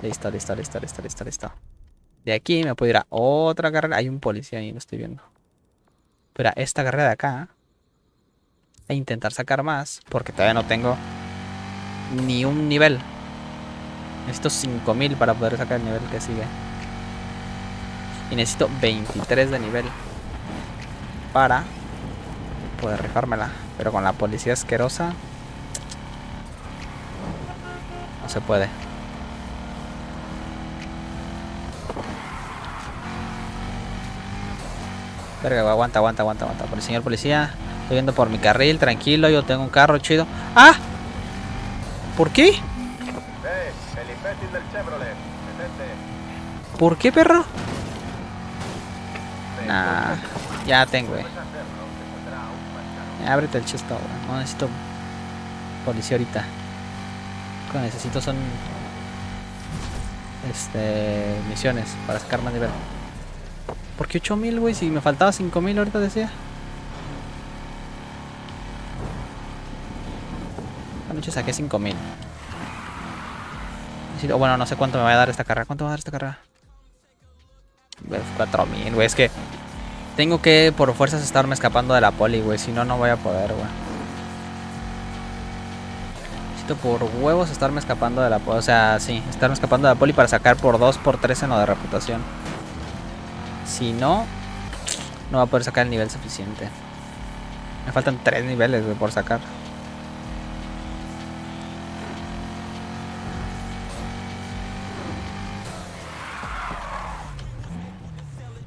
Listo, listo, listo, listo, listo, listo. De aquí me puedo ir a otra carrera. Hay un policía ahí, lo estoy viendo. Pero a esta carrera de acá. E intentar sacar más. Porque todavía no tengo ni un nivel. Necesito 5000 para poder sacar el nivel que sigue. Y necesito 23 de nivel. Para poder rifármela. Pero con la policía asquerosa. No se puede. Verga, aguanta, aguanta, aguanta, aguanta. Por el señor policía. Estoy yendo por mi carril, tranquilo. Yo tengo un carro chido. ¡Ah! ¿Por qué? El imbécil del Chevrolet. Detente. ¿Por qué, perro? Nah, ya tengo, eh. Ábrete el chesto, güey. No necesito policía ahorita. Lo que necesito son este misiones para sacar más nivel. ¿Por qué 8000, güey? Si me faltaba 5000 ahorita decía. Anoche saqué 5000. Necesito- Bueno, no sé cuánto me va a dar esta carrera. ¿Cuánto va a dar esta carrera? 4000, güey. Es que tengo que por fuerzas estarme escapando de la poli, güey. Si no, no voy a poder, güey. Necesito por huevos estarme escapando de la poli. O sea, sí, estarme escapando de la poli para sacar por 2 por 3 en lo de reputación. Si no, no va a poder sacar el nivel suficiente. Me faltan 3 niveles, por sacar.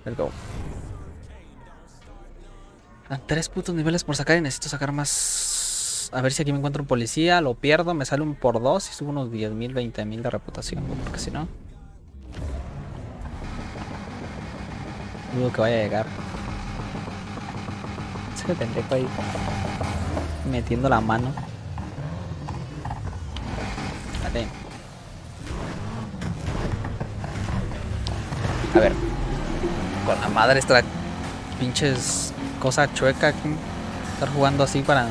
Let's go. Dan tres putos niveles por sacar y necesito sacar más. A ver si aquí me encuentro un policía, lo pierdo, me sale un por dos y subo unos 10.000, 20.000 de reputación, porque si no. Dudo que vaya a llegar. Ese pendejo ahí metiendo la mano. Vale. A ver. Con la madre esta pinches cosa chueca. Estar jugando así para.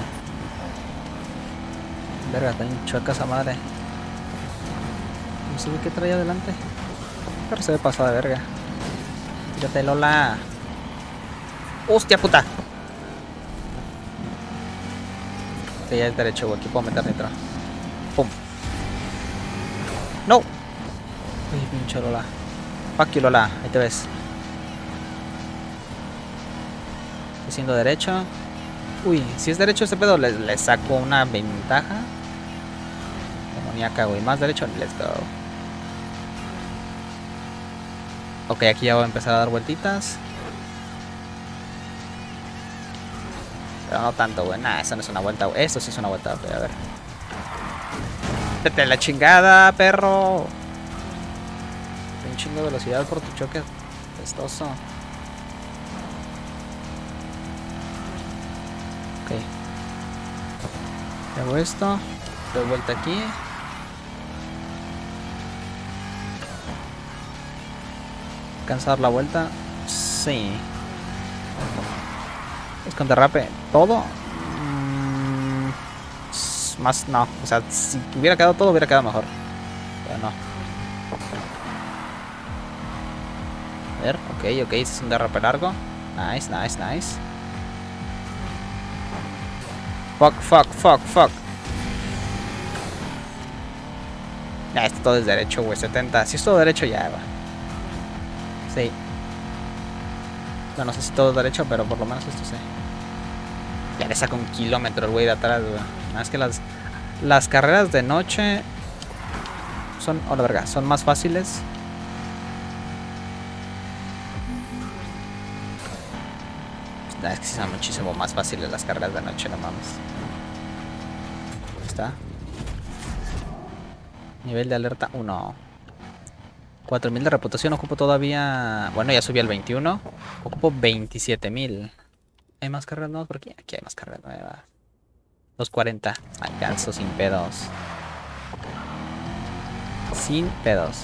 Verga, está bien chueca esa madre. No sé qué trae adelante. Pero se ve pasada de verga. Tírate, Lola. ¡Hostia puta! Sí, ya es derecho. Aquí puedo meter nitro. ¡Pum! ¡No! Uy, pinche Lola. Fuck you, Lola. Ahí te ves. Estoy siendo derecho. Uy, si es derecho este pedo, le, saco una ventaja. Demoníaca, güey. Más derecho, let's go. Ok, aquí ya voy a empezar a dar vueltitas. Pero no tanto, güey. Nah, no es una vuelta, güey. Esto sí es una vuelta, güey. A ver. Vete la chingada, perro. Un chingo de velocidad por tu choque. Testoso. Ok. Hago esto. Doy vuelta aquí. ¿Alcanza a dar la vuelta? Sí. Es con derrape. ¿Todo? Mm, más no. O sea, si hubiera quedado todo, hubiera quedado mejor. Pero no. A ver, ok, ok. Este es un derrape largo. Nice, nice, nice. Fuck, fuck, fuck, fuck. Ya, esto todo es derecho, güey. 70. Si es todo derecho, ya, va. Sí. No, no sé si todo es derecho, pero por lo menos esto sí. Ya le saca un kilómetro el güey de atrás, güey. Es que las, las carreras de noche son, oh la verga, son más fáciles. Es que son muchísimo más fáciles las carreras de noche, no mames. Está. Nivel de alerta 1. 4000 de reputación, ocupo todavía... Bueno, ya subí al 21. Ocupo 27000. ¿Hay más carreras nuevas por aquí? Aquí hay más carreras nuevas. 240. Alcanzo sin pedos. Sin pedos.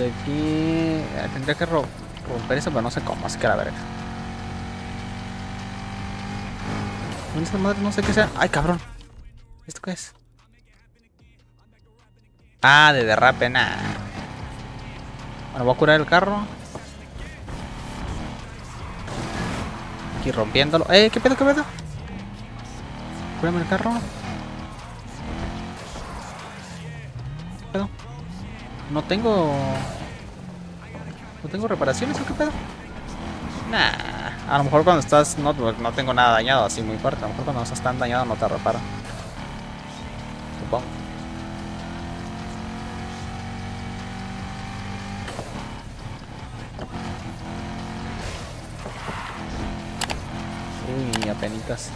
Aquí... eh, Tendría que ro- romper eso, pero no sé cómo, así que la verga. ¿Dónde está madre? No sé qué sea. ¡Ay, cabrón! ¿Esto qué es? Ah, de derrape, nah. Bueno, voy a curar el carro. Aquí rompiéndolo. ¡Eh! ¿Qué pedo, qué pedo? Cúrame el carro. No tengo... ¿No tengo reparaciones o qué pedo? Nah, a lo mejor cuando estás... No, no tengo nada dañado así muy fuerte. A lo mejor cuando estás tan dañado no te reparo. Supongo. Uy, apenitas.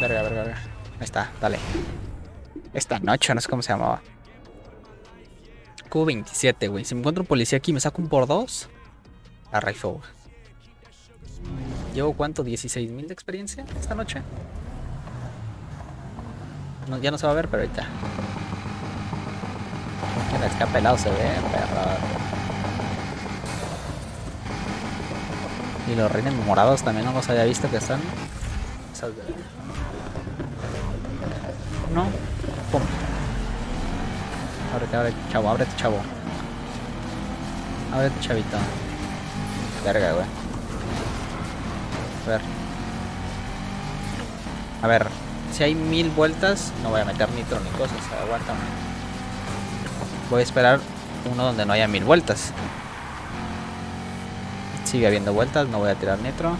Verga, verga, verga. Ahí está, dale. Esta noche, no sé cómo se llamaba. Q27, güey. Si me encuentro un policía aquí y me saco un por dos, la. ¿Llevo cuánto? ¿16.000 de experiencia esta noche? No, ya no se va a ver, pero ahorita. Que la escapa pelado se ve, perro. Y los reines morados también no los había visto que están. No. Pum. Ábrete, ábrete, chavo, ábrete, chavo. Ábrete, chavito. Verga, güey. A ver. A ver. Si hay mil vueltas, no voy a meter nitro ni cosas. Aguántame. Voy a esperar uno donde no haya mil vueltas. Sigue habiendo vueltas, no voy a tirar nitro.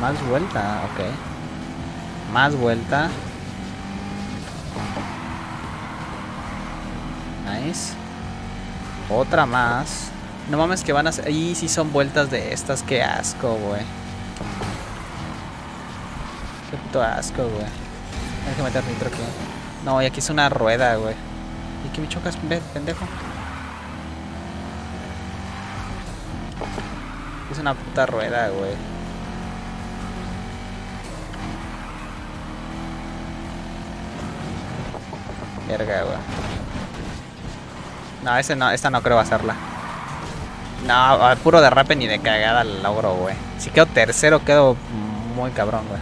Más vuelta, ok. Más vuelta. Nice. Otra más. No mames que van a ser... Ahí sí son vueltas de estas. Qué asco, güey. Qué puto asco, güey. Hay que meter nitro aquí. No, y aquí es una rueda, güey. ¿Y qué me chocas, pendejo? Es una puta rueda, güey. Verga, güey. No, ese no, esta no creo hacerla. No, a puro derrape ni de cagada logro, güey. Si quedo tercero, quedo muy cabrón, güey.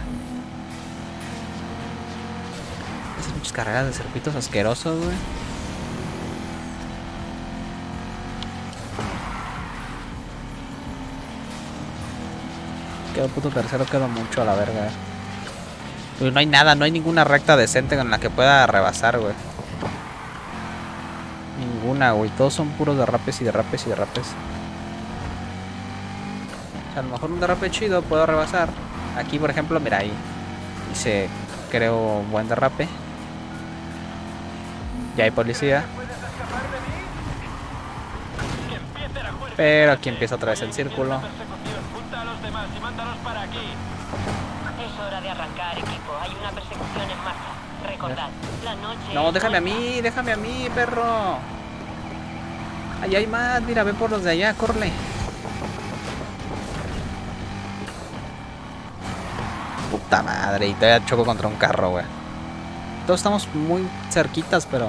Esas muchas carreras de circuitos asquerosos, güey. Quedo puto tercero, quedo mucho a la verga. Uy, no hay nada, no hay ninguna recta decente con la que pueda rebasar, güey. Ninguna, güey. Todos son puros derrapes y derrapes y derrapes. O sea, a lo mejor un derrape chido puedo rebasar. Aquí, por ejemplo, mira ahí. Hice, creo, buen derrape. Ya hay policía. Pero aquí empieza otra vez el círculo. No, déjame a mí, déjame a mí, perro. Allá hay más, mira, ve por los de allá, corre. Puta madre, y todavía choco contra un carro, güey. Todos estamos muy cerquitas, pero...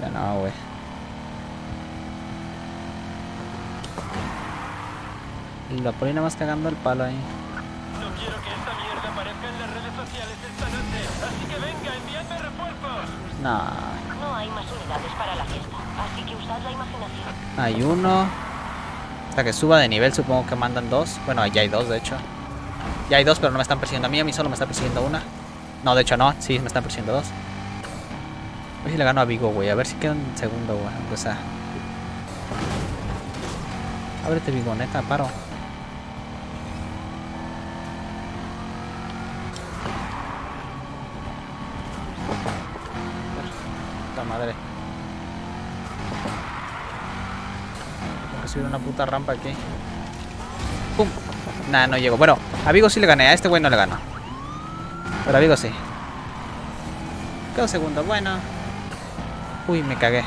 Ya no, güey. La poli nada más cagando el palo ahí. No quiero que No, No hay más unidades para la fiesta, así que usad la imaginación. hay uno. Hasta que suba de nivel supongo que mandan dos. Bueno, ya hay dos de hecho. Ya hay dos, pero no me están persiguiendo a mí. A mí solo me está persiguiendo una. No, de hecho no. Sí, me están persiguiendo dos. A ver si le gano a Vigo, güey. A ver si queda en segundo, güey. Aunque sea. Ábrete, Vigo, neta, paro. Tengo que subir una puta rampa aquí. ¡Pum! Nah, no llego. Bueno, a Vigo sí le gané. A este güey no le gano. Pero a Vigo sí. Quedo segundo. Bueno. Uy, me cagué.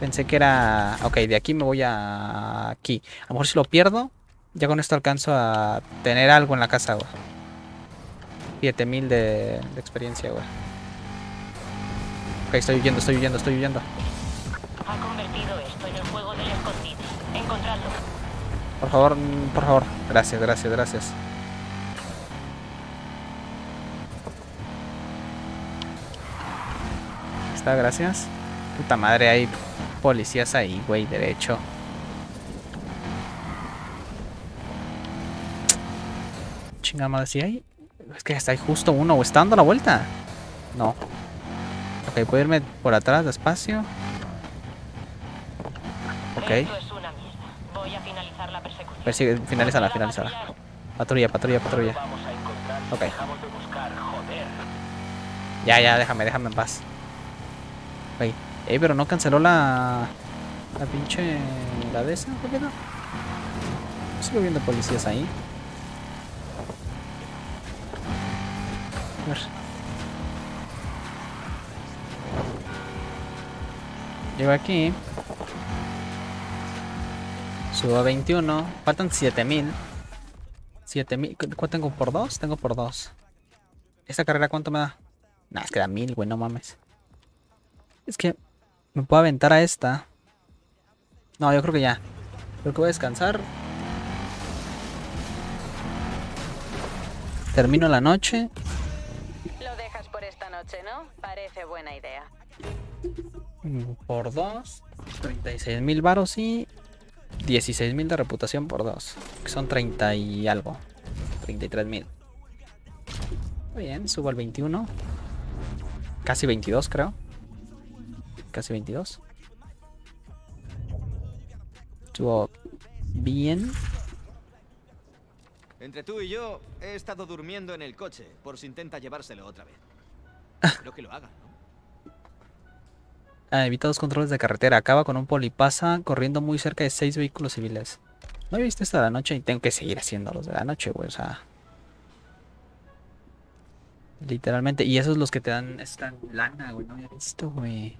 Pensé que era... Ok, de aquí me voy a... Aquí. A lo mejor si lo pierdo... Ya con esto alcanzo a tener algo en la casa, güey. 7000 de, de experiencia, güey. Ok, estoy huyendo, estoy huyendo, estoy huyendo. Ha convertido esto en el juego del escondite. Encontradlo. Por favor, por favor. Gracias, gracias, gracias. Está, gracias. Puta madre, hay policías ahí, güey, derecho. Chingada madre, si hay. Es que está ahí justo uno, o está dando la vuelta. No. Ok, puedo irme por atrás despacio. Ok. Esto es una mierda. Voy a finalizar la persecución. Persigue, finalízala. Patrulla, patrulla, patrulla. Ok. Ya, ya, déjame, déjame en paz. Ey, ey, pero no canceló la. La pinche. La de esa, ¿por qué no? Sigo viendo policías ahí. A ver. Llego aquí. Subo a 21. Faltan 7000. 7000. ¿cu- ¿Cuánto tengo por dos? Tengo por dos. ¿Esta carrera cuánto me da? Nah, es que da 1000, güey, no mames. Es que me puedo aventar a esta. No, yo creo que ya. Creo que voy a descansar. Termino la noche. Lo dejas por esta noche, ¿no? Parece buena idea. Por dos. 36 mil varos y 16 mil de reputación por dos. Que son 30 y algo. 33 mil. Bien, subo al 21. Casi 22 creo. Casi 22. Subo bien. Entre tú y yo, he estado durmiendo en el coche por si intenta llevárselo otra vez. Creo que lo haga, ¿no? Evita dos controles de carretera. Acaba con un polipasa corriendo muy cerca de seis vehículos civiles. No he visto esta de la noche y tengo que seguir haciendo los de la noche, güey. O sea. Literalmente. Y esos los que te dan esta lana, güey. No había visto, güey.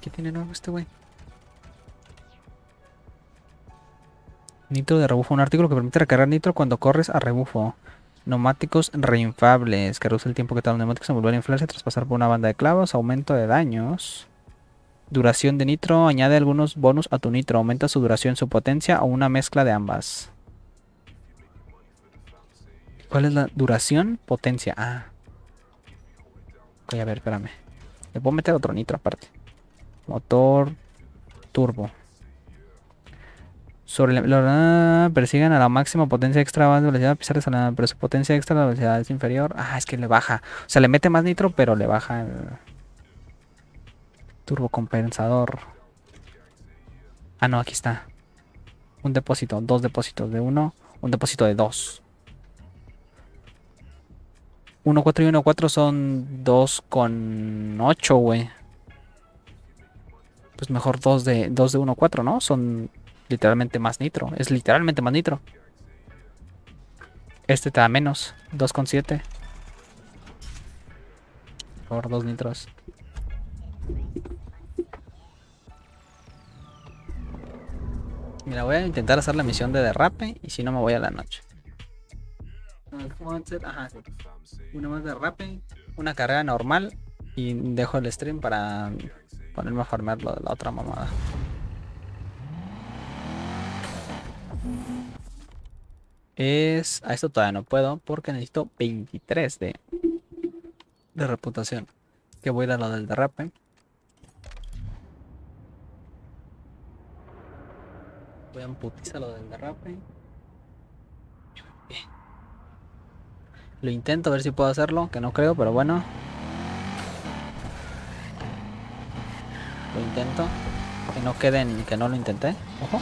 ¿Qué tiene nuevo este, güey? Nitro de rebufo. Un artículo que permite recargar nitro cuando corres a rebufo. Neumáticos reinflables, que reduce el tiempo que tardan los neumáticos en volver a inflarse tras pasar por una banda de clavos. Aumento de daños. Duración de nitro. Añade algunos bonus a tu nitro. Aumenta su duración, su potencia o una mezcla de ambas. ¿Cuál es la duración? Potencia. Ah. Ok, a ver, espérame. Le puedo meter otro nitro aparte. Motor turbo. Sobre la, persigan a la máxima potencia extra más velocidad a pesar de pero su potencia extra la velocidad es inferior. Ah, es que le baja. O sea, le mete más nitro, pero le baja el turbocompensador. Ah, no, aquí está. Un depósito, dos depósitos de uno, un depósito de dos. 1, 4 y 1, 4 son 2 con 8, güey. Pues mejor 2 de, 2 de 1, 4, ¿no? Son literalmente más nitro. Es literalmente más nitro. Este te da menos. 2 con 7. Por 2 nitros. Mira, voy a intentar hacer la misión de derrape y si no me voy a la noche. Ajá. Una más de derrape, una carrera normal y dejo el stream para ponerme a farmear lo de la otra mamada. Es... A esto todavía no puedo porque necesito 23 de, de reputación. Que voy a ir lo del derrape. Voy a emputizar lo del derrape. Lo intento a ver si puedo hacerlo, que no creo, pero bueno. Lo intento. Que no queden, que no lo intenté. Ojo.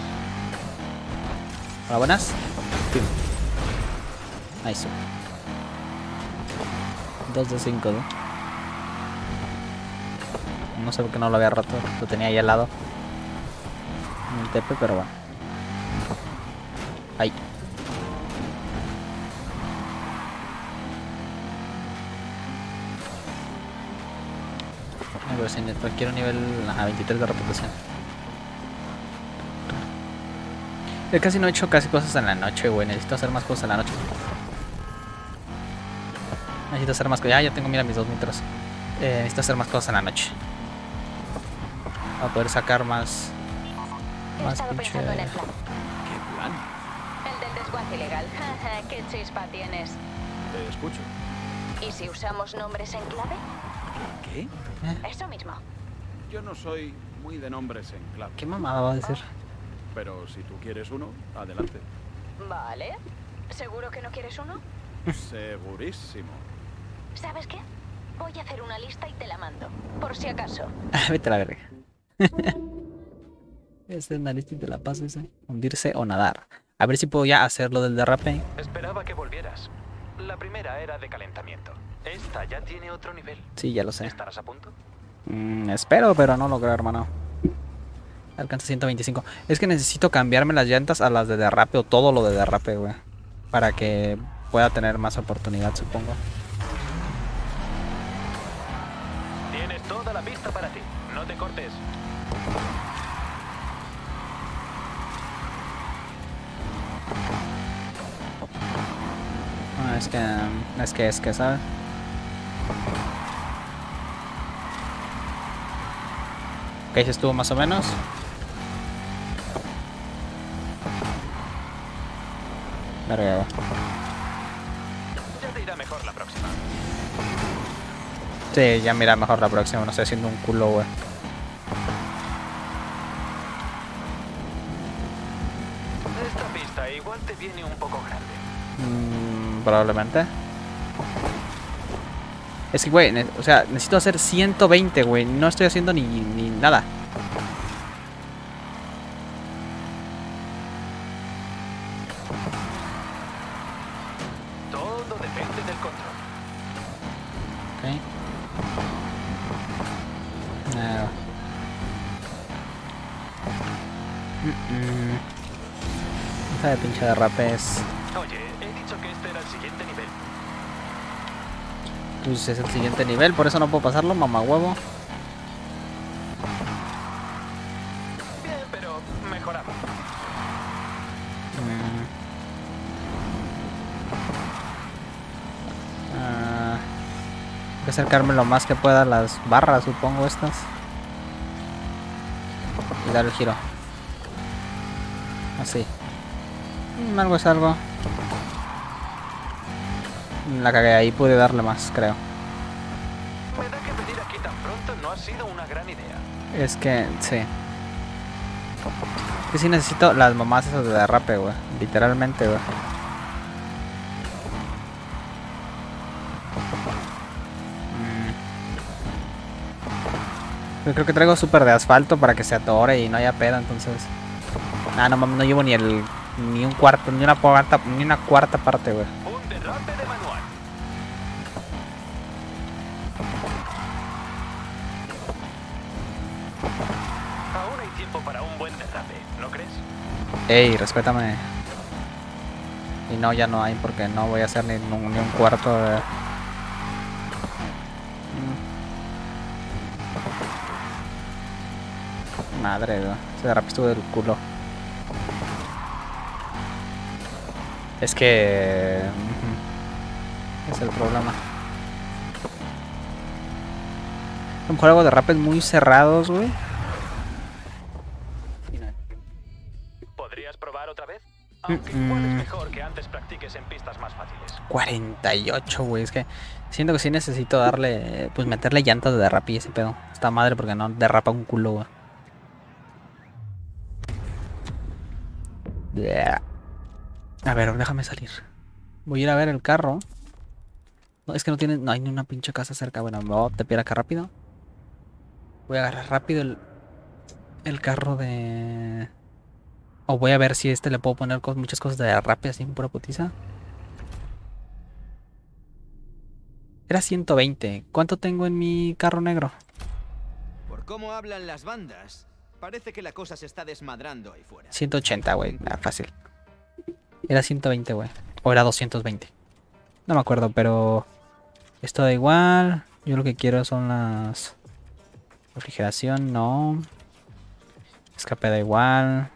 Hola, buenas. Pim. Nice. 2 de 5, ¿no? Sé por qué no lo había roto. Lo tenía ahí al lado. En el tepe, pero bueno. Ahí. Ver si quiero nivel a 23 de reputación. Yo casi no he hecho casi cosas en la noche, güey. Necesito hacer más cosas en la noche. Necesito hacer más cosas. Ya, ya tengo, mira, mis dos metros. Eh, necesito hacer más cosas en la noche. Para poder sacar más... He Más pinche... pensando en el plan. ¿Qué plan? El del desguace ilegal. ¿Qué chispa tienes? Te escucho. ¿Y si usamos nombres en clave? ¿Qué? Eso mismo. Yo no soy muy de nombres en clave. ¿Qué mamada va a decir? Pero si tú quieres uno, adelante. Vale. ¿Seguro que no quieres uno? Segurísimo. ¿Sabes qué? Voy a hacer una lista y te la mando. Por si acaso. Vete a la verga. Ese nariz y te la paso ese. Hundirse o nadar. A ver si puedo ya hacer lo del derrape. Esperaba que volvieras. La primera era de calentamiento. Esta ya tiene otro nivel. Sí, ya lo sé. ¿Estarás a punto? Mm, espero, pero no lo creo, hermano. Alcanza 125. Es que necesito cambiarme las llantas a las de derrape o todo lo de derrape, güey. Para que pueda tener más oportunidad, supongo. Tienes toda la pista para ti. No te cortes. Ah, es que, es que, es que, ¿sabes? Ok, se estuvo más o menos. Verga. Ya te irá mejor la próxima. Sí, ya mira mejor la próxima, no estoy haciendo un culo, güey. Esta pista igual te viene un poco grande. Mm, probablemente. Es que, güey, o sea, necesito hacer 120, güey. No estoy haciendo ni, ni nada. Pinche derrape es... Oye, he dicho que este era el siguiente nivel. Pues es el siguiente nivel, por eso no puedo pasarlo, mamá huevo. Bien, pero. Mm. Ah, Voy a acercarme lo más que pueda a las barras, supongo estas. Y dar el giro. Así. Mm, Algo es algo. La cagué ahí, pude darle más, creo. Me da que venir aquí tan pronto no ha sido una gran idea. Es que, sí. Que sí necesito las mamás esas de derrape, güey. Literalmente, güey. Mm. Yo creo que traigo súper de asfalto para que se atore y no haya peda, entonces... Ah, no mames, no llevo ni el... Ni un cuarto, ni una cuarta, ni una cuarta parte, güey. Un derrape de manual. Aún hay tiempo para un buen derrape, ¿no crees? Ey, respétame. Y no, ya no hay porque no voy a hacer ni, un- ni un cuarto de... Mm. Madre, güey. Ese derrape estuvo del culo. Es que... Es el problema. A lo mejor hago derrapes muy cerrados, güey. ¿Podrías probar otra vez? Aunque igual es mejor que antes practiques en pistas más fáciles. 48, güey. Es que siento que sí necesito darle, pues meterle llantas de derrape y ese pedo. Está madre porque no derrapa un culo, güey. Bleh. A ver, déjame salir. Voy a ir a ver el carro. No, es que no tiene, no hay ni una pinche casa cerca. Bueno, me voy a tepear acá rápido. Voy a agarrar rápido el, el carro de... O voy a ver si este le puedo poner cos- muchas cosas de derrape así pura putiza. Era 120. ¿Cuánto tengo en mi carro negro? Por cómo hablan las bandas, parece que la cosa se está desmadrando ahí fuera. 180, güey. Fácil. Era 120, güey. O era 220. No me acuerdo, pero... Esto da igual. Yo lo que quiero son las... Refrigeración, no. Escape da igual.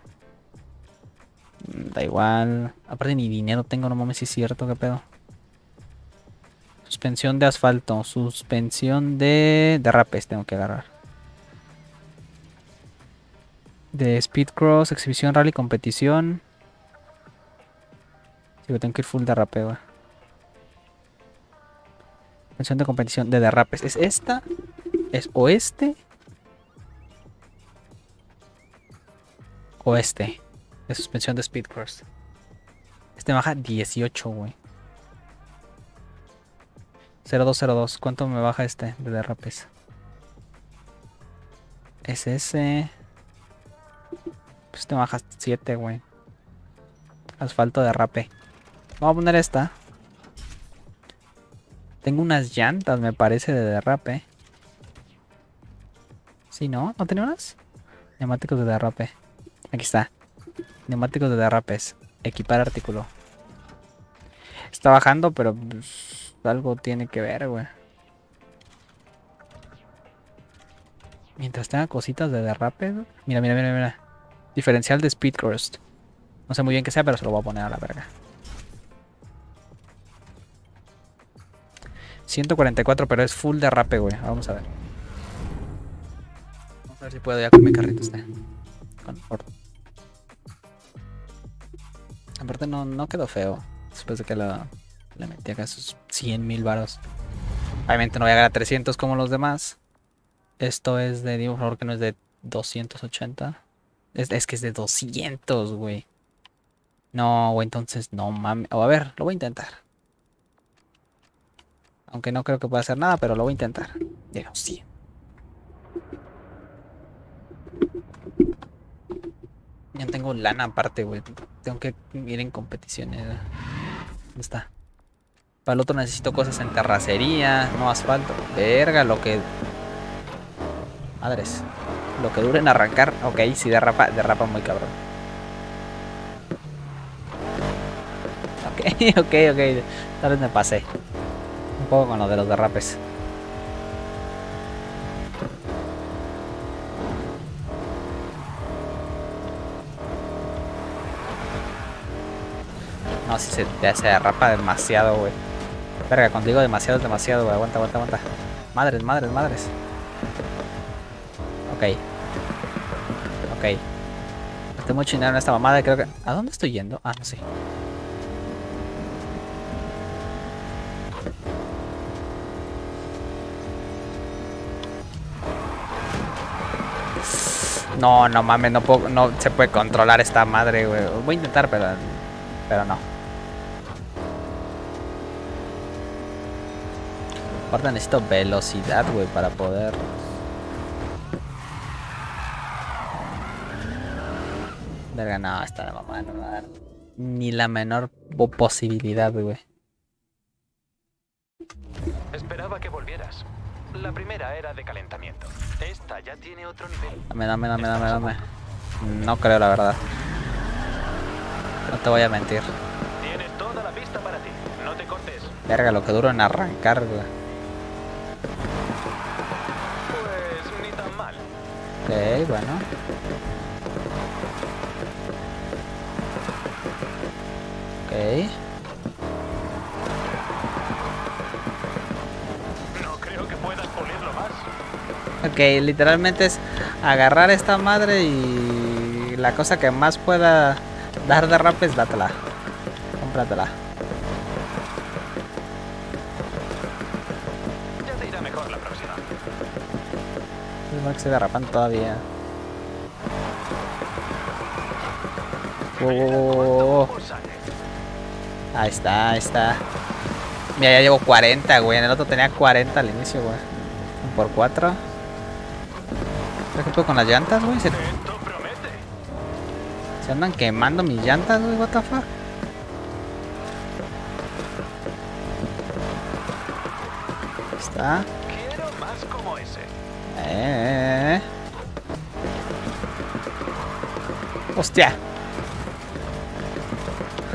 Mm, Da igual. Aparte ni dinero tengo, no mames si es cierto, qué pedo. Suspensión de asfalto. Suspensión de derrapes tengo que agarrar. De speed cross, exhibición, rally, competición. Tengo que ir full derrape, güey. Suspensión de competición de derrapes. ¿Es esta? ¿Es o este? O este. De suspensión de speed cross. Este baja 18, güey. 0202. ¿Cuánto me baja este de derrapes? Es ese. Pues este baja 7, güey. Asfalto derrape. Vamos a poner esta. Tengo unas llantas, me parece, de derrape. Sí, ¿no? ¿No tenía unas? Neumáticos de derrape. Aquí está. Neumáticos de derrapes. Equipar artículo. Está bajando, pero pues, algo tiene que ver, güey. Mientras tenga cositas de derrape. Mira, mira, mira, mira. Diferencial de Speed Crust. No sé muy bien qué sea, pero se lo voy a poner a la verga. 144, pero es full derrape, güey. Vamos a ver. Vamos a ver si puedo ya con mi carrito este. Con. Aparte no, no quedó feo. Después de que la, le metí acá esos 100 mil varos. Obviamente no voy a ganar 300 como los demás. Esto es de, digo por favor que no es de 280. Es, es que es de 200, güey. No, güey, entonces no mames. O a ver, lo voy a intentar. Aunque no creo que pueda hacer nada, pero lo voy a intentar. Digo, sí. Ya tengo lana aparte, güey. Tengo que ir en competiciones. ¿Dónde está? Para el otro necesito cosas en terracería, no asfalto. Verga, lo que... Madres. Lo que dure en arrancar. Ok, sí derrapa, derrapa muy cabrón. Ok, ok, ok. Tal vez me pasé. Un poco con lo de los derrapes. No, si se, derrapa demasiado, güey. Verga, cuando digo demasiado demasiado, güey. Aguanta, aguanta, aguanta. Madres, madres, madres. Ok. Ok. Estoy muy chingado en esta mamada, creo que... ¿A dónde estoy yendo? Ah, no sé. No, no mames, no puedo, no se puede controlar esta madre, güey. Voy a intentar, pero, pero no. Aparte necesito velocidad, güey, para poder... Verga, no, esta de mamá no va a dar ni la menor po- posibilidad, güey. Esperaba que volvieras. La primera era de calentamiento. Esta ya tiene otro nivel. Dame, dame, dame, dame, dame. No creo, la verdad. No te voy a mentir. Tienes toda la pista para ti. No te cortes. Verga, lo que duro en arrancar, güey. Pues ni tan mal. Ok, bueno. Ok. Ok, literalmente es agarrar esta madre y la cosa que más pueda dar derrapes, dátela. Cómpratela. Ya te irá mejor la próxima. Es bueno que se derrapan todavía. Wow. Ahí está, ahí está. Mira, ya llevo 40, güey. En el otro tenía 40 al inicio, güey. Un Por 4. ¿Qué puedo con las llantas, güey? Se... Se andan quemando mis llantas, güey. What the fuck? Ahí está. Quiero más como ese. Eh. Hostia.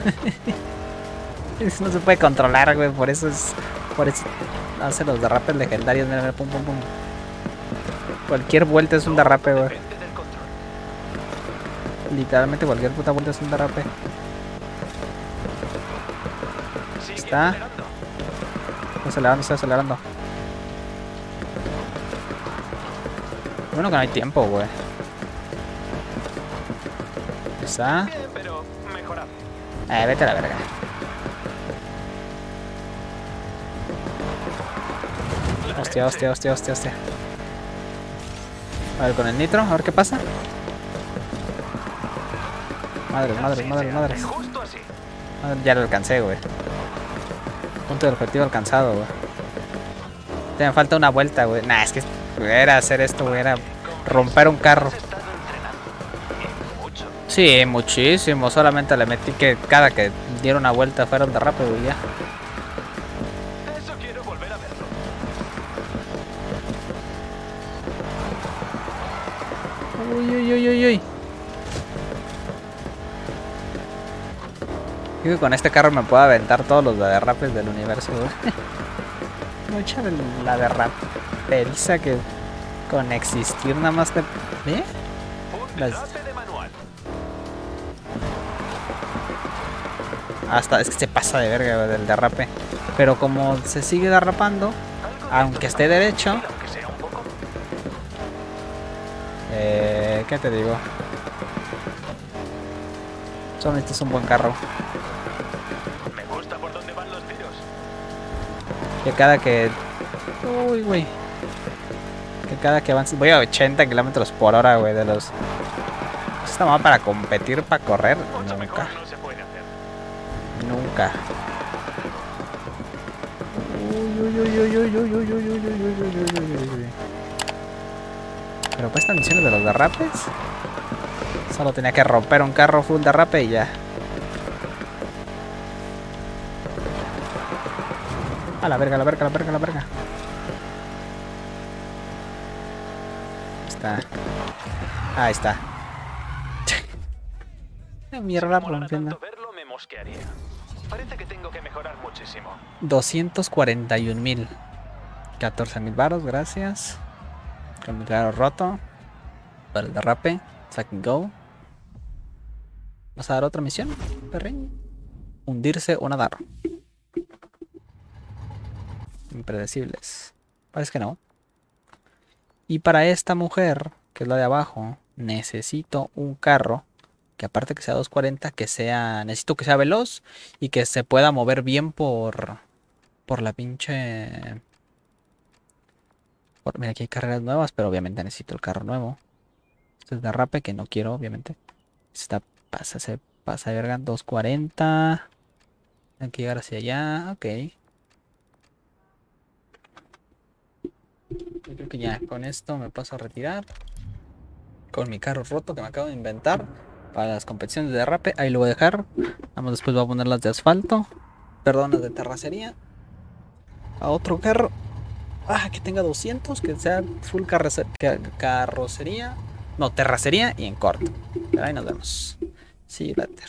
Eso no se puede controlar, güey. Por eso es. Por eso hace los derrapes legendarios. Mira, mira, pum, pum, pum. Cualquier vuelta es un derrape, güey. Literalmente cualquier puta vuelta es un derrape. Está. Está acelerando, está acelerando. Bueno que no hay tiempo, güey. Está. Eh, vete a la verga. Hostia, hostia, hostia, hostia, hostia. A ver, con el nitro, a ver qué pasa. Madre, madre, madre, madre. Así. Madre, Ya lo alcancé, güey. Punto de objetivo alcanzado, güey. Te me falta una vuelta, güey. Nah, es que era hacer esto, güey. Era romper un carro. Sí, muchísimo. Solamente le metí que cada que diera una vuelta fuera un derrape, güey, ya. Con este carro me puedo aventar todos los derrapes del universo. Mucha de la derraperiza que con existir nada más te... ¿Eh? Las- Hasta es que se pasa de verga del derrape. Pero como se sigue derrapando, aunque esté derecho... Eh, ¿Qué te digo? Solo necesitas un buen carro. Cada que... Uy, güey. Que cada que avance... Voy a 80 kilómetros por hora, güey, de los... Esta mamá para competir, para correr. Nunca. Nunca. Pero prestan misiones de los derrapes. Solo tenía que romper un carro full derrape y ya. La verga, la verga, la verga, la verga. Está. Ahí está. Mierda, rompiendo. Verlo me mosquearía. Parece que tengo que mejorar muchísimo. 241 mil. 14 mil baros, gracias. Con mi claro roto. Para el derrape. Sack and go. ¿Vas a dar otra misión, perrín? Hundirse o nadar. Impredecibles. Parece que no. Y para esta mujer, que es la de abajo, necesito un carro que aparte que sea 240, que sea. Necesito que sea veloz y que se pueda mover bien por. Por la pinche. Mira, aquí hay carreras nuevas, pero obviamente necesito el carro nuevo. Este es derrape que no quiero, obviamente. Está. Pasa, se pasa de verga. 240. Hay que llegar hacia allá. Ok. Yo creo que ya con esto me paso a retirar. Con mi carro roto que me acabo de inventar. Para las competiciones de derrape. Ahí lo voy a dejar. Vamos después voy a poner las de asfalto. Perdón, las de terracería. A otro carro. Ah, que tenga 200. Que sea full carroce- ca- carrocería. No, terracería y en corto. Pero ahí nos vemos. Sí, later.